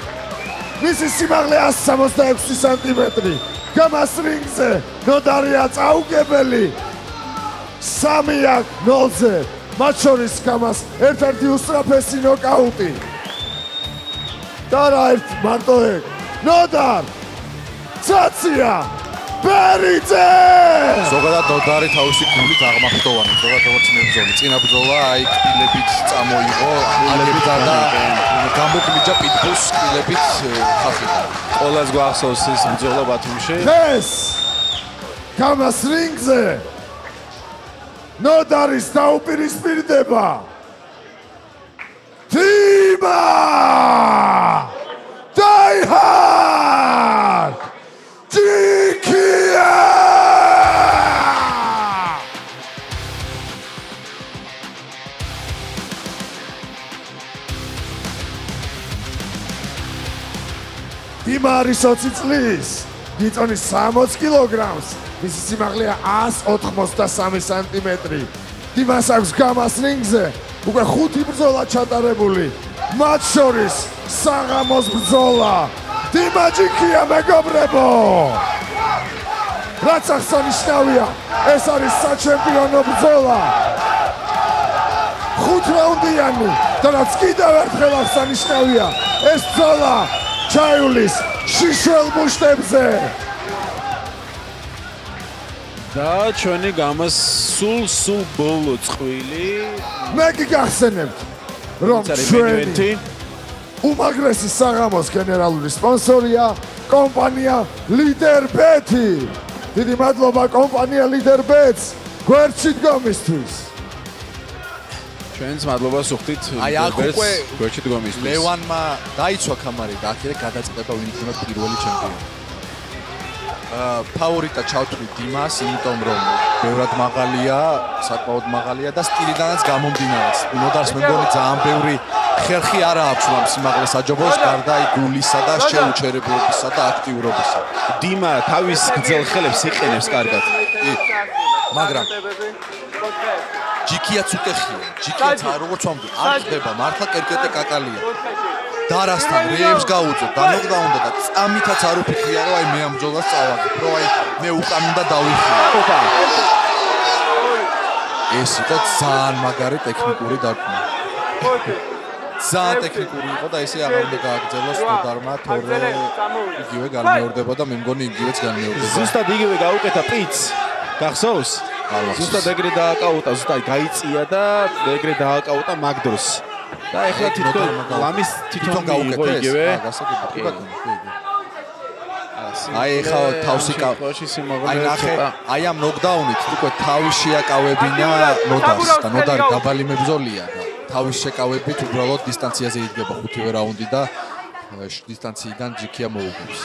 მისი სიმაღლე 166 სანტიმეტრი. გამას რინგზე ნოდარია წაუგებელი. სამი აქ ნოლზე მათ შორის გამას ერთ-ერთი უსწრაფესი ნოკაუტი. და რა ერთ მარტო ეგ? ნოდარ! ცაცია ბერიძე! ზოგადად დოდარი თავისი გულით აღმახტოვანი, ზოგადად როგორც მებრძოლი, წინა ბრძოლა აი კბილებით წამოიღო, ალები და გამოკლიჯა პიტბულს კბილებით ხახიდა. ყოველს გვახსოვს ის ბრძოლა ბათუმში. ეს გამას რინგზე ნოდარის დაუპირისპირდება თიმა დაიჰარ ჯიქია დიმარის 20 წლის. გიწონი 60 კილოგრამს. მისი სიმაღლეა 183 სანტიმეტრი. დიმას აქვს გამას რინგზე უკვე ხუთი ბრძოლა ჩატარებული. მათ შორის საღამოს ბრძოლა. დიმაჯიკია მეგობრებო! რაც აღსანიშნავია ეს არის საჩემპიონო ბრძოლა. ხუთ რაუნდიანი და რაც კიდევ ერთხელ აღსანიშნავია ეს ბრძოლა ჩაიulis შიშელ მუშტებზე და ჩვენი გამას სულ სულ ბოლო წყვილი მე გიგახსენებთ რომ ჩვენი უმაგრესი საღამოს გენერალური სპონსორია კომპანია Leader Bet. დიდი მადლობა კომპანია Leader Bet-ს გვერდში დგომისთვის. ჩვენს მადლობას უხდით აი აქ უკვე გვერდში დგომისთვის. ლევანმა დაიცვა კამარი და აქედე გადაწყვეტა ვინ იქნება პირველი ჩემპიონი. აა ფავორიტა ჩავთვლი დიმას, იმიტომ რომ ბევრად მაღალია, საკმაოდ მაღალია და სტილიდანაც გამომდინარე. ნოდარს მე მგონი ძალიან ბევრი ხერხი არა აქვს ამ სიმაღლეს აჯობოს გარდა გულისა და შეუჩერებლობისა და აქტიურობისა. დიმა თავის გძელ ხელებს იყენებს კარგად. მაგრამ ჯიქიაც უკეხია. ჯიქიაც როგორც ვამბობ, არ ხდება მართლა კერკეტე კაკალია. დარასთან რეებს გაუწო და ნოკდაუნდა და წამითაც არ უფიქრია რომ აი მე ამ ბრძოლას წავაგე. რომ აი მე უკან უნდა დავიხიო. ოპა. ეს იყო ძალიან მაგარი ტექნიკური დარტყმა. ძალიან ტექნიკური იყო და ესე აღარ უნდა გააგრძელოს ნოდარმა თორე იგივე განმეორდება და მე მგონი იგივეც განმეორდება. ზუსტად იგივე გაუკეთა პიც. გახსოვს? ზუსტად ეგრე დააკაუტა, ზუსტად გაიწია და ეგრე დააკაუტა მაგდროს. და ეხლა თვითონ ლამის თვითონ გაუკეთა იგივე. აა გასაგებია. აი ეხა თავსი კა აი ნახე აი ამ ნოკდაუნით უკვე თავი შეაკავებინა ნოდარს და ნოდარი დაბალი მებრძოლია და თავის შეკავებით უბრალოდ დისტანციაზე იდგება ხუთივე რაუნდი და დისტანციიდან ჯიქია მოუგებს.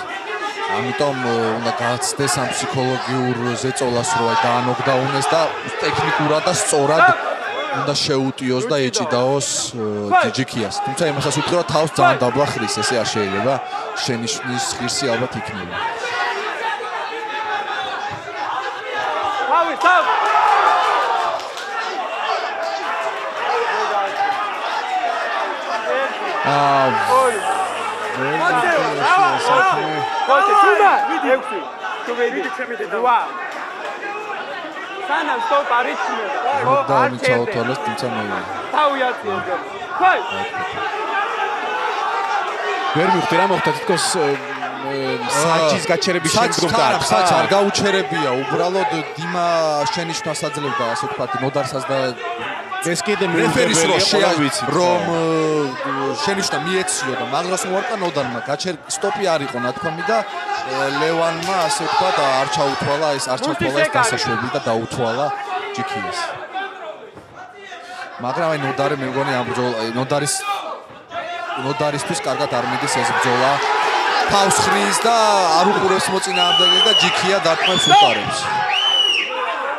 ამიტომ უნდა გაცდეს ამ ფსიქოლოგიურ ზეწოლას რო აი დაანოკდაუნეს და ტექნიკურად და სწორად უნდა შეუტიოს და ეჭიდაოს ჯიქიას. თუმცა იმასაც ვიტყვი რომ თავს ძალიან დაბლა ხრის, ესე არ შეიძლება. შენიშნის ღირსი ალბათ იქნება. თავი, თავი. აა კოჩი, თუმა, ვიდი 6. თუ ვიდი, ჩემი და ვა. სანამ სტოპ არიჩმე. და მიცაუთვალოს თუმცა მე. თავი აწიო. ხაი. ვერ მივხვდი რა მოხდა თითქოს საჭის გაჩერების შემდგომ და საჭ არ გაუჩერებია უბრალოდ დიმა შენიშვნას აძლევდა ასე ვთქვათ ნოდარსას და ეს კიდე რეფერის რო ვიცი რომ შენიშვნა მიეციო და მაგრას მოარტყა ნოდარმა გაჩერ სტოპი არ იყო ნათქვამი და ლევანმა ასე ვთქვათ არ ჩაუთვალა ეს არ ჩაუთვალა ეს დასაშვები და დაუთვალა ჯიქიას. მაგრამ აი ნოდარი მე მგონი ამ ბრძოლა ნოდარის ნოდარისთვის კარგად არ მიდის ეს ბრძოლა. თავს ხრის და არ უყურებს მოწინააღმდეგეს და ჯიქია დარტყმებს უყარებს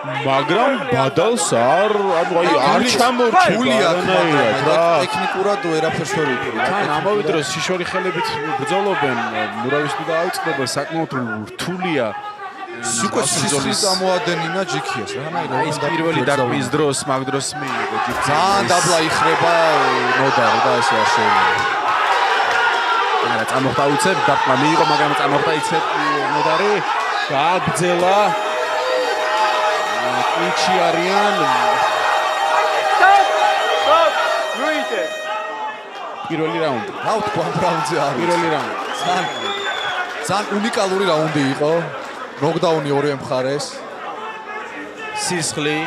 მაგრამ ბადალს არ ანუ აი არ ჩამორჩულია მაგრამ რა ტექნიკურად ვერაფერს ვერ უყურებ თან ამავე დროს შიშორი ხელებით ბრძოლობენ მურავის თუ დაავწყდება საკმაოდ რთულია. უკვე სიზონის ამოადენინა ჯიქიას აი ეს პირველი დარტყმის დროს მაგ დროს მიიღო ჯიქი ძალიან დაბლა იხრება ნოდარი და ესე არ შეიძლება. არა წამოხდა უცებ დარტყმა მიიღო მაგრამ წამოხდა იცეთ ნოდარი. გააგძელა კუჩი არიან. ლუიჯე პირველი რაუნდი. რა ვთქვა ამ რაუნდზე არის. პირველი რაუნდი. ძალიან ძალიან უნიკალური რაუნდი იყო. ნოკდაუნი ორივე მხარეს სისხლი.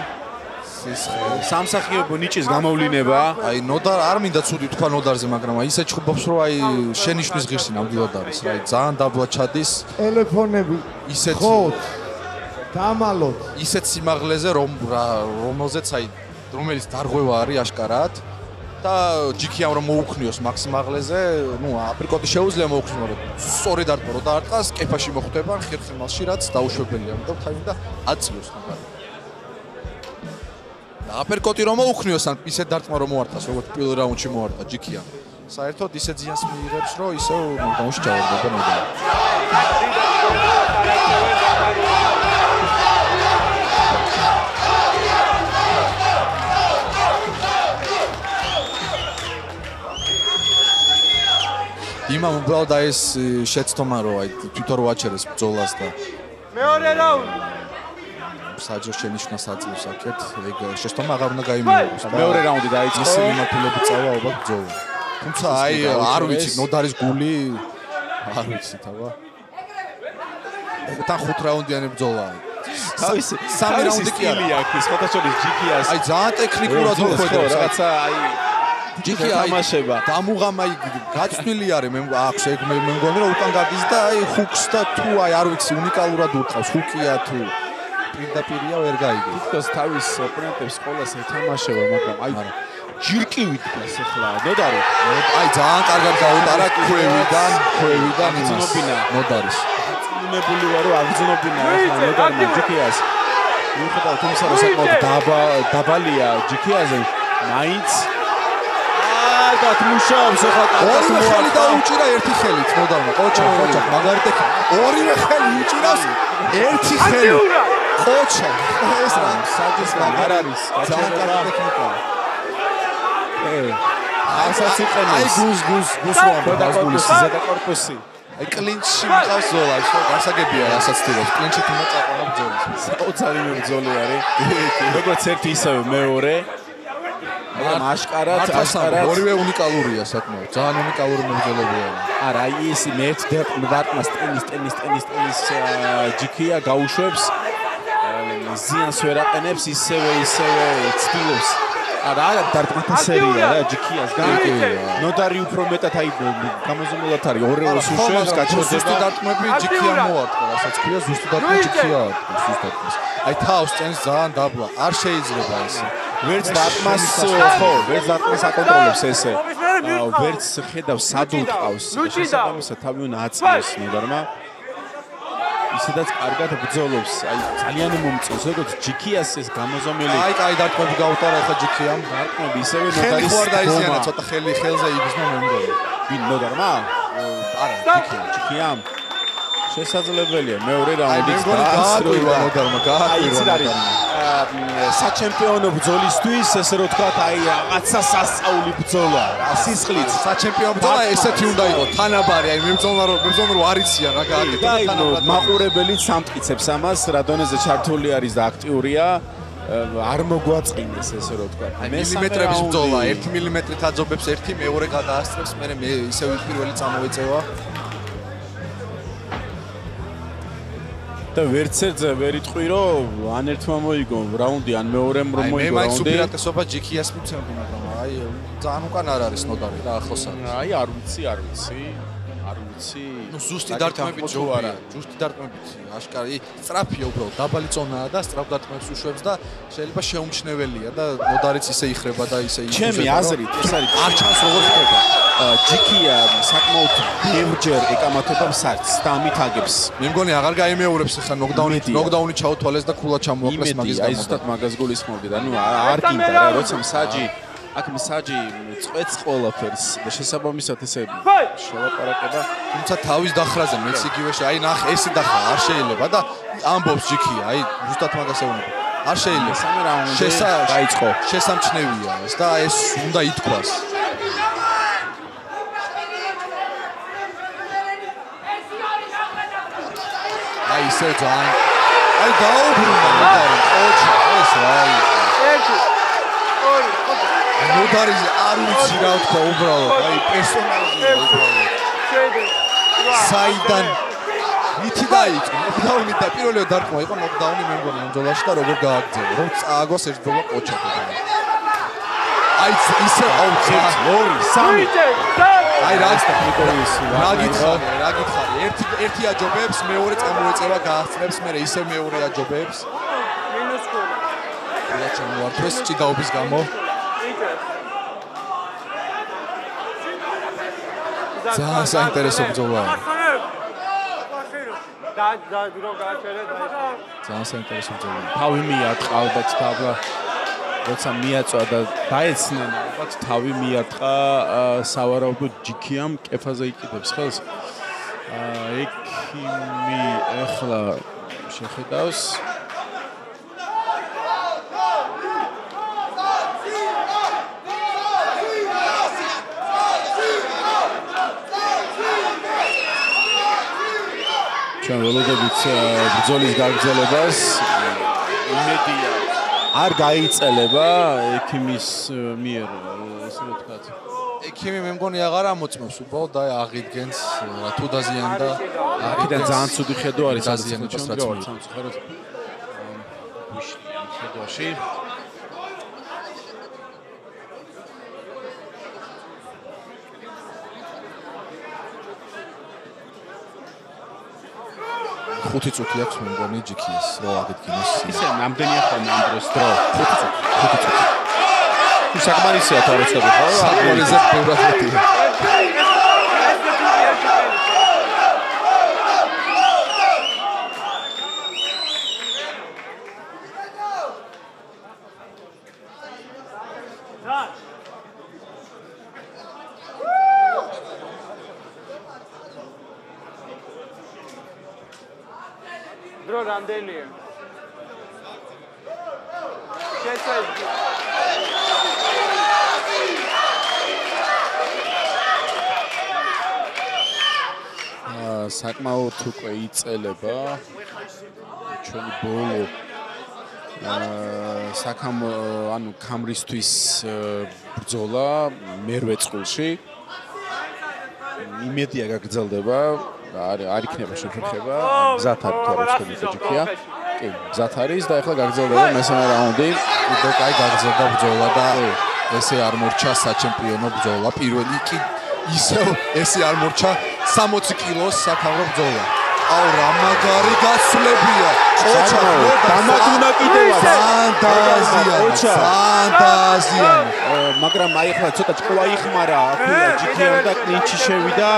სისხლი. სამსახიობო ნიჭის გამოვლინება. აი ნოდარ არ მინდა ცუდი თქვა ნოდარზე მაგრამ აი ისე ჩხუბობს რომ აი შენიშნის ღირსი ნამდვილად არის. აი ძალიან დაბლა ჩადის. ტელეფონები ისეთ ხოთ დამალოთ. ისეთ სიმაღლეზე რომ რომელზეც აი რომელიც დარღვევა არის აშკარად და ჯიქიამ რომ მოუხნიოს მაქსიმალზე, ну, აპრიკოტი შეუძლია მოუხნიოს, მაგრამ სწორი დარტყმა რო დაარტყას, კეფაში მოხვდება ხერხემალში, რაც დაუშვებელია, ამიტომ თავი და აწიოს და აპრიკოტი რომ მოუხნიოს, ან ისე დარტყმა რომ მოარტყას, როგორც პირველ რაუნდში მოარტყა ჯიქია. საერთოდ ისე ძიანს მიიღებს, რომ ისე ნოკდაუნში ჩავარდება იმამ უბრალოდ აი ეს შეცდომა რო აი თვითონ რო აჩერეს ბძოლას და მეორე რაუნდი საჯო შენიშნას აწევს აქეთ. ეგ შეცდომა აღარ უნდა გაიმეოროს მეორე რაუნდი დაიწყო ისე მიმართულებით წავა ალბათ ბძოლა თუმცა აი არ ვიცი ნოდარის გული არ ვიცი თავა. თან ხუთ რაუნდიანი ბძოლაა თავისი სამი რაუნდი კი არა. აქვს ფოტოშოპის ჯიქიას აი ძალიან ტექნიკურად უხედავს რაღაცა აი ჯიქი თამაშება. დამუღამაი გაწვნილი არის. მე აქვს ეგ მე მგონი რომ უკან გადის და აი ჰუკს და თუ აი არ ვიცი უნიკალურად ურყავს ჰუკია თუ პირდაპირია ვერ გაიგე. თვითონ თავის ოპონენტებს ყოველას ეთამაშება მაგრამ აი ჯირკივი დგას ახლა. ნოდარი აი ძალიან კარგად გაუტარა ქვევიდან ქვევიდან ძნობინა ნოდარის. ძნობილი ვარ რომ აგძნობინა ახლა ნოდარი ჯიქიას. მიუხედავად იმისა რომ საკმაოდ დაბალია ჯიქიაზე მაინც კარგად მუშაობს ახლა კარგად ორივე ხელი მოახდა დაუჭირა ერთი ხელით მოდავნა ყოჩა ყოჩა მაგარი ტექნიკა ორივე ხელი უჭირავს ერთი ხელი. ყოჩა. ეს რა საჯის არ არის ძალიან კარგი ტექნიკაა ასაც იყენებს. აი გუს გუს გუს გასგულის კორპუსი. ზედა კორპუსი. აი კლინჩში მყავს ზოლა ხო გასაგებია რასაც თირებს. კლინჩი თუნდა წაყვანა ბრძოლის. საოცარი მებრძოლი არის. როგორც ერთი ისევე მეორე მაგრამ აშკარად აშკარად ორივე უნიკალურია საკმაოდ ძალიან უნიკალური მებრძოლებია არა აი ეს მეც დარტმას ტენის ტენის ტენის ტენის ჯიქია გაუშვებს ზიანს ვერ აყენებს ისევე ისევე ცდილობს არა არა დარტმათა სერია რა ჯიქიას გამიგე ნოტარი უფრო მეტად აი გამოზომულად არის ორეოს უშვებს გაჩერდება ზუსტი დარტმები ჯიქია მოარტყა რასაც ქვია ზუსტი დარტმები ჯიქია ზუსტად აი თავს წენს ძალიან დაბლა არ შეიძლება ესე ვერც დარტმას ხო ვერც დარტმას აკონტროლებს ესე ვერც ხედავს სადულ ყავს შესაბამისად თავი უნდა აწიოს ნოდარმა ისედაც კარგად ბრძოლობს. აი ძალიან მომწონს როგორც ჯიქიას ეს გამოზომილი. აი კაი დარტყმები გაუტარა ხა ჯიქიამ. დარტყმები ისევე ნოდარის ხوار დაიზიანა ცოტა ხელი ხელზე იგზნო მომდევი. ვინ ნოდარმა? არა, ჯიქიამ. ჯიქიამ. შესაძლებელია მეორე რაუნდიც გააკვირვა ნოდარმა, გააკვირვა. საჩემპიონო ბრძოლისთვის ესე რომ თქვა აი რაღაცა სასწაული ბრძოლა სისხლით საჩემპიონო ბრძოლა ესეთი უნდა იყოს თანაბარი აი მემწონა რომ მემწონა რომ არიციან რა გააკეთა თანაბარი. მაყურებელი სამტკიცებს ამას რა დონეზე ჩართული არის და აქტიურია. არ მოგვაწყინდეს ესე რომ თქვა. მილიმეტრების ბრძოლა 1 მილიმეტრით აძობებს ერთი მეორე გადაასწრებს მე ისევ პირველი წამოვეწევა და ვერცერძე ვერ იტყვი რომ ან ერთმა მოიგო რაუნდი ან მეორემ რომ მოიგო რაუნდი. აი მე მაინც უპირატესობა ჯიქიას მიცემდი მაგრამ აი ძალიან უკან არ არის ნოდარი და ახლოს არის. აი არ ვიცი არ ვიცი ვიცი. ნუ ზუსტი დარტყმებით ჯო არა. ზუსტი დარტყმებით აშკარა სწრაფია უბრალოდ დაბალი წონაა და სწრაფ დარტყმებს უშვებს და შეიძლება შეუმჩნეველია და ნოდარიც ისე იხრება და ისე იხრება. ჩემი აზრით ეს არის არ ჩანს როგორ ხდება. ჯიქია საკმაოდ ბევრჯერ ეკამათება სარცს და ამით აგებს. მე მგონი აღარ გაიმეორებს ახლა ნოკდაუნი ნოკდაუნი ჩაუთვალეს და ქულა ჩამოაკლეს მაგის გამო. აი ზუსტად მაგას გულისხმობდი და ნუ არ გინდა რა როცა მსაჯი აქ მსაჯი წვეთს ყველაფერს და შესაბამისად ესე შევაპარაკება თუმცა თავის დახრაზე მეც იგივე აი ნახე ესე დახრა არ შეიძლება და ამბობს ჯიქია აი ზუსტად მაგას ეუბნება. არ შეიძლება. სამი რაუნდი დაიწყო. შესამჩნევია ეს და ეს უნდა ითქვას. აი ისე ძალიან აი დაუბრუნდა ოჩა ეს რა ერთი ორი ნოდარი არ ვიცი რა თქვა უბრალოდ აი პერსონაჟია უბრალოდ. საიდან? მითი დაიწყო ნოკდაუნი და პირველი დარტყმა იყო ნოკდაუნი მე მგონი ამ ბრძოლაში და როგორ გააგრძელა რომ წააგოს ერთ ბრძოლა ოჩა აი ისე აუ ორი სამი. აი რა ის ტექნიკოლის რა გითხარი რა გითხარი ერთი ერთი აჯობებს მეორე წამოეწევა გაახსნებს მე ისე მეორე აჯობებს. მინუს გოლა რა ჩამოართვეს ჭიდაობის გამო ძალიან საინტერესო ბრძოლაა ძალიან საინტერესო ბრძოლაა თავი მიატყა ალბათ და როცა მიაწვა და დაეცნენ ალბათ თავი მიარტყა სავარაუდო ჯიქიამ კეფაზე იკიდებს ხელს. ექიმი ახლა შეხედავს ჩვენ ველოდებით э, ბრძოლის გაგრძელებას. იმედია არ გაიწელება ექიმის э, მიერ ესე ვთქვათ. ექიმი მე მგონი აღარ ამოწმებს უბრალოდ აი აღიდგენს რა თუ დაზიანდა. აქედან ძალიან ცუდი ხედო არის დაზიანებას რაც მოიყვანს სამწუხაროდ გუშინ ხედვაში. 5 წუთი აქვს მე მგონი ჯიქიეს რო აღიდგინოს ისე ნამდენია ხოლმე ამ დროს დრო 5 წუთი 5 წუთი საკმარისია თუ არ ეცდები ხო? საკმარისად ბევრად მეტია. რამდენია? აა საკმაოდ უკვე იწელება. ჩვენი ბოლო აა საქამ ანუ კამრისთვის ბრძოლა მერვე წყულში იმედია გაგრძელდება არ არ იქნება შეფერხება. გზათ არის თუ არა თქვენი ეჯიქია კი გზათ არის და ახლა გაგრძელდება მესამე რაუნდი. უკვე კაი გაგრძელდა ბრძოლა და ესე არ მორჩა საჩემპიონო ბრძოლა. პირველი კი ისევ ესე არ მორჩა 60 კილოს საქავრო ბრძოლა. აუ რა მაგარი გასვლებია ოჩა დამაგუნა კიდევაც. ფანტაზია ფანტაზია. მაგრამ აი ახლა ცოტა ჭკვა იხმარა. აფია ჯიქიან და კლინჩი შევიდა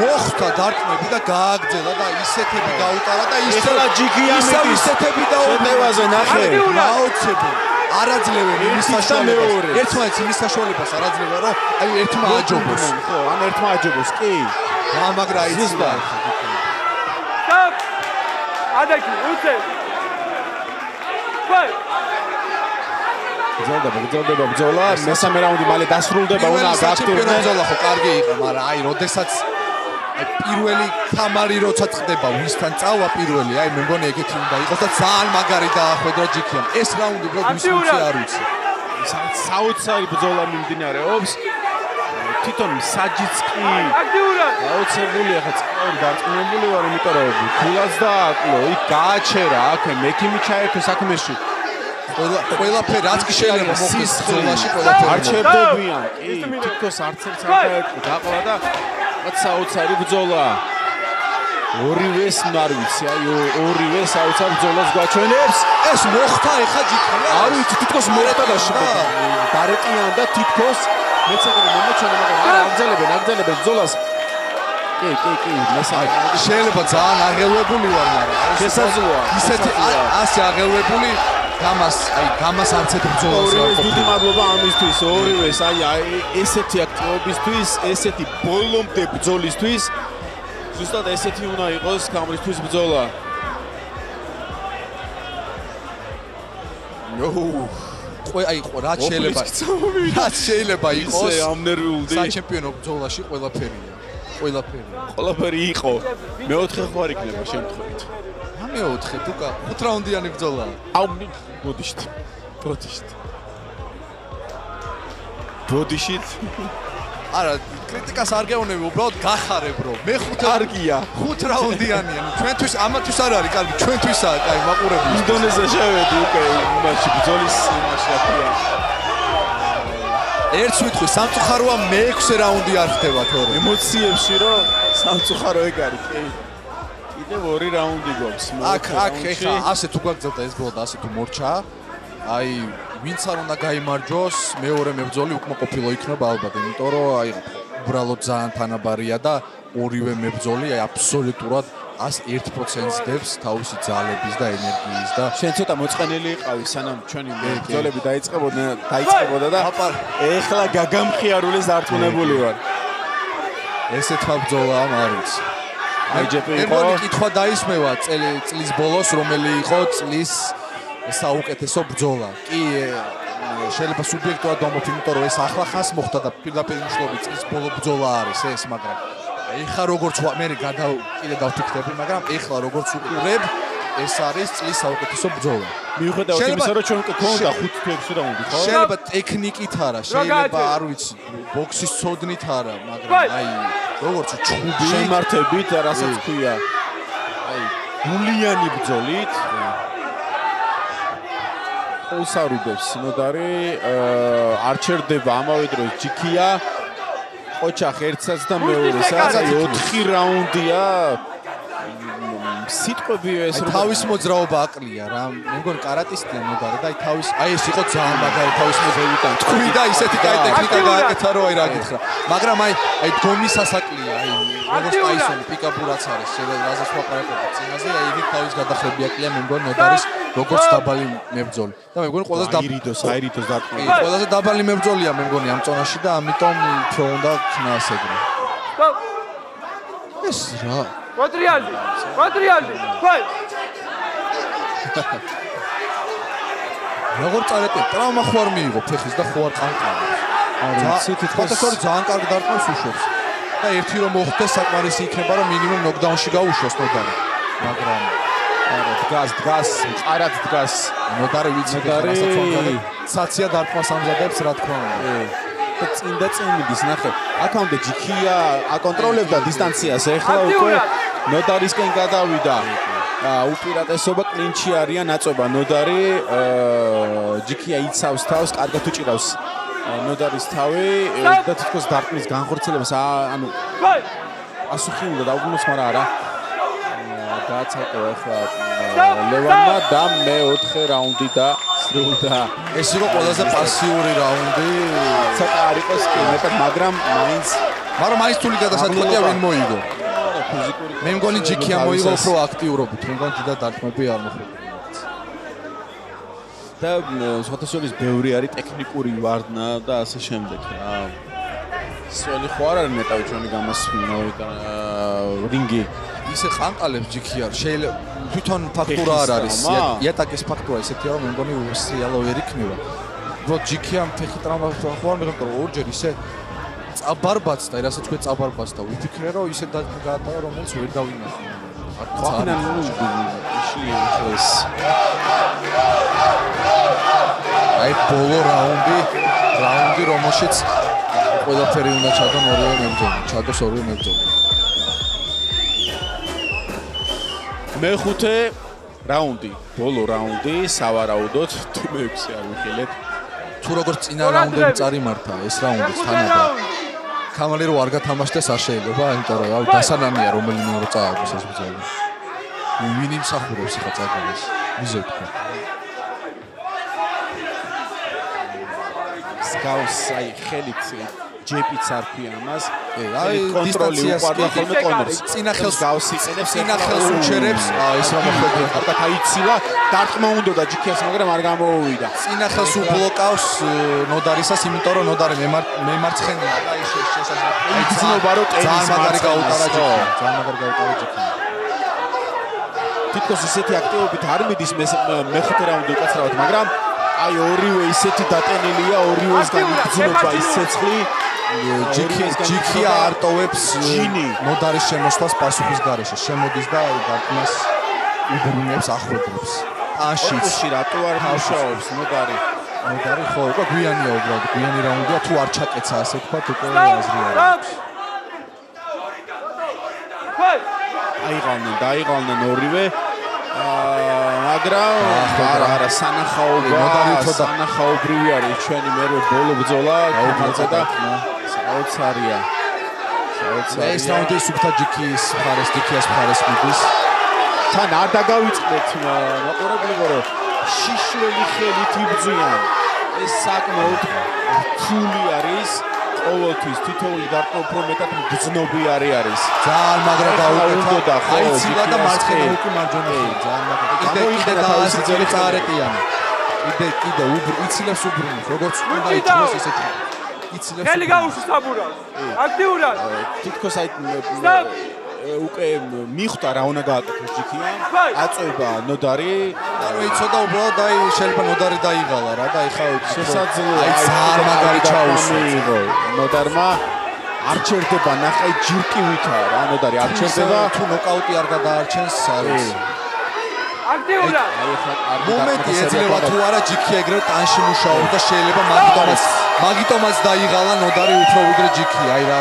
მოხდა დარტყმები და გააგრძელა და ისეთები გაუტარა და ისე ეხლა ჯიქია ისე მეტის. ისეთები და შეტევაზე ნახე. აუცილებლად არაძლევენ იმის ერთის და საშუალებას მეორეს. ერთმანეთს იმის საშუალებას არაძლევენ რომ აი ერთმა აჯობოს ხო ან ერთმა აჯობოს კი რა მაგრა იცოდა სტოპ! ადაკი, უცე. ვაი! გრძელდება გრძელდება ბრძოლა. მესამე რაუნდი მალე დასრულდება უნდა პირველი საჩემპიონო გაქტირდნენ ბრძოლა ხო კარგი იყო მაგრამ აი როდესაც აი პირველი თამარი როცა წდება ვისთან წავა პირველი აი მე მგონი ეგეთი უნდა იყოს და ძალიან მაგარი დაახვედრა ჯიქიამ ეს რაუნდი უფრო ვის ვიცი არ ვიცი. საოცარი ბრძოლა მიმდინარეობს. თვითონ საჯიც კი აქტიურად აუცილებლია ხა წყაური დარწმუნებული ვარ იმიტომ რომ ქულას დააკლო. იქ გააჩერა აქვე მექიმი ჩაერთო საქმეში ყველა ყველაფერი რაც კი შეიძლება მოხდეს ბრძოლაში ყველაფერი არ ჩერდებიან კი თითქოს არც ერთ არ დაერქვა დაყლა და რაც საოცარი ბრძოლა. ორივეს არ ვიცი აი ორივე საოცარ ბრძოლას გვაჩვენებს. ეს მოხდა ეხა ჯიქია არ ვიცი თითქოს მოხდა და დარეტიან და თითქოს მეცადე მომეჩვენა მაგრამ არ აგზელებენ აგზელებენ ბრძოლას. კი კი კი მესამე შეიძლება ძალიან აღელვებული ვარ მაგრამ შესაძლოა ისეთი ასე აღელვებული გამას აი გამას არც ერთ ბრძოლას არ ორივეს დიდი ყოფილა. მადლობა ამისთვის ორივეს აი ესეთი აქტივობისთვის ესეთი ბოლომდე ბრძოლისთვის. ზუსტად ესეთი უნდა იყოს გამრისთვის ბრძოლა. ნოუ ყო აი რა შეიძლება რა შეიძლება იყოს ისე ამნერვიულდი. საჩემპიონო ბრძოლაში ყველაფერია ყველაფერია. ყველაფერი იყო. მეოთხე ხო არ იქნება შემთხვევით მეოთხე თუკა ხუთ რაუნდიანი ბრძოლა? აუ ბოდიშით ბოდიშით ბოდიშით არა კრიტიკას არ გეუბნები უბრალოდ გახარებ რომ მე ხუთ კარგია ხუთ რაუნდიანია. ჩვენთვის ამათვის არ არის კარგი ჩვენთვისაა კაი მაყურებელი ინდონეზია შევედი უკვე იმაში ბრძოლის იმაში აფია ერთს ვიტყვი სამწუხაროა მეექვსე რაუნდი არ ხდება თორე ემოციებში რომ სამწუხარო ეგ არის კი კიდევ ორი რაუნდი გვაქვს აქ აქ ეხა ასე თუ გაგრძელდა ეს ბოლო და ასე თუ მორჩა. აი ვინც არ უნდა გამოიმარჯოს მეორე მებრძოლი უკმაყოფილო იქნება ალბათ იმიტომ რომ აი უბრალოდ ძალიან თანაბარია და ორივე მებრძოლი აი აბსოლუტურად 101%-ს დებს თავისი ძალების და ენერგიის და შენ ცოტა მოწყენილი იყავი სანამ ჩვენი ბრძოლები დაიწყებოდა დაიწყებოდა და ეხლა გაგამხიარულე ზარწმუნებული ვარ ესეთმა ბრძოლაა მარიც. აი მე იყო. მგონი კითხვა დაისმევა წლის ბოლოს რომელი იყო წლის საუკეთესო ბრძოლა. კი შეიძლება სუბიექტურად ვამბობ იმიტომ რომ ეს ახლა ხას მოხდა და პირდაპირ მნიშვნელობით წლის ბოლო ბრძოლა არის ეს მაგრამ ეხლა როგორც მე გადა კიდე დავფიქრები მაგრამ ეხლა როგორც უყურებ ეს არის წლის საუკეთესო ბრძოლა. მიუხედავად იმისა რომ ჩვენ უკვე ქონდა 5-6 რაუნდი ხო? შეიძლება ტექნიკით არა შეიძლება არ ვიცი ბოქსის ცოდნით არა მაგრამ აი როგორც ჩხუბი შემართებით რასაც ქვია. აი. გულიანი ბრძოლით. უსარუდებს სინოდარი არ ჩერდება ამავე დროს ჯიქია ოჩახ ერთსაც და მეორესაც აი 4 რაუნდია სიტყვები ეს აი თავის მოძრაობა აკლია რა. მე მგონი კარატისტია მოდარე და აი თავის აი ეს იყო ძალიან მაგარი თავის მოძრაობიდან თქვი და ისეთი კაი ტექნიკა გააკეთა რომ აი რა გითხრა. მაგრამ აი აი დგომის ასაკლია აი როგორც ტაისონი პიკაბურაც არის შეიძლება რაზეც ვაპარაკობთ წინაზე აი იგი თავის გადახრები აკლია მე მგონი ნოდარის როგორც დაბალი მებრძოლი. და მე მგონი ყველაზე აირიდოს აირიდოს დარტყმა ყველაზე დაბალი მებრძოლია მე მგონი ამ წონაში და ამიტომ უფრო უნდა ქნას ეგრე ეს რა კვადრიალდი კვადრიალდი ხოი როგორ წარეტე ტრავმა ხო არ მიიღო ფეხის და ხო არ ყანყალა არა, იცი, თითქოს- თითქოს ძალიან კარგი დარტყმას უშვებს და ერთი რომ მოხდეს საკმარისი იქნება რომ მინიმუმ ნოკდაუნში გაუშვოს ნოდარი მაგრამ არა დგას დგას მყარად დგას ნოდარი ვიცი ნოდარი. რასაც საცია დარტყმას ამზადებს რა თქმა უნდა და წინდა წინ მიდის ნახე. აქამდე ჯიქია აკონტროლებდა დისტანციას. ეხლა უკვე ნოდარისკენ გადავიდა. უპირატესობა კლინჩი არიან აწובה ნოდარი ჯიქია იცავს თავს კარგად უჭირავს ნოდარის თავი და თითქოს დარტყმის განხორციელებას ანუ ასუხი უნდა დაუგმოს მაგრამ არა. გააცალკევა ეხლა ლევანმა და მეოთხე რაუნდი და სრულდა ეს იყო ყველაზე პასიური რაუნდი ცოტა არ იყოს კი მეტად მაგრამ მაინც მაგრამ მაინც თული გადასაწყვეტია ვინ მოიგო მე მგონი ჯიქია მოიგო უფრო აქტიურობით მე მგონი და დარტყმები არ მოხდა და შორის ბევრი არის ტექნიკური ვარდნა და ასე შემდეგ რა. სველი ხო არ არის მეტავი ჩვენი გამასვინო რინგი. ისე ყანყალებს ჯიქია. შეიძლება თვითონ ფაქტურა არ არის. იატაკის ფაქტურა ისეთია რომ მე მგონი უსიალო ვერ იქნება რო ჯიქია ფეხი ტრავმა ხო არ მეგონა ორჯერ ისე წაბარბაცდა რასაც ქვე წაბარბაცდა ვიფიქრე რომ ისე გაატარა რომელიც ვერ დავინახე ყვანა ნუ იშლია ეს. აი ბოლო რაუნდი. რაუნდი რომელშიც ყველაფერი უნდა ჩადონ ორივე მებრძოლი. ჩადოს ორივე მებრძოლი მეხუთე რაუნდი, ბოლო რაუნდი, სავარაუდოდ თუ მეექვსე არ ვიხილეთ. თუ როგორც წინა რაუნდები წარიმართა ეს რაუნდი თანაბა კამალი რო არ გათამაშდეს არ შეიძლება იმიტომ რომ რავი დასანანია რომელიმე რო წააგოს ეს ბრძოლა ვინ იმსახურებს ხა წაგოს ვიზე თქვა. სკაუს აი ხელით ჯეპიც არ ქვია ამას. აი კონტროლი უყარდა ხოლმე კონტროლს. წინა ხელს გავსიწენებს, წინა ხელს უჩერებს ეს რა მოხდა კარგად აიცილა, დარტყმა უნდა და ჯიქიას, მაგრამ არ გამოუვიდა. წინა ხელს უბლოკავს ნოდარისას იმიტომ რომ ნოდარი მემარ მემარცხენია და ის შესაძლებელი აი ძნობა რომ ტენის მაგარი გაუტარა მარცხენას, ხო. ჯიქი ძალიან მაგარი გაუტარა ჯიქი თითქოს ისეთი აქტივობით არ მიდის მე- მე- მეხუთე რაუნდი უკაცრავად, მაგრამ აი ორივე ისეთი დატენილია, ორივესგან იგრძნობა ის ცეცხლი. ჯიქი ჯიქი არტოვებს ჯინი. ნოდარის შემოსვლას პასუხის გარეშე. შემოდის და გარტმას უბრუნებს ახვედრებს. ანშიც ოფში რატო არ მუშაობს ნოდარი? ნოდარი ხო უკვე გვიანია უბრალოდ გვიანი რაუნდია თუ არ ჩაკეცა ასე თქვა უკვე აზრია აიღალნენ, დაიღალნენ ორივე. აა მაგრამ არა, არა, სანახაობა, სანახაობრივი არის ჩვენი მერე ბოლო ბრძოლა, ქიმაძე და საოცარია. მე ეს რაუნდი სუფთა ჯიქის მხარეს ჯიქიას მხარეს მიდის თან არ დაგავიწყდეთ მაყურებლებო რომ შიშველი ხელით იბძვიან. ეს საკმაოდ რთული არის. ყოველთვის თითოეული დარტყმა უფრო მეტად გძნობი არის არის. ძალიან მაგრა და ხო აიცილა და ჯიქიას მარცხენა ხე. უკი მარჯვენა ხელი, ძალიან მაგრა კიდე კიდე გამოიყენა და თავისი ასეთი ძელი წარეტიანი კიდე კიდე უბრ იცილებს უბრუნოს როგორც უნდა და- იცილოს ესეთი იცილებს ხელი გაუშვი საბურავს აქტიურად. თითქოს აი უკვე მიხვდა რა უნდა გააკეთოს ჯიქია. აწובה ნოდარი. არ ვიცოდა უბრალოდ აი შეიძლება ნოდარი დაიღალა რა და ეხა შესაძლოა აი ძალიან მაგარი ჩაუსვა ნოდარმა არ ჩერდება ნახე ჯირკივითა რა ნოდარი არ ჩერდება. თუ ნოკაუტი არ გადაარჩენს არის აქტიურად აი ხა მომენტი ეძლევა თუ არა ჯიქი ეგრე ტანში მუშაობდა შეიძლება მაგიტომაც მაგიტომაც დაიღალა ნოდარი უფრო ვიდრე ჯიქი აი რა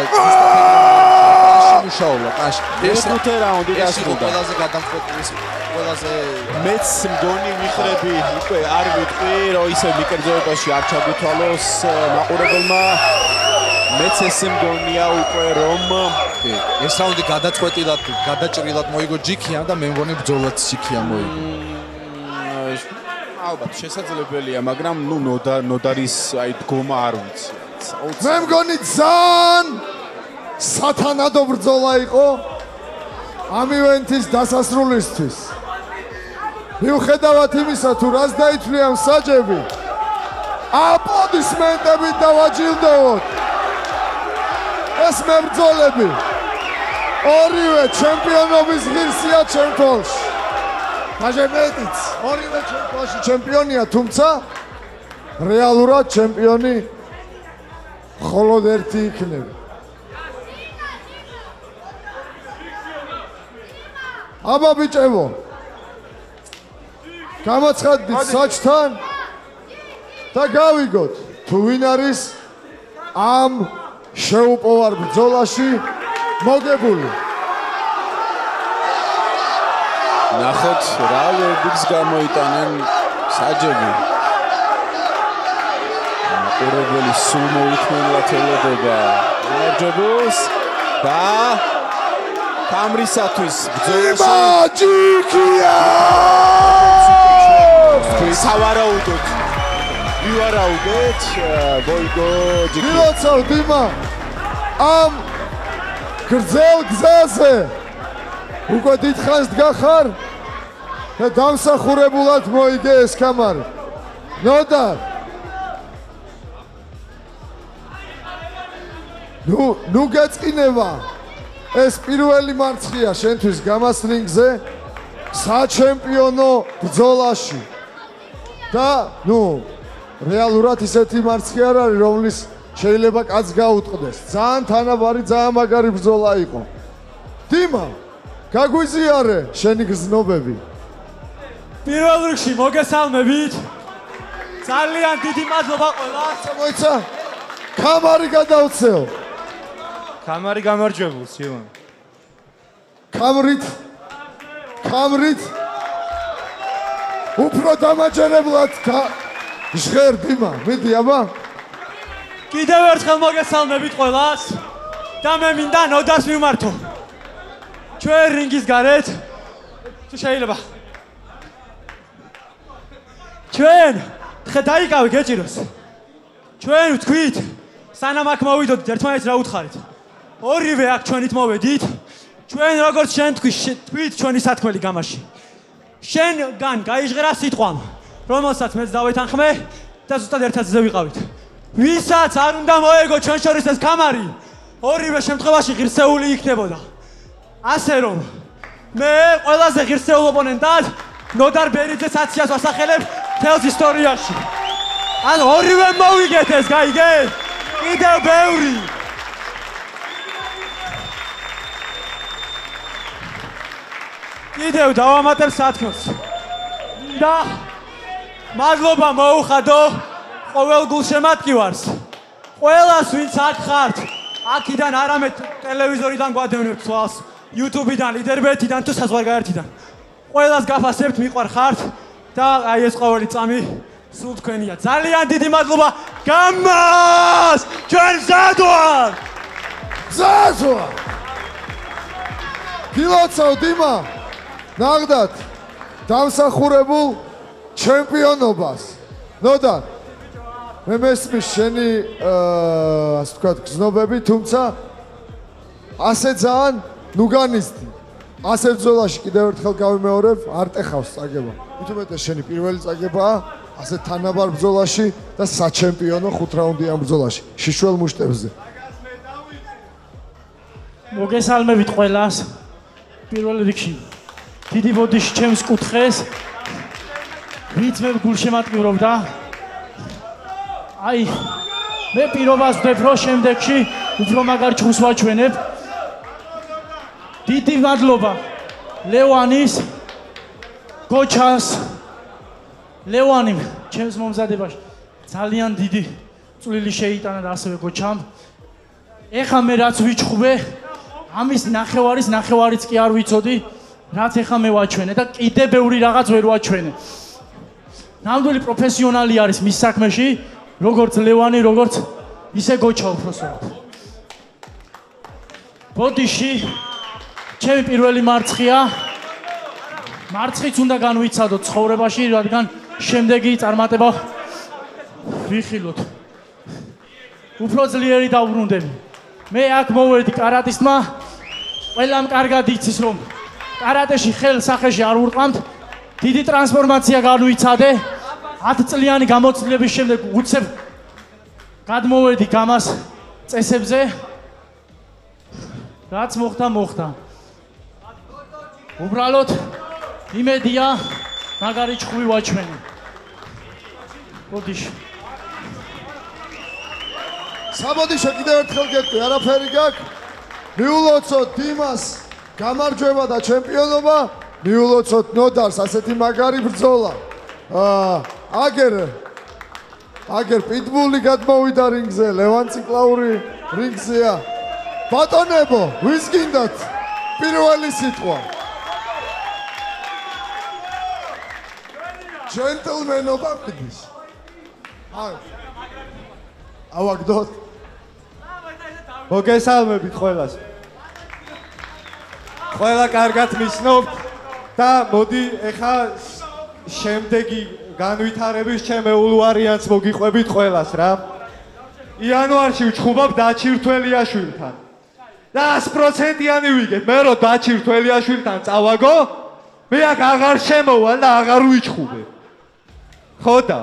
ტანში მუშაობდა ტანში მეხუთე რაუნდი ეს იყო დასრულდა ყველაზე გადამწყვეტი ყველაზე მეც მგონი მიხრები უკვე არ ვიტყვი რომ ისე მიკერძოებაში არ ჩაგვითვალოს მაყურებელმა. მეც ეს მგონია უკვე რომ ეს რაუნდი გადაწყვეტილად გადაჭრილად მოიგო ჯიქიან და მე მგონი ბრძოლაც ჯიქია მოიგო. ალბათ შესაძლებელია მაგრამ ნუ ნოდა ნოდარის აი დგომა არ ვიცი. მე მგონი ძალიან სათანადო ბრძოლა იყო ამ ივენთის დასასრულისთვის. მიუხედავად იმისა, თუ რას დაითვლიან საჯები, აპლოდისმენტებით დავაჯილდოვოთ. ეს მებრძოლები ორივე ჩემპიონობის ღირსია ჩემპიონში. მაჟებედიც ორივე ჩემპიონში ჩემპიონია, თუმცა რეალურად ჩემპიონი მხოლოდ ერთი იქნება. აბა ბიჭებო. გამოცხადდით საჩთან და გავიგოთ თუ ვინ არის ამ შეუპოვარ ბრძოლაში მოგებული. ნახოთ რა ვერდიქს გამოიტანენ საჯები. ყურებელი სულ მოუთმენლად ელოდება მარჯებულს და კამრისათვის ბრძოლაში მაჯიკია! სავარაუდოდ ვივარაუდეთ ბოიგო ჯიკი. გილოცავ დიმა ამ გრძელ გზაზე უკვე დიდხანს დგახარ და დამსახურებულად მოიგე ეს კამარი. ნოდა ნუ ნუ გაწინება ეს პირველი მარცხია შენთვის გამასრინგზე საჩემპიონო ბრძოლაში. და ნუ რეალურად ისეთი მარცხი არ არის რომლის შეიძლება კაც გაუტყდეს ძალიან თანაბარი ძალიან მაგარი ბრძოლა იყო. დიმა გაგვიზიარე შენი გზნობები. პირველ რიგში მოგესალმებით. ძალიან დიდი მადლობა ყველას მოიცა კამარი გადავცეო კამარი გამარჯვებულს ივან კამრით კამრით. უფრო დამაჯერებლად ჟღერ დიმა მიდი აბა. კიდევ ერთხელ მოგესალმებით ყველას. და მე მინდა ნოდას მიმართო. ჩვენ რინგის გარეთ. თუ შეიძლება. ჩვენ ხე დაიკავე გეჭიროს. ჩვენ ვთქვით სანამ აქ მოვიდოდით ერთმანეთს რა უთხარით ორივე აქ ჩვენით მოვედით. ჩვენ როგორც შენ თქვი თქვით ჩვენი სათქმელი გამაში. შენგან გაიჟღერა სიტყვამ რომელსაც მეც დავეთანხმე და ზუსტად ერთად ზე ვიყავით. ვისაც არ უნდა მოეგო ჩვენ შორის ეს კამარი ორივე შემთხვევაში ღირსეული იქნებოდა. ასე რომ მე ყველაზე ღირსეულ ოპონენტად ნოდარ ბერიძეს აციას ვასახელებ თელს ისტორიაში. ანუ ორივე მოვიგეთ ეს გაიგე. კიდევ ბევრი კიდევ დავამატებ სათქმელს. და მადლობა მოუხადო ყოველ გულშემატკივარს. ყველას ვინც აქ ხართ, აქიდან არამედ ტელევიზორიდან გვადევნებთ თვალს, YouTube-დან, ლიდერბეთიდან თუ საზღვარგარეთიდან. ყველას გაფასებთ, მიყვარხართ და აი ეს ყოველი წამი სულ თქვენია. ძალიან დიდი მადლობა გამას! ჩვენ ზადვარ! ზადვარ! გილოცავ დიმა! ნაღდათ დამსახურებულ ჩემპიონობას. ნოდა მე მესმის შენი აა ასე ვთქვათ გზნობები თუმცა ასე ძალიან ნუ განიზდი ასე ბრძოლაში კიდევ ერთხელ გავიმეორებ არ ტეხავს წაგება. უთუმეტეს შენი პირველი წაგებაა ასე თანაბარ ბრძოლაში და საჩემპიონო ხუთ რაუნდიან ბრძოლაში. შიშველ მუშტებზე. მოგესალმებით ყველას. პირველ რიგში დიდი ბოდიში ჩემს კუთხეს. ვიც მე გულშემატკივრობდა აი მე პირობას ვდებ რომ შემდეგში უფრო მაგარ ჩხუს ვაჩვენებ. დიდი მადლობა. ლევანის გოჩას ლევანიმ ჩემს მომზადებაში. ძალიან დიდი წვლილი შეიტანა და ასევე გოჩამ. ეხა მე რაც ვიჩხუბე ამის ნახევარის ნახევარიც კი არ ვიცოდი რაც ეხა მე ვაჩვენე და კიდე ბევრი რაღაც ვერ ვაჩვენე. ნამდვილი პროფესიონალი არის მის საქმეში, როგორც ლევანი, როგორც ისე გოჩა უფროსად. ბოდიში ჩემი პირველი მარცხია. მარცხიც უნდა განვიცადო ცხოვრებაში, რადგან შემდეგი წარმატება ვიხილოთ. უფრო ძლიერი დავბრუნდები. მე აქ მოვედი კარატისტმა. ყველამ კარგად იცის რომ კარატეში ხელ სახეში არ ურყამთ. დიდი ტრანსფორმაცია განვიცადე. 10 წლიანი გამოცდილების შემდეგ უცებ გადმოვედი გამას წესებზე. რაც მოხდა მოხდა უბრალოდ იმედია მაგარი ჭხვი ვაჩვენი გოდიშ საბოდიშო კიდევ ერთხელ გეტყვი არაფერი გაქვს მიულოცოთ დიმას გამარჯვება და ჩემპიონობა მიულოცოთ ნოდარს ასეთი მაგარი ბრძოლა. აა აგერ აგერ პიტბული გადმოვიდა რინგზე ლევან ციკლაური რინგზეა. ბატონებო ვის გინდათ? პირველი სიტყვა. ჯენტლმენობა მგდის აი ავაგდოთ მოგესალმებით ყველას ყველა კარგად მისნობთ და მოდი ეხა შემდეგი განვითარების ჩემეულ ვარიანტს მოგიყვებით ყველას რა. იანვარში ვჩხუბობ დაჩირთველიაშვილთან. და 100%-იანი ვიგებ მე რომ დაჩირთველიაშვილთან წავაგო მე აქ აღარ შემოვალ და აღარ ვიჩხუბებ ხო და?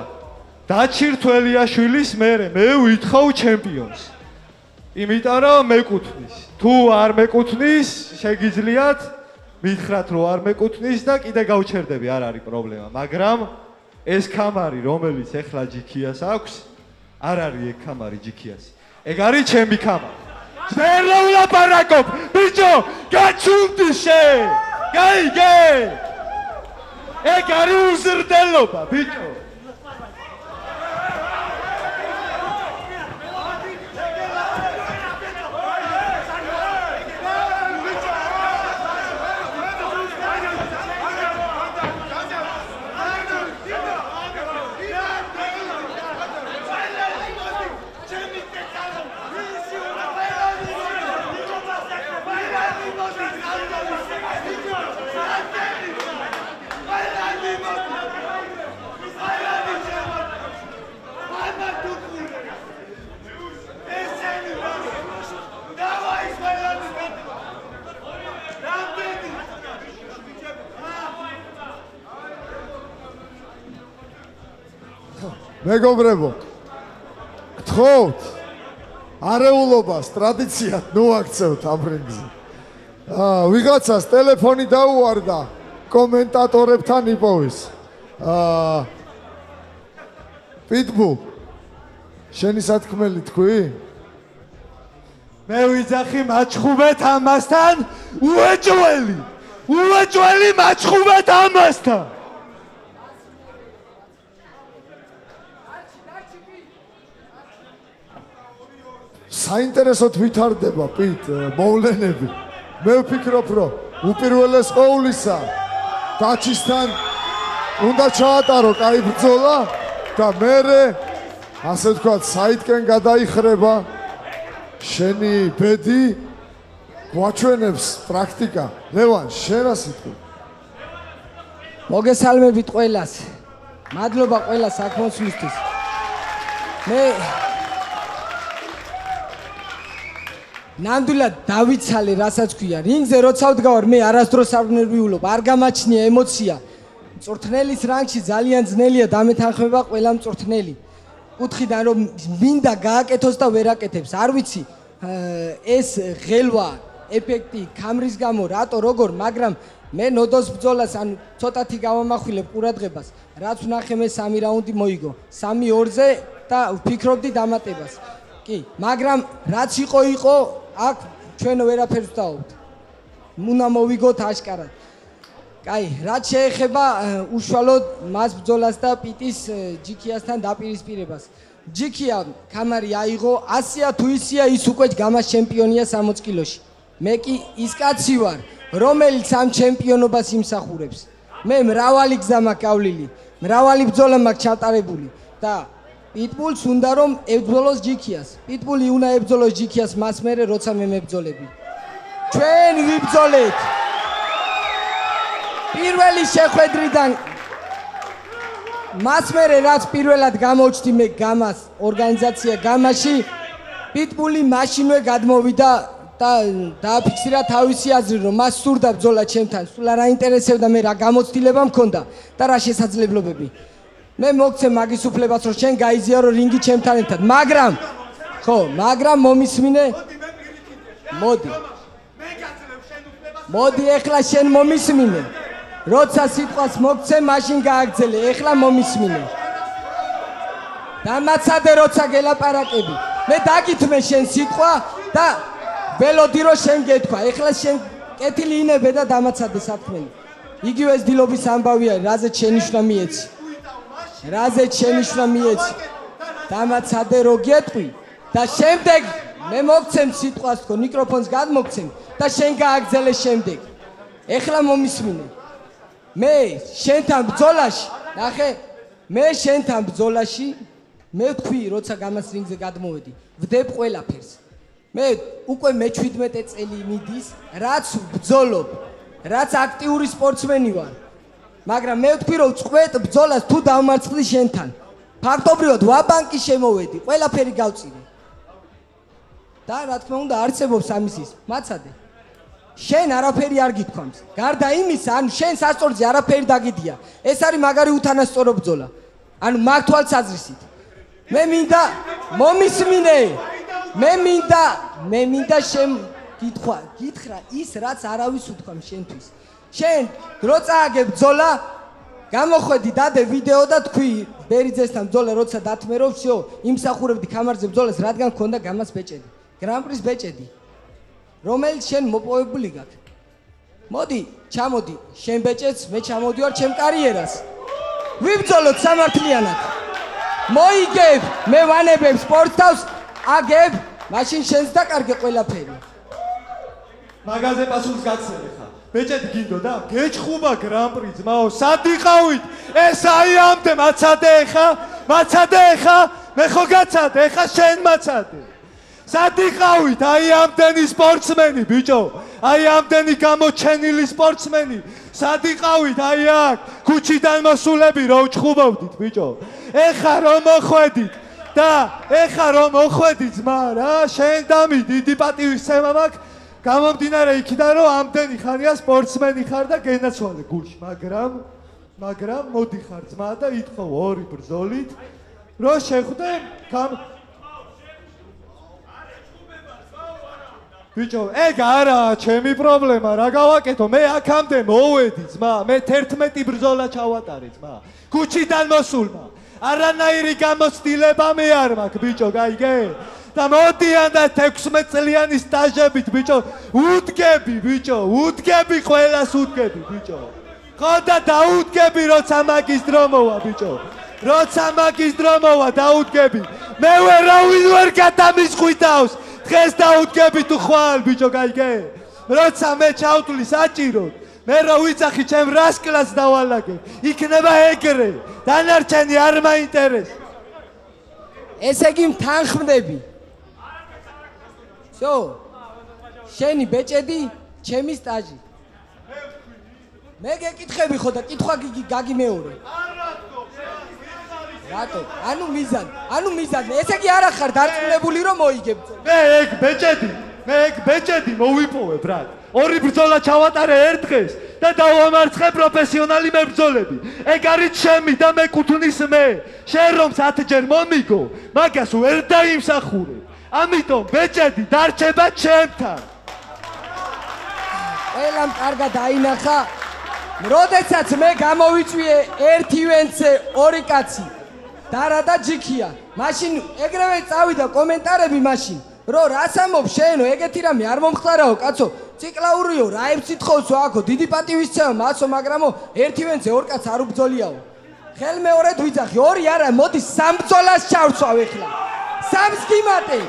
დაჩირთველიაშვილის მერე მე ვითხოვ ჩემპიონს იმიტომ რომ მეკუთვნის. თუ არ მეკუთვნის შეგიძლიათ მითხრათ რომ არ მეკუთვნის და კიდე გავჩერდები არ არის პრობლემა. მაგრამ ეს კამარი რომელიც ეხლა ჯიქიას აქვს არ არის ეგ კამარი ჯიქიას. ეგ არის ჩემი კამარი ვერ ვლაპარაკობ ბიჭო გაჩუნდი შე გაიგე ეგ არის უზრდელობა ბიჭო მეგობრებო გთხოვთ არეულობას ტრადიციად ნოაქცევთ ამ რინგზე აა ვიღაცას ტელეფონი დაუვარდა კომენტატორებთან იპოვის. აა პიტბულ შენი სათქმელი თქვი? მე ვიძახი მაჩხუბეთ ამასთან უეჭველი უეჭველი მაჩხუბეთ ამასთან საინტერესოდ ვითარდება პიტ მოვლენები. მე ვფიქრობ, რომ უპირველეს ყოვლისა დაჩისთან უნდა ჩაატარო კაი ბრძოლა და მე ასე ვთქვათ, საიტკენ გადაიხრება შენი ბედი გვაჩვენებს პრაქტიკა. ლევან, შენ რა სიტყვა? მოგესალმებით ყველას. მადლობა ყველას აქ მოსვლისთვის. მე ნამდვილად დავიცალე რასაც ქვია. რინგზე როცა ვდგავარ მე არასდროს არ ნერვიულობ არ გამაჩნია ემოცია. მწვრთნელის რანგში ძალიან ძნელია დამეთანხმება ყველა მწვრთნელი. კუთხიდან რომ მინდა გააკეთოს და ვერ აკეთებს არ ვიცი ეს ღელვა ეფექტი კამრის გამო რატო როგორ მაგრამ მე ნოდოს ბძოლას ან ცოტათი გავამახვილებ ყურადღებას. რაც ვნახე მე სამი რაუნდი მოიგო. 3-2-ზე და ვფიქრობდი დამატებას კი მაგრამ რაც იყო იყო აქ ჩვენ ვერაფერს ვდაობთ. უნდა მოვიგოთ აშკარად. კაი, რაც შეეხება უშუალოდ მას ბძოლას და პიტის ჯიქიასთან დაპირისპირებას. ჯიქია კამარი აიღო 100-ია თუ ისია ის უკვე გამას ჩემპიონია 60 კილოში. მე კი ის კაცი ვარ, რომელიც ამ ჩემპიონობას იმსახურებს. მე მრავალი გზა მაქვს გავლილი, მრავალი ბძოლა მაქვს ჩატარებული და პიტბულს უნდა რომ ებძოლოს ჯიქიას. პიტბული უნდა ებძოლოს ჯიქიას მას მერე როცა მე მებძოლები. ჩვენ ვიბძოლეთ. პირველი შეხვედრიდან მას მერე რაც პირველად გამოჩდი მე გამას ორგანიზაცია გამაში პიტბული მაშინვე გადმოვიდა და დააფიქსირა თავისი აზრი რომ მას სურდა ბძოლა ჩემთან. სულ არ აინტერესებდა მე რა გამოცდილება მქონდა და რა შესაძლებლობები. მე მოგცე მაგის უფლებას რომ შენ გაიზიარო რინგი ჩემთან ერთად მაგრამ ხო მაგრამ მომისმინე მოდი მე მოდი ეხლა შენ მომისმინე. როცა სიტყვას მოგცე, მაშინ გააგზელე. ეხლა მომისმინე. დამაცადე როცა გელაპარაკები. მე დაგითმე შენ სიტყვა და ველოდი რომ შენ გეთქვა. ეხლა შენ კეთილი ინებე და დამაცადე საქმენი. იგივე ეს დილობის ამბავია, რაზე შენიშნა მიეცი. რაზე შენიშნა მიეცი. დამაცადე რო გეტყვი და შემდეგ მე მოგცემ სიტყვას თქო, მიკროფონს გადმოგცემ და შენ გააგზელე შემდეგ. ეხლა მომისმინე. მე შენთან ბძოლაში, ნახე, მე შენთან ბძოლაში მე თქვი, როცა გამას რინგზე გადმოვედი, ვდებ ყველაფერს. მე უკვე მე-17 წელი მიდის, რაც ბძოლობ, რაც აქტიური სპორტსმენი ვარ. მაგრამ მე ვთქვი, რომ წყვეტ ბძოლას თუ დავმარცხდი შენთან. ფაქტობრივად ვაბანკი შემოვედი, ყველაფერი გავწირე. და რა თქმა უნდა, არცებობს ამისის, მაცადე. შენ არაფერი არ გითქვამს. გარდა იმისა, ანუ შენ სასწორზე არაფერი დაგიდია. ეს არის მაგარი უთანასწორო ბძოლა. ანუ მაგ თვალსაზრისით. მე მინდა მომისმინე. მე მინდა, მე მინდა შენ გითხრა, გითხრა ის რაც არავის უთქვამ შენთვის. შენ რო წააგებ ბძოლა? გამოხვედი დადე ვიდეო და თქვი. ბერიძესთან ბძოლა როცა დათმერობ შო იმსახურებდი კამარზე ბძოლას რადგან ქონდა გამას ბეჭედი. გრანპრის ბეჭედი. რომელიც შენ მოპოვებული გაქვს მოდი ჩამოდი. შენ ბეჭედს მე ჩამოდივარ ჩემ კარიერას. ვიბძოლოთ სამართლიანად. მოიგებ მე ვანებებ სპორტავს აგებ მაშინ შენს დაკარგე ყველაფერი. მაგაზე პასუხს გაცილებ ხა. ბეჭედი გინდოდა? გეჭხუბა გრან-პრი ძმაო, სად იყავით? ეს აი ამდე მაცადე ხა? მაცადე ხა? მე ხო გაცადე, ხა შენ მაცადე. სად იყავით? აი ამდენი სპორტსმენი, ბიჭო. აი ამდენი გამოჩენილი სპორტსმენი. სად იყავით? აი აქ, ქუჩიდან მოსულები რო ჩხუბობდით, ბიჭო. ეხა რომ მოხვედით და ეხა რომ მოხვედით, ძმა რა, შენ დამი დიდი პატივისცემა მაქვს. გამომდინარე იქიდან რომ ამდენი ხანია სპორტსმენი ხარ და გენაცვალე გულში, მაგრამ მაგრამ მოდიხარ ძმა და ითხოვ ორი ბრძოლით რომ შეხვდე კამ ბიჭო, ეგ არა ჩემი პრობლემა, რა გავაკეთო? მე აქამდე მოვედი, ძმა, მე 11 ბრძოლა ჩავატარე, ძმა. ქუჩიდან მოსულმა. არანაირი გამოცდილება მე არ მაქვს, ბიჭო, გაიგე? და მოდიან და 16 წლიანი სტაჟებით, ბიჭო, უდგები, ბიჭო, უდგები ყველას უდგები, ბიჭო. ხო და დაუდგები, როცა მაგის დრო მოვა, ბიჭო. როცა მაგის დრო მოვა, დაუდგები. მე ვერავინ ვერ გადამისხვიდავს. დღეს დაუდგები თუ ხვალ ბიჭო გაიგე როცა მე ჩავთვლი საჭიროდ მე რა ვიცახი ჩემ რას კლას დავალაგე იქნება ეგრე დანარჩენი არ მაინტერეს ესე იგი თანხმდები შო შენი ბეჭედი ჩემი სტაჟი მე გეკითხები ხო და კითხვა გიგი გაგიმეორე რატო ანუ მიზან ანუ მიზან ესე იგი არ ახარ დარწმუნებული რომ მოიგებ მე ეგ ბეჭედი მე ეგ ბეჭედი მოვიპოვებ რა ორი ბრძოლა ჩავატარე ერთ დღეს და დავამარცხე პროფესიონალი მებრძოლები. ეგ არის ჩემი და მე კუთვნის მე. შენ რომს 10 ჯერ მომიგო, მაგას ვერ დაიმსახურე. ამიტომ ბეჭედი დარჩება ჩემთან. ყველამ კარგა დაინახა. როდესაც მე გამოვიწვიე ერთ ივენტზე ორი კაცი დარა და ჯიქია. მაშინ ეგრევე წავიდა კომენტარები მაშინ. რო რას ამობ შენო ეგეთი რამე არ მომხდარაო კაცო ციკლაურიო რა ებსითხოვსო აქო დიდი პატივისცემა მასო მაგრამო ერთი ვენზე ორ კაც არ უბძოლიაო ხელმეორედ ვიძახი ორი არა მოდი სამ ბძოლას ჩავცვავ ეხლა სამს გიმატე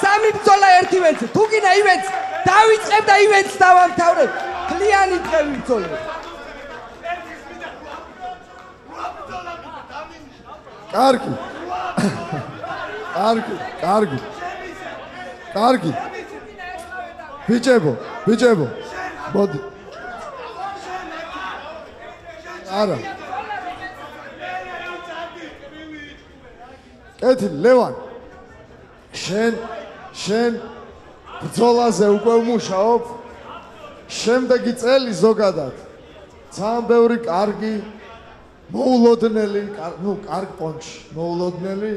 სამი ბძოლა ერთი ვენზე თუ გინდა ივენს დავიწყებ და ივენს დავამთავრებ კლიანი დღე ვიბძოლებ კარგი. კარგი, კარგი. კარგი. ბიჭებო, ბიჭებო. მოდი. არა. კეთი ლევან. შენ შენ ბძოლაზე უკვე მუშაობ? შემდეგი წელი ზოგადად. ძალიან ბევრი კარგი მოულოდნელი, ну, კარგ პონჩი, მოულოდნელი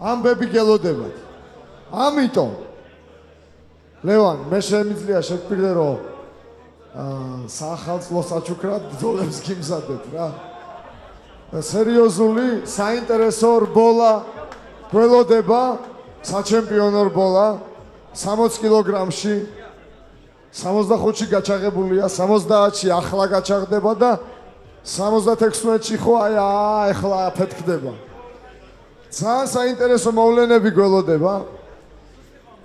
ამბები გელოდებათ. ამიტომ ლევან, მე შემიძლია შეგპირდე რომ აა საახალწლო საჩუქრად ბრძოლებს გიმზადეთ რა. სერიოზული, საინტერესო რბოლა გველოდება, საჩემპიონო რბოლა 60 კილოგრამში 65-ში გაჩაღებულია, 70-ში ახლა გაჩაღდება და 76-ში ხო აი ახლა აფეთქდება. ძალიან საინტერესო მოვლენები გველოდება.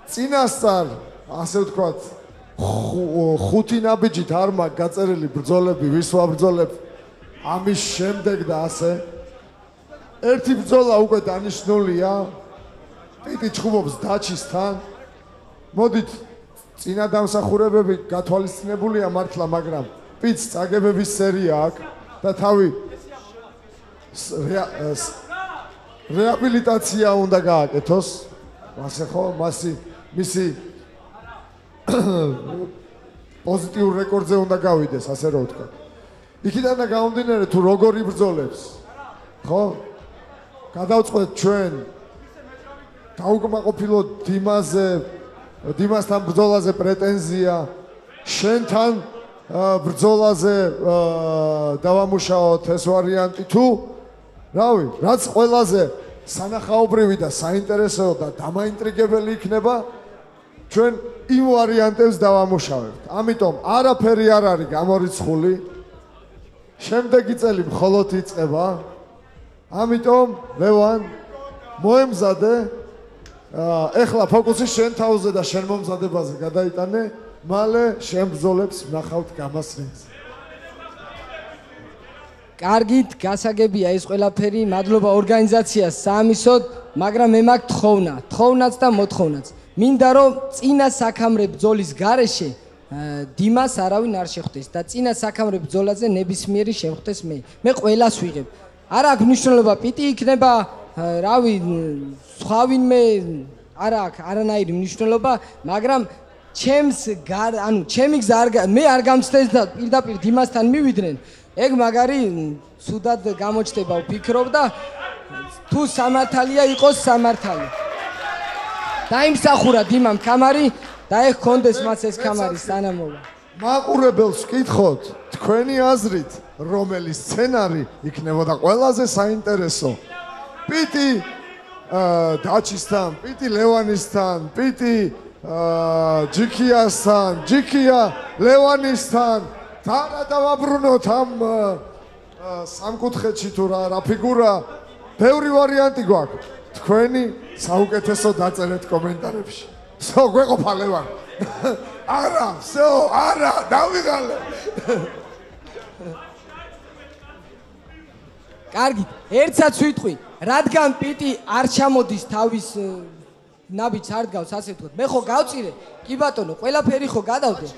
წინასწარ, ასე ვთქვათ, ხუთი ნაბიჯით არ მაქვს გაწერილი ბრძოლები, ვის ვაბრძოლებ ამის შემდეგ და ასე. ერთი ბრძოლა უკვე დანიშნულია. პიტი ჩხუბობს დაჩისთან. მოდით წინა დამსახურებები გათვალისწინებულია მართლა, მაგრამ პიტს წაგებების სერია აქვს და თავი რეაბილიტაცია უნდა გააკეთოს. ასე ხო, მასი მისი პოზიტიურ რეკორდზე უნდა გავიდეს, ასე რომ ვთქვა. იქიდან და გამომდინარე თუ როგორ იბრძოლებს, ხო? გადავწყვეთ ჩვენ დაუკმაყოფილო დიმაზე, დიმასთან ბრძოლაზე პრეტენზია, შენთან ბრძოლაზე დავამუშაოთ ეს ვარიანტი თუ რავი, რაც ყველაზე სანახაობრივი და საინტერესო და დამაინტრიგებელი იქნება ჩვენ იმ ვარიანტებს დავამუშავებთ. ამიტომ არაფერი არ არის გამორიცხული. შემდეგი წელი მხოლოდ იწყება. ამიტომ ლევან მოემზადე ეხლა ფოკუსი შენ თავზე და შენ მომზადებაზე გადაიტანე. მალე შენ ბრძოლებს ნახავთ გამასრინს. კარგით, გასაგებია ეს ყველაფერი. მადლობა ორგანიზაციას საამისოდ, მაგრამ მე მაქვს თხოვნა, თხოვნაც და მოთხოვნაც. მინდა რომ წინა საქამრე ბრძოლის გარეშე დიმას არავინ არ შეხვდეს და წინა საქამრე ბრძოლაზე ნებისმიერი შეხვდეს მე. მე ყველას ვიღებ. არ აქვს მნიშვნელობა პიტი იქნება, რავი, სხვა ვინმე არ აქვს არანაირი მნიშვნელობა, მაგრამ ჩემს ანუ ჩემი გზა არ მე არ გამწდეს და პირდაპირ დიმასთან მივიდნენ. ეგ მაგარი სუდად გამოჩდება ვფიქრობ და თუ სამართალია იყოს სამართალი. დაიმსახურა დიმამ კამარი და ეხ კონდეს მას ეს კამარი სანამოვა. მაყურებელს კითხოთ, თქვენი აზრით, რომელი სცენარი იქნებოდა ყველაზე საინტერესო? პიტი დაჩისთან, პიტი ლევანისთან, პიტი ჯიქიასთან, ჯიქია ლევანისთან, თარა დავაბრუნოთ ამ სამკუთხედში თუ რა რა ფიგურა? ბევრი ვარიანტი გვაქვს. თქვენი საუკეთესო დაწერეთ კომენტარებში. სო გვეყოფა ლევან. არა, სო, არა, დავიღალე. კარგი, ერთსაც ვიტყვი, რადგან პიტი არ ჩამოდის თავის ნაბიჯს არ გავს, ასე ვთქვათ. მე ხო გავწირე? კი ბატონო, ყველაფერი ხო გადავდე?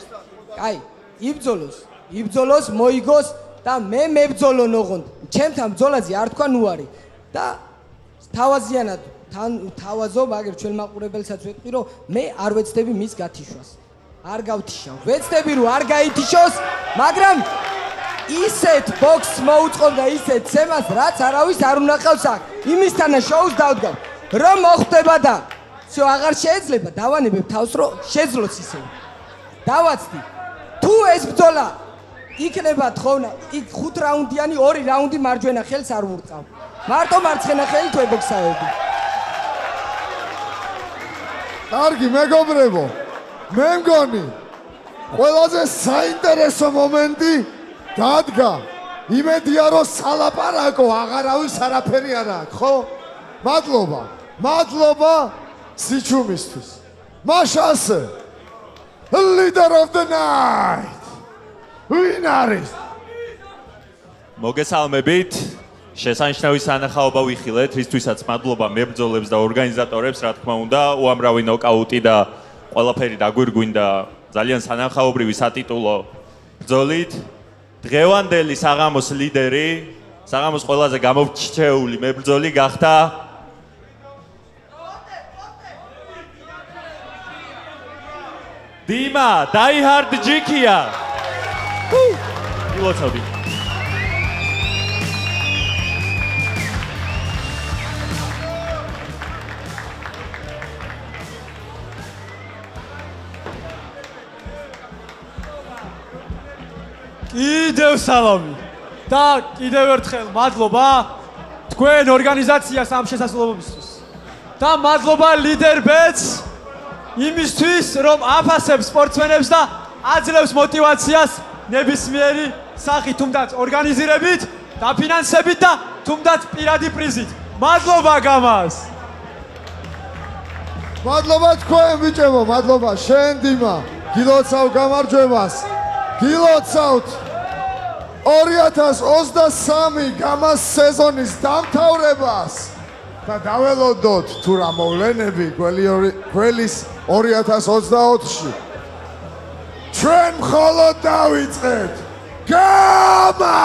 კაი, იბძოლოს, იბძოლოს, მოიგოს და მე მებძოლო ნოღონდ. ჩემთან ბძოლაზე არ თქვა ნუარი და თავაზიანად თან თავაზო, მაგრამ ჩვენ მაყურებელსაც ვეთყვი, რომ მე არ ვეცდები მის გათიშვას. არ გავთიშავ. ვეცდები რომ არ გაითიშოს, მაგრამ ისეთ ბოქს მოუწყობ და ისეთ ცემას, რაც არავის არ უნახავს აქ. იმისთანა შოუს დავდგავ. რომ მოხდება და всё აღარ შეიძლება დავანებებ თავს რომ შეძლოს ისე. დავაცდი. თუ ეს ბძოლა იქნება თხოვნა, იქ 5 რაუნდიანი 2 რაუნდი მარჯვენა ხელს არ ვურწავ. მარტო მარცხენა ხელი თუ ებოქსავები. კარგი, მეგობრებო. მე მგონი ყველაზე საინტერესო მომენტი დადგა. იმედია რომ სალაპარაკო აღარავის არაფერი არ აქვს, ხო? მადლობა. მადლობა სიჩუმისთვის. მაშასე. leader of the night. ვინ არის? მოგესალმებით. შესანიშნავი სანახაობა ვიხილეთ, რისთვისაც მადლობა მებრძოლებს და ორგანიზატორებს, რა თქმა უნდა, უამრავი ნოკაუტი და ყველაფერი დაგვირგვინდა ძალიან სანახაობრივი სატიტულო ბრძოლით. დღევანდელი საღამოს ლიდერი, საღამოს ყველაზე გამორჩეული მებრძოლი გახდა დიმა, დაიჰარდ ჯიქია. ილოცავდი. კიდევ სალამი. და კიდევ ერთხელ მადლობა თქვენ ორგანიზაციას ამ შესაძლებლობისთვის. და მადლობა ლიდერ ბეთს იმისთვის, რომ აფასებს სპორტსმენებს და აძლევს мотивაციას ნებისმიერი სახით, თუმდაც ორგანიზირებით, დაფინანსებით და თუმდაც პირადი პრიზით. მადლობა გამას. მადლობა თქვენ ბიჭებო, მადლობა შენ დიმა. გილოცავ გამარჯვებას. გილოცავთ 2023 გამას სეზონის დამთავრებას და დაველოდოთ თუ რა მოვლენები გველის 2024-ში. ჩვენ მხოლოდ დავიწყეთ. გამა!